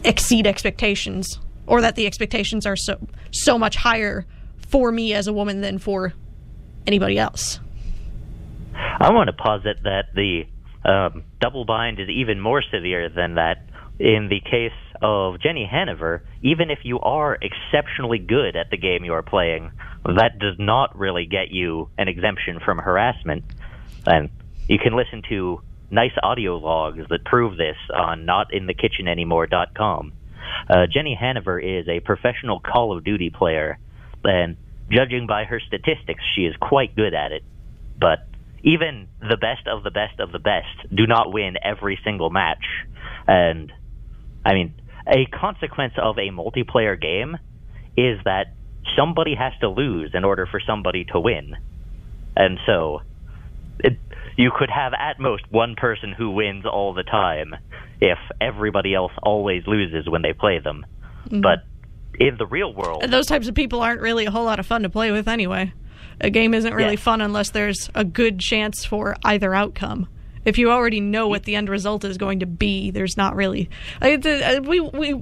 exceed expectations, or that the expectations are so so much higher for me as a woman than for anybody else. I want to posit that the um, double bind is even more severe than that. In the case of Jenny Haniver, even if you are exceptionally good at the game you are playing, that does not really get you an exemption from harassment. And you can listen to nice audio logs that prove this on notinthekitchenanymore.com. Uh, Jenny Haniver is a professional Call of Duty player, and judging by her statistics, she is quite good at it. But even the best of the best of the best do not win every single match. And, I mean, a consequence of a multiplayer game is that somebody has to lose in order for somebody to win. And so, it, you could have at most one person who wins all the time if everybody else always loses when they play them. Mm-hmm. But in the real world, And those types of people aren't really a whole lot of fun to play with anyway. A game isn't really fun unless there's a good chance for either outcome. If you already know what the end result is going to be, there's not really. I, the, uh, we we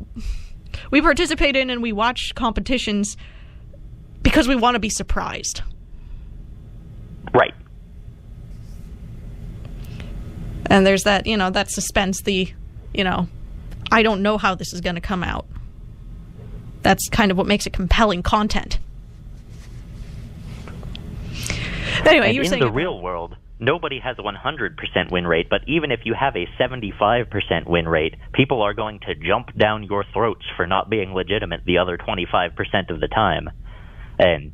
we participate in and we watch competitions because we want to be surprised. right. And there's that, you know, that suspense, the, you know, I don't know how this is going to come out. That's kind of what makes it compelling content. Anyway, And you were in saying the real world, nobody has a 100% win rate, but even if you have a 75% win rate, people are going to jump down your throats for not being legitimate the other 25% of the time. And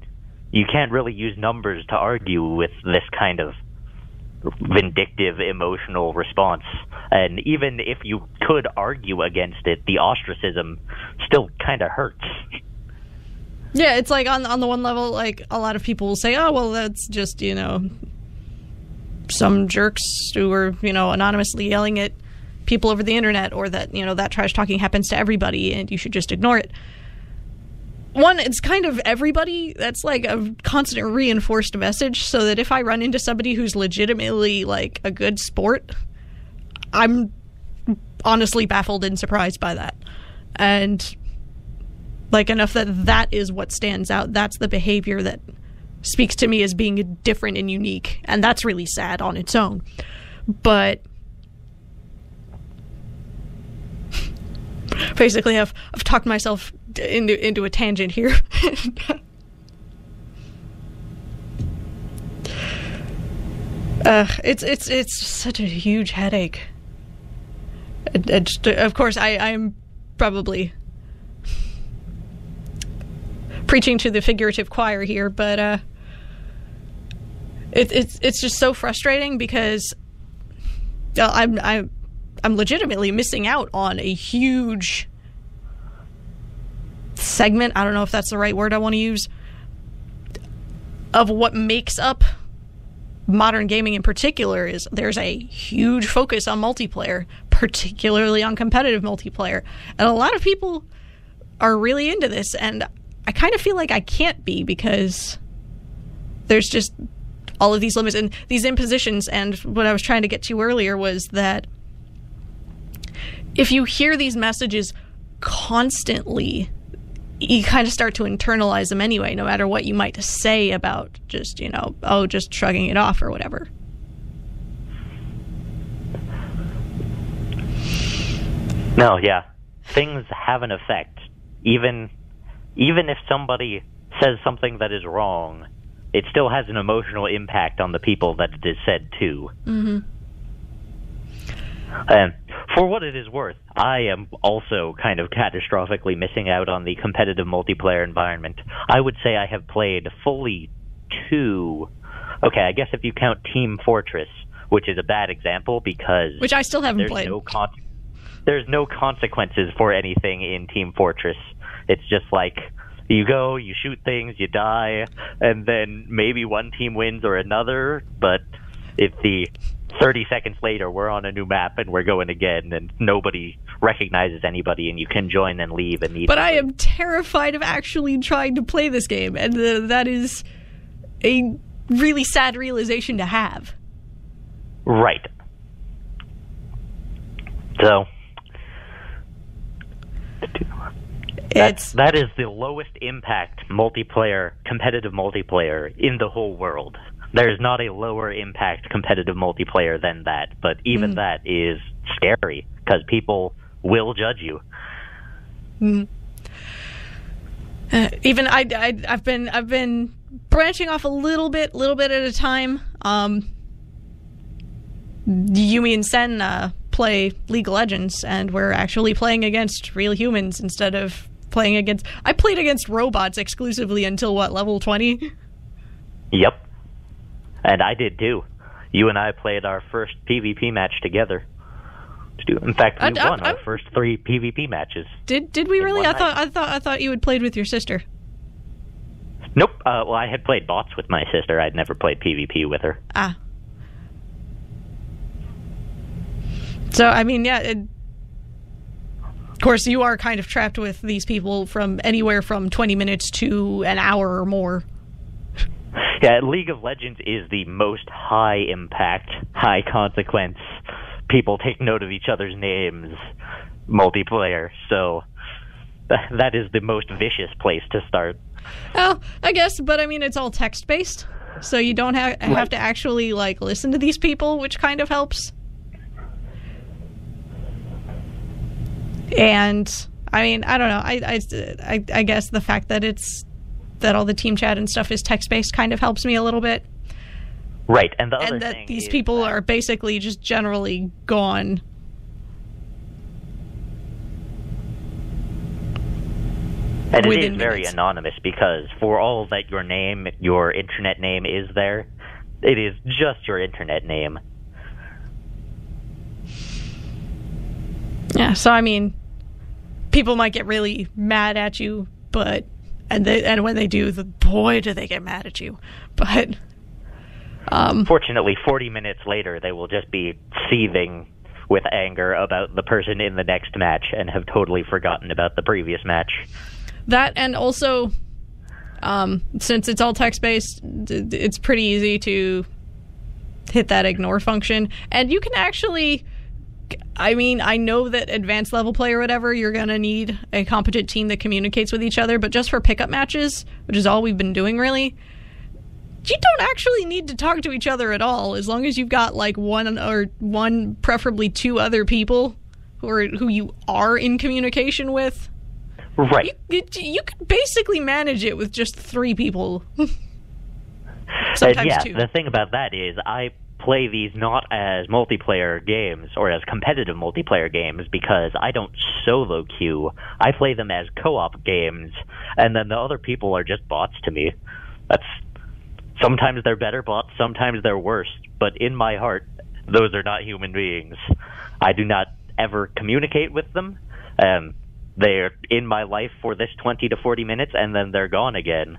you can't really use numbers to argue with this kind of vindictive emotional response. And even if you could argue against it, the ostracism still kind of hurts. Yeah, it's like on on the one level, like a lot of people will say, "Oh, well, that's just you know some jerks who are you know anonymously yelling at people over the internet, or that you know that trash talking happens to everybody, and you should just ignore it." One, it's kind of everybody. That's like a constant reinforced message, so that if I run into somebody who's legitimately like a good sport, I'm honestly baffled and surprised by that, and like enough that that is what stands out. That's the behavior that speaks to me as being different and unique. And that's really sad on its own. But basically i've i've talked myself into into a tangent here. Uh, it's it's it's such a huge headache. It just- of course i i'm probably preaching to the figurative choir here, but uh, it, it's it's just so frustrating because uh, I'm I'm I'm legitimately missing out on a huge segment. I don't know if that's the right word I want to use of what makes up modern gaming in particular is there's a huge focus on multiplayer, particularly on competitive multiplayer. And a lot of people are really into this and I kind of feel like I can't be because there's just all of these limits and these impositions and what I was trying to get to earlier was that if you hear these messages constantly you kind of start to internalize them anyway no matter what you might say about just you know oh just shrugging it off or whatever No, yeah. Things have an effect. Even even if somebody says something that is wrong, it still has an emotional impact on the people that it is said to. Mm-hmm. And for what it is worth, I am also kind of catastrophically missing out on the competitive multiplayer environment. I would say I have played fully two. Okay, I guess if you count Team Fortress, which is a bad example because which I still haven't there's played no con- there's no consequences for anything in Team Fortress. It's just like you go, you shoot things, you die, and then maybe one team wins or another. But if the 30 seconds later we're on a new map and we're going again, and nobody recognizes anybody, and you can join and leave immediately. But I am terrified of actually trying to play this game, and uh, that is a really sad realization to have. Right. So It's that is the lowest impact multiplayer competitive multiplayer in the whole world. There is not a lower impact competitive multiplayer than that, but even Mm. that is scary because people will judge you. Uh, even I, I I've been I've been branching off a little bit, little bit at a time. Um, Yumi and Sen uh, play League of Legends, and we're actually playing against real humans instead of playing against. I played against robots exclusively until what level twenty. Yep. And I did too. You and I played our first PvP match together. In fact, we I- I- won our first three PvP matches. Did did we really? I thought night. I thought I thought you had played with your sister. Nope. Uh, well, I had played bots with my sister. I'd never played PvP with her. Ah. So I mean, yeah. It, of course, you are kind of trapped with these people from anywhere from twenty minutes to an hour or more. Yeah, League of Legends is the most high impact, high consequence. People take note of each other's names multiplayer. So th- that is the most vicious place to start. Well, I guess, but I mean, it's all text based, so you don't ha- have to actually like listen to these people, which kind of helps. And I mean, I don't know. I, I, I, I guess the fact that it's that all the team chat and stuff is text based kind of helps me a little bit, Right, and the other and that these people that- are basically just generally gone. And it is very minutes. anonymous because for all that your name, your internet name is there, it is just your internet name. Yeah, so I mean, people might get really mad at you, but and they and when they do, the boy do they get mad at you. But um, Fortunately, 40 minutes later, they will just be seething with anger about the person in the next match and have totally forgotten about the previous match. that and also, um, since it's all text based, it's pretty easy to hit that ignore function, and you can actually. I mean, I know that advanced level play or whatever, you're gonna need a competent team that communicates with each other. But just for pickup matches, which is all we've been doing, really, you don't actually need to talk to each other at all. As long as you've got like one or one, preferably two other people who are who you are in communication with. Right. You, you could basically manage it with just three people. And Sometimes yeah, two. the thing about that is I play these not as multiplayer games or as competitive multiplayer games because I don't solo queue. I play them as co-op games, and then the other people are just bots to me. That's sometimes they're better bots, sometimes they're worse, but in my heart, those are not human beings. I do not ever communicate with them. Um, they're in my life for this 20 to 40 minutes, and then they're gone again.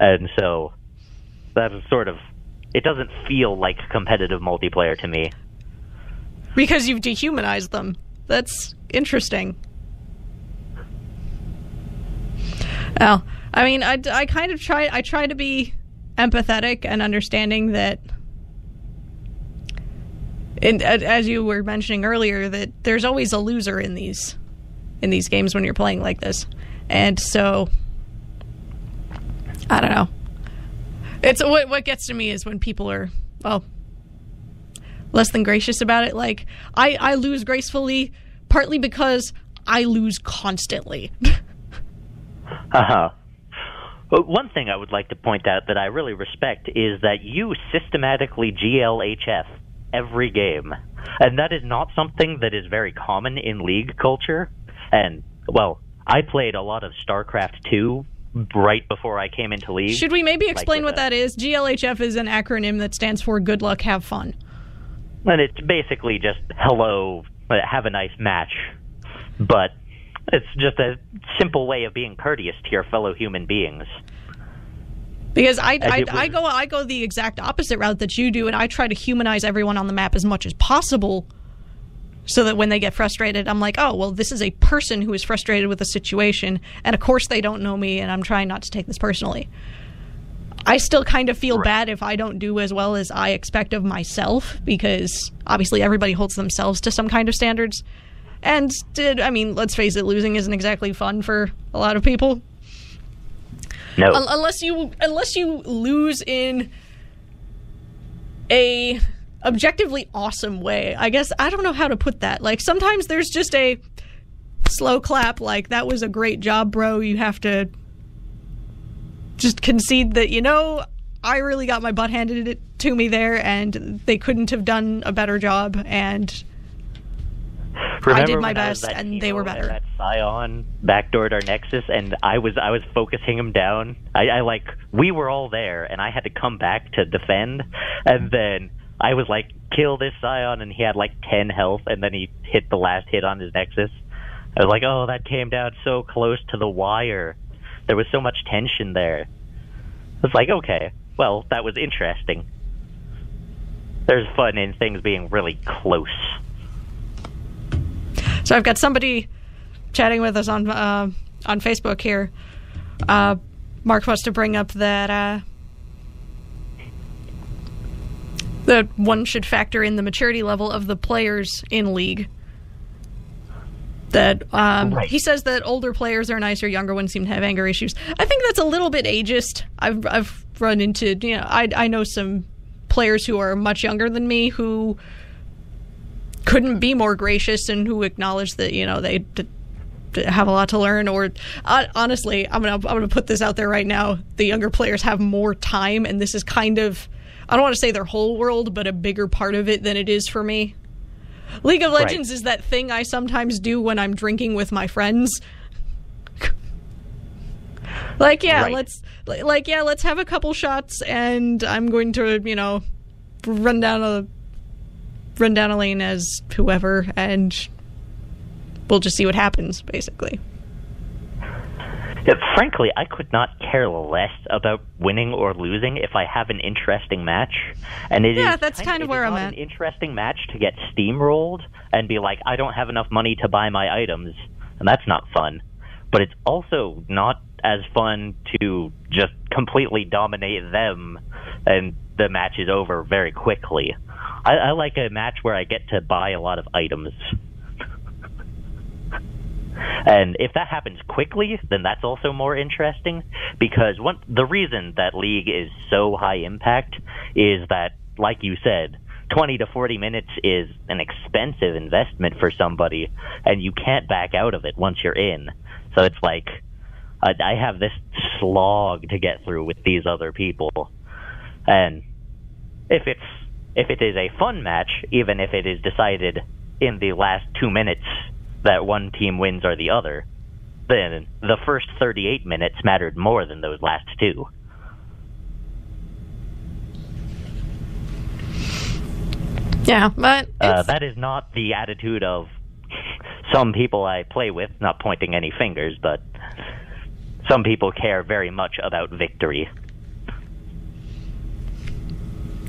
and so that is sort of it doesn't feel like competitive multiplayer to me. because you've dehumanized them. That's interesting. Well, I mean, I, I kind of try. I try to be empathetic and understanding that. And as you were mentioning earlier, that there's always a loser in these, in these games when you're playing like this, and so. I don't know. It's what what gets to me is when people are well less than gracious about it. Like I, I lose gracefully partly because I lose constantly. Uh-huh. But one thing I would like to point out that I really respect is that you systematically GLHF every game. And that is not something that is very common in League culture. And, well, I played a lot of StarCraft 2 right before I came into League. Should we maybe explain with what that is? GLHF is an acronym that stands for Good Luck, Have Fun. And it's basically just hello, uh, have a nice match, but it's just a simple way of being courteous to your fellow human beings. Because I, I, I go I go the exact opposite route that you do, and I try to humanize everyone on the map as much as possible, so that when they get frustrated, I'm like, oh well, this is a person who is frustrated with a situation, and of course they don't know me, and I'm trying not to take this personally. I still kind of feel Right. bad if I don't do as well as I expect of myself, because obviously everybody holds themselves to some kind of standards. And did I mean, let's face it, losing isn't exactly fun for a lot of people. No, Un- unless you unless you lose in a objectively awesome way. I guess I don't know how to put that. Like sometimes there's just a slow clap like that was a great job, bro. You have to just concede that you know I really got my butt handed it to me there and they couldn't have done a better job and Remember did my I best, and they were better. That Sion backdoored our Nexus, and I was I was focusing him down. I, I like we were all there, and I had to come back to defend, and then I was like, kill this Sion, and he had like ten health, and then he hit the last hit on his Nexus. I was like, oh, that came down so close to the wire. There was so much tension there. I was like, okay, well, that was interesting. There's fun in things being really close. So I've got somebody chatting with us on uh, on Facebook here. Uh, Mark wants to bring up that uh, that one should factor in the maturity level of the players in league. That um, Right. he says that older players are nicer, younger ones seem to have anger issues. I think that's a little bit ageist. I've I've run into you know I I know some players who are much younger than me who couldn't be more gracious and who acknowledge that you know they d- d- have a lot to learn or uh, honestly i'm gonna i'm gonna put this out there right now the younger players have more time and this is kind of i don't want to say their whole world but a bigger part of it than it is for me. League of legends is that thing i sometimes do when i'm drinking with my friends. Like yeah Right. let's like yeah let's have a couple shots and i'm going to you know run down a run down a lane as whoever and we'll just see what happens basically Yeah, frankly, I could not care less about winning or losing if I have an interesting match. And it is Yeah, that's kind of where is I'm at. An interesting match to get steamrolled and be like, I don't have enough money to buy my items, and that's not fun. But it's also not as fun to just completely dominate them, and the match is over very quickly. I, I like a match where I get to buy a lot of items. And if that happens quickly, then that's also more interesting because one, the reason that League is so high impact is that, like you said, 20 to 40 minutes is an expensive investment for somebody, and you can't back out of it once you're in. So it's like, I, I have this slog to get through with these other people. And if it's if it is a fun match, even if it is decided in the last two minutes that one team wins or the other, then the first 38 minutes mattered more than those last two. yeah but Uh, that is not the attitude of some people I play with, not pointing any fingers, but some people care very much about victory.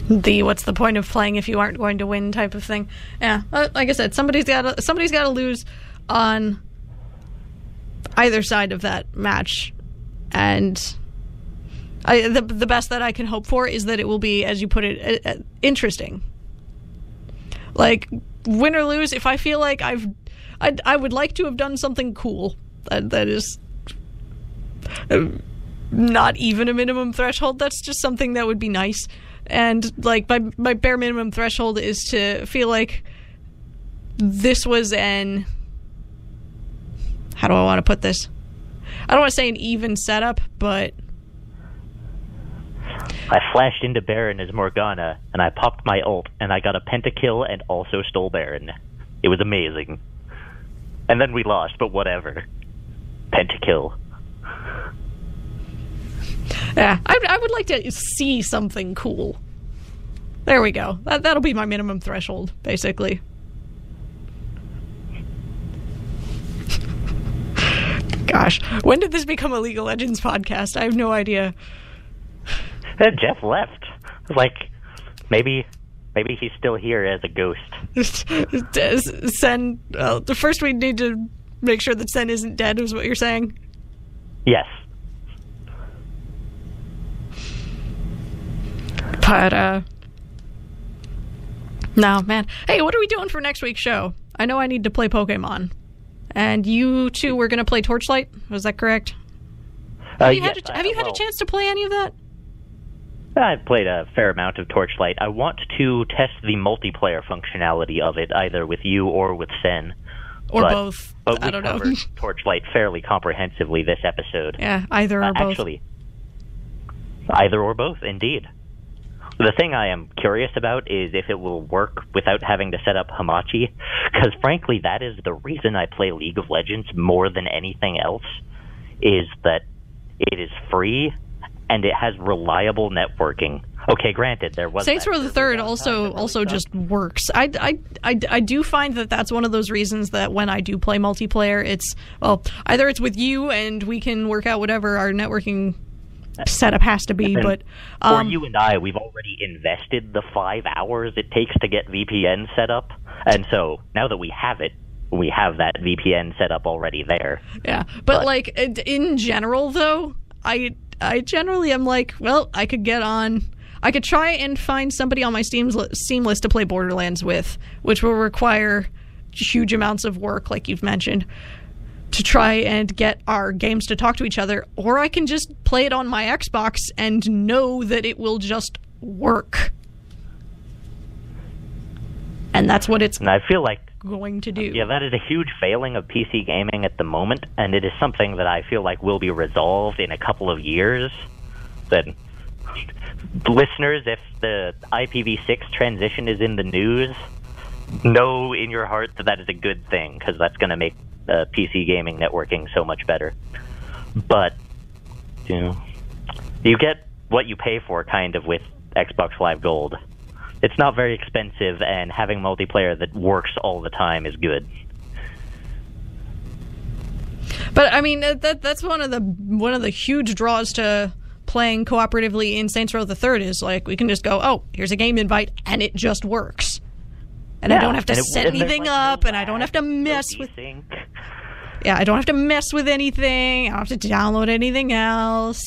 the what's the point of playing if you aren't going to win type of thing yeah uh, like i said somebody's got somebody's got to lose on either side of that match. And I, the, the best that i can hope for is that it will be as you put it uh, uh, interesting. Like win or lose if i feel like i've i, I would like to have done something cool that, that is uh, not even a minimum threshold. That's just something that would be nice. And like my my bare minimum threshold is to feel like this was an how do I want to put this? I don't want to say an even setup, but I flashed into Baron as Morgana, and I popped my ult, and I got a pentakill and also stole Baron. It was amazing. And then we lost, but whatever. Pentakill. yeah, I, I would like to see something cool. There we go. That that'll be my minimum threshold, basically. Gosh, when did this become a League of Legends podcast? I have no idea. Jeff left. Like, maybe, maybe he's still here as a ghost. Sen, uh, the first we need to make sure that Sen isn't dead, is what you're saying. Yes. But uh, no, man. Hey, what are we doing for next week's show? I know I need to play Pokemon, and you two were going to play Torchlight. Was that correct? Uh, Have you, yes, had, a, have you had a chance to play any of that? I've played a fair amount of Torchlight. I want to test the multiplayer functionality of it, either with you or with Sen. Or But- both? But we I don't know. covered Torchlight fairly comprehensively this episode. yeah, either or Uh, both. Actually, either or both, indeed. The thing I am curious about is if it will work without having to set up Hamachi, because frankly, that is the reason I play League of Legends more than anything else, is that it is free and it has reliable networking. Okay, granted, there was Saints Row the Third also also sucked. just works. I, I, I, I do find that that's one of those reasons that when I do play multiplayer, it's well either it's with you and we can work out whatever our networking setup has to be, And but For um, you and I, we've already invested the five hours it takes to get VPN set up, and so now that we have it, we have that VPN set up already there. Yeah, but, But- like in- general, though, I I generally am like, well, I could get on. I could try and find somebody on my Steam's li- Steam list to play Borderlands with, which will require huge amounts of work, like you've mentioned, to try and get our games to talk to each other. Or I can just play it on my Xbox and know that it will just work. And that's what it's And I feel like going to do. yeah, that is a huge failing of PC gaming at the moment, and it is something that I feel like will be resolved in a couple of years. That listeners, if the IPv6 transition is in the news, know in your heart that that is a good thing because that's going to make uh, PC gaming networking so much better. But you know, you get what you pay for, kind of, with Xbox Live Gold. It's not very expensive, and having multiplayer that works all the time is good. But I mean that, that that's one of the one of the huge draws to playing cooperatively in Saints Row the Third is like we can just go, oh, here's a game invite, and it just works, and I don't have to it- set anything up, and I don't have to mess with desync. yeah, I don't have to mess with anything. I don't have to download anything else.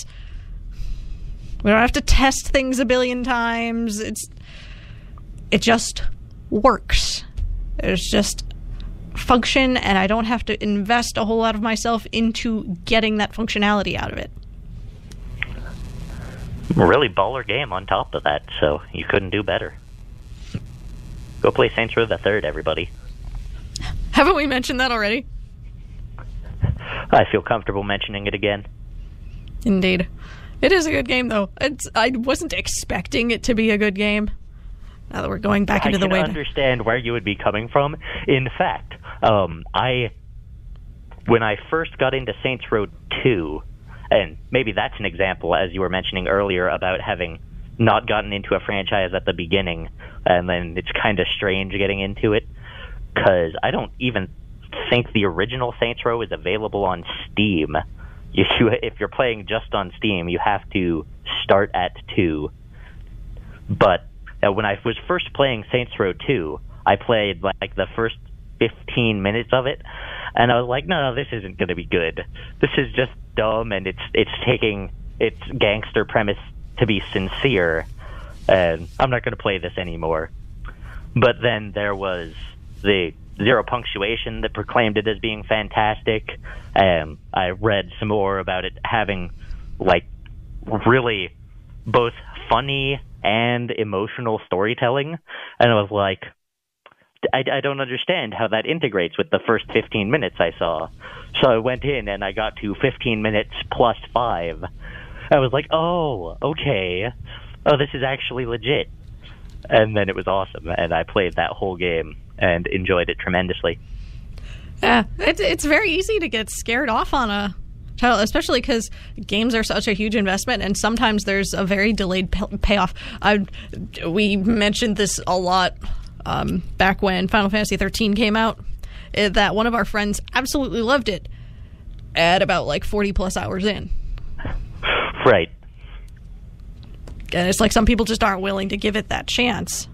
We don't have to test things a billion times. It's it just works. There's just function and I don't have to invest a whole lot of myself into getting that functionality out of it. Really baller game on top of that, so you couldn't do better. Go play Saints Row the Third, everybody. Haven't we mentioned that already? I feel comfortable mentioning it again. Indeed. It is a good game though. It's I wasn't expecting it to be a good game. Now that we're going back I into the can way understand where you would be coming from. In fact, um, I when I first got into Saints Row 2, and maybe that's an example, as you were mentioning earlier, about having not gotten into a franchise at the beginning, and then it's kind of strange getting into it, because I don't even think the original Saints Row is available on Steam. You, you, if you're playing just on Steam, you have to start at 2. But uh, when I was first playing Saints Row 2, I played like the first 15 minutes of it, and I was like, no, no, this isn't going to be good. This is just dumb, and it's it's taking its gangster premise to be sincere, and I'm not going to play this anymore. But then there was the zero punctuation that proclaimed it as being fantastic. Um, I read some more about it having like really both funny and emotional storytelling, and I was like, I, I don't understand how that integrates with the first 15 minutes I saw. So I went in and I got to 15 minutes plus five. I was like, oh, okay. Oh, this is actually legit. And then it was awesome, and I played that whole game and enjoyed it tremendously. Yeah, it's it's very easy to get scared off on a title, especially because games are such a huge investment, and sometimes there's a very delayed pay- payoff. I we mentioned this a lot um, back when Final Fantasy 13 came out. eh, That one of our friends absolutely loved it, at about like 40 plus hours in. Right. And it's like some people just aren't willing to give it that chance.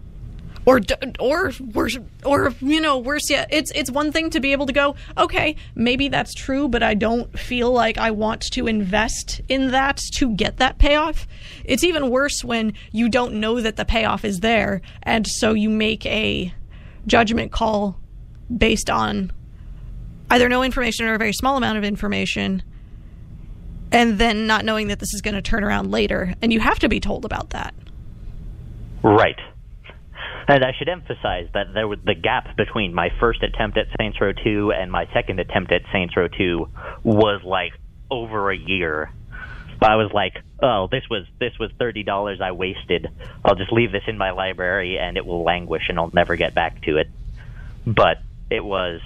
Or, or worse, or you know, worse yet, it's it's one thing to be able to go, okay, maybe that's true, but I don't feel like I want to invest in that to get that payoff. It's even worse when you don't know that the payoff is there, and so you make a judgment call based on either no information or a very small amount of information, and then not knowing that this is going to turn around later, and you have to be told about that. Right. And I should emphasize that there was the gap between my first attempt at Saints Row 2 and my second attempt at Saints Row 2 was like over a year. I was like, "Oh, this was this was thirty dollars I wasted. I'll just leave this in my library and it will languish and I'll never get back to it." But it was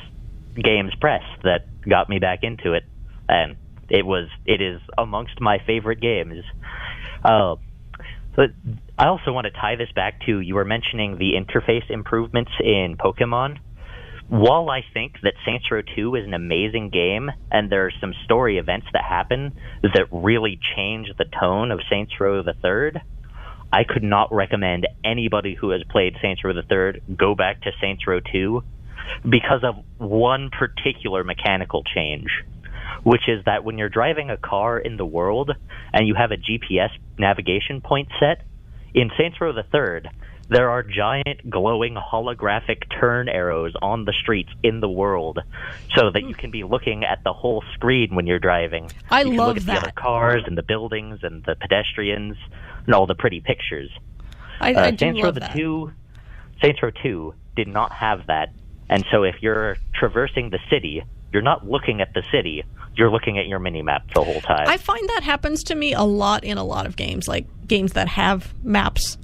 Games Press that got me back into it, and it was it is amongst my favorite games. Uh, but I also want to tie this back to you were mentioning the interface improvements in Pokemon. While I think that Saints Row 2 is an amazing game and there are some story events that happen that really change the tone of Saints Row the Third, I could not recommend anybody who has played Saints Row the Third go back to Saints Row 2 because of one particular mechanical change, which is that when you're driving a car in the world and you have a GPS navigation point set, in Saints Row the Third, there are giant glowing holographic turn arrows on the streets in the world so that you can be looking at the whole screen when you're driving. I you can love look at the other that. cars and the buildings and the pedestrians and all the pretty pictures. I, Uh, I do Saints Row love the that. two, Saints Row two did not have that, and so if you're traversing the city, you're not looking at the city. You're looking at your mini map the whole time. I find that happens to me a lot in a lot of games, like games that have maps.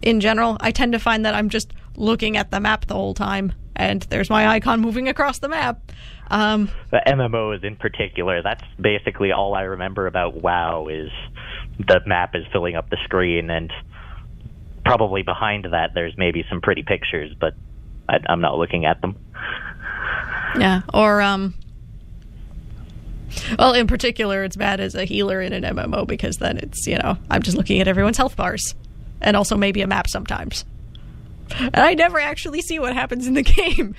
In general, I tend to find that I'm just looking at the map the whole time, and there's my icon moving across the map. Um, The MMOs in particular, that's basically all I remember about WoW is the map is filling up the screen, and probably behind that there's maybe some pretty pictures, but I, I'm not looking at them. yeah, or um, well, in particular, it's bad as a healer in an MMO because then it's you know I'm just looking at everyone's health bars, and also maybe a map sometimes, and I never actually see what happens in the game.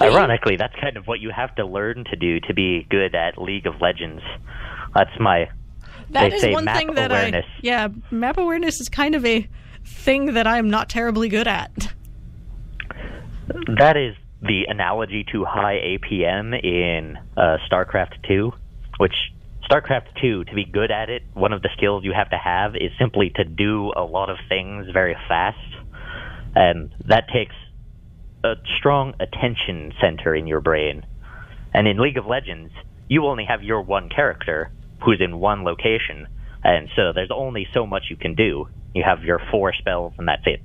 Ironically, that's kind of what you have to learn to do to be good at League of Legends. That's my That is one map thing that awareness. I yeah, map awareness is kind of a thing that I'm not terribly good at. That is the analogy to high APM in uh, StarCraft 2, which StarCraft 2, to be good at it, one of the skills you have to have is simply to do a lot of things very fast. And that takes a strong attention center in your brain. And in League of Legends, you only have your one character who's in one location, and so there's only so much you can do. You have your four spells, and that's it.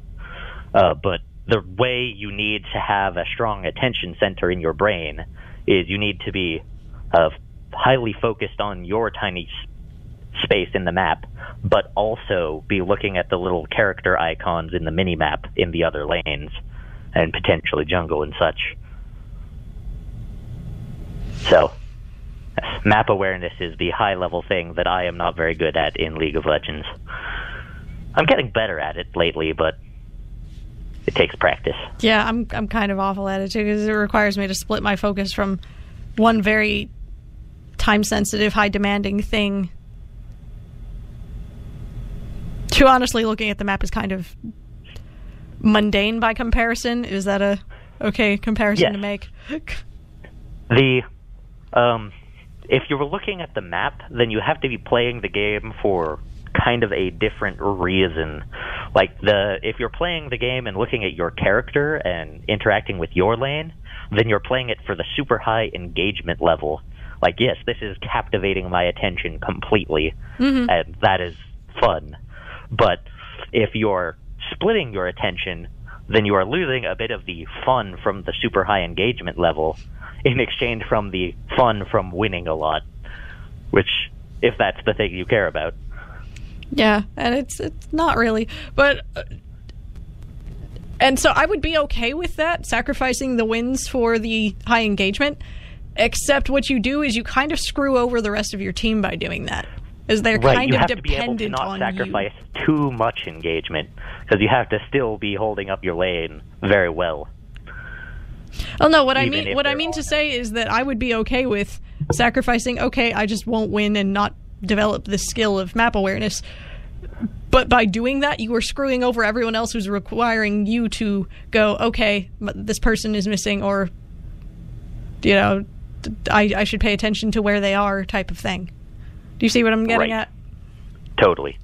Uh, but the way you need to have a strong attention center in your brain is you need to be uh, highly focused on your tiny space in the map, but also be looking at the little character icons in the mini map in the other lanes, and potentially jungle and such. So, map awareness is the high level thing that I am not very good at in League of Legends. I'm getting better at it lately, but it takes practice. Yeah, I'm I'm kind of awful at it too because it requires me to split my focus from one very time sensitive, high demanding thing to honestly looking at the map is kind of mundane by comparison. Is that a okay comparison Yes. to make? The um, if you were looking at the map, then you have to be playing the game for kind of a different reason. Like the if you're playing the game and looking at your character and interacting with your lane, then you're playing it for the super high engagement level. Like yes, this is captivating my attention completely, mm-hmm. and that is fun. But if you're splitting your attention, then you are losing a bit of the fun from the super high engagement level in exchange from the fun from winning a lot. Which, if that's the thing you care about. Yeah, and it's it's not really, but uh, And so I would be okay with that, sacrificing the wins for the high engagement. Except what you do is you kind of screw over the rest of your team by doing that. Is they're Right, kind you of have to be able to not on sacrifice too much engagement because you have to still be holding up your lane very well. you. Oh no, what I mean what I mean to say is that I would be okay with sacrificing okay, I just won't win and not develop the skill of map awareness. But by doing that, you are screwing over everyone else who's requiring you to go, okay, this person is missing, or, you know, I should pay attention to where they are, type of thing. Do you see what I'm getting Right. at? Totally.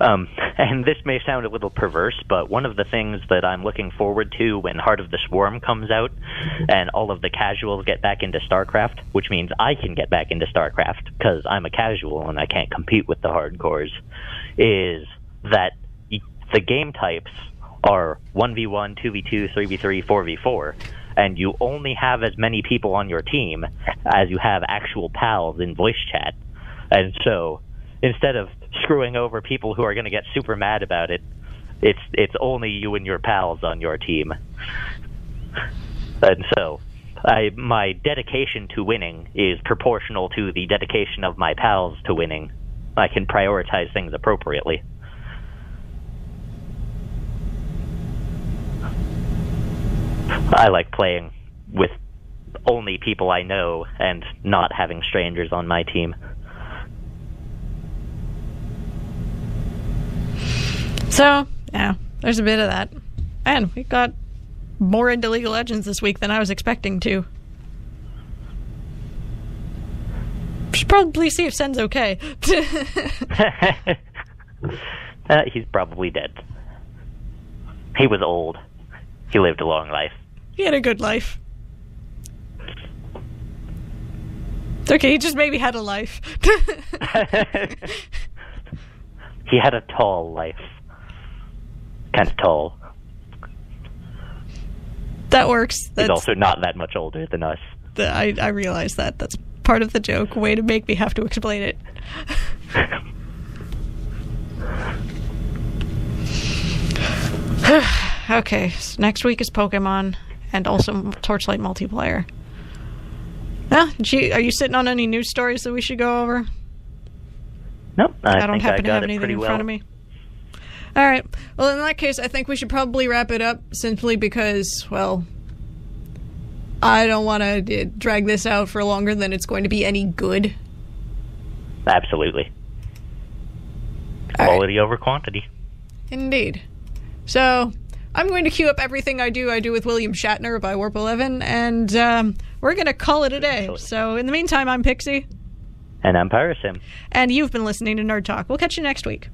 Um, and this may sound a little perverse, but one of the things that I'm looking forward to when Heart of the Swarm comes out and all of the casuals get back into StarCraft, which means I can get back into StarCraft because I'm a casual and I can't compete with the hardcores, is that the game types are 1v1, 2v2, 3v3, 4v4, and you only have as many people on your team as you have actual pals in voice chat. And so, instead of screwing over people who are going to get super mad about it, it's it's only you and your pals on your team. And so, I my dedication to winning is proportional to the dedication of my pals to winning. I can prioritize things appropriately. I like playing with only people I know and not having strangers on my team. So, yeah, there's a bit of that. And we got more into League of Legends this week than I was expecting to. Should probably see if Sen's okay. uh, he's probably dead. He was old. He lived a long life. he had a good life. It's okay, he just maybe had a life. he had a tall life. Kind of tall. that works. He's That's, also not that much older than us. the, I, I realize that. That's part of the joke. Way to make me have to explain it. Okay, so next week is Pokemon and also Torchlight multiplayer. Yeah, gee, are you sitting on any news stories that we should go over? nope, I, I, don't think happen I to have anything in well. front of me. All right. Well, in that case, I think we should probably wrap it up simply because, well, I don't want to drag this out for longer than it's going to be any good. Absolutely. All right. Quality over quantity. Indeed. So, I'm going to queue up everything I do. I do with William Shatner by Warp 11, and um, we're going to call it a day. So, in the meantime, I'm Pixie, And I'm Pyrosim. and you've been listening to Nerd Talk. We'll catch you next week.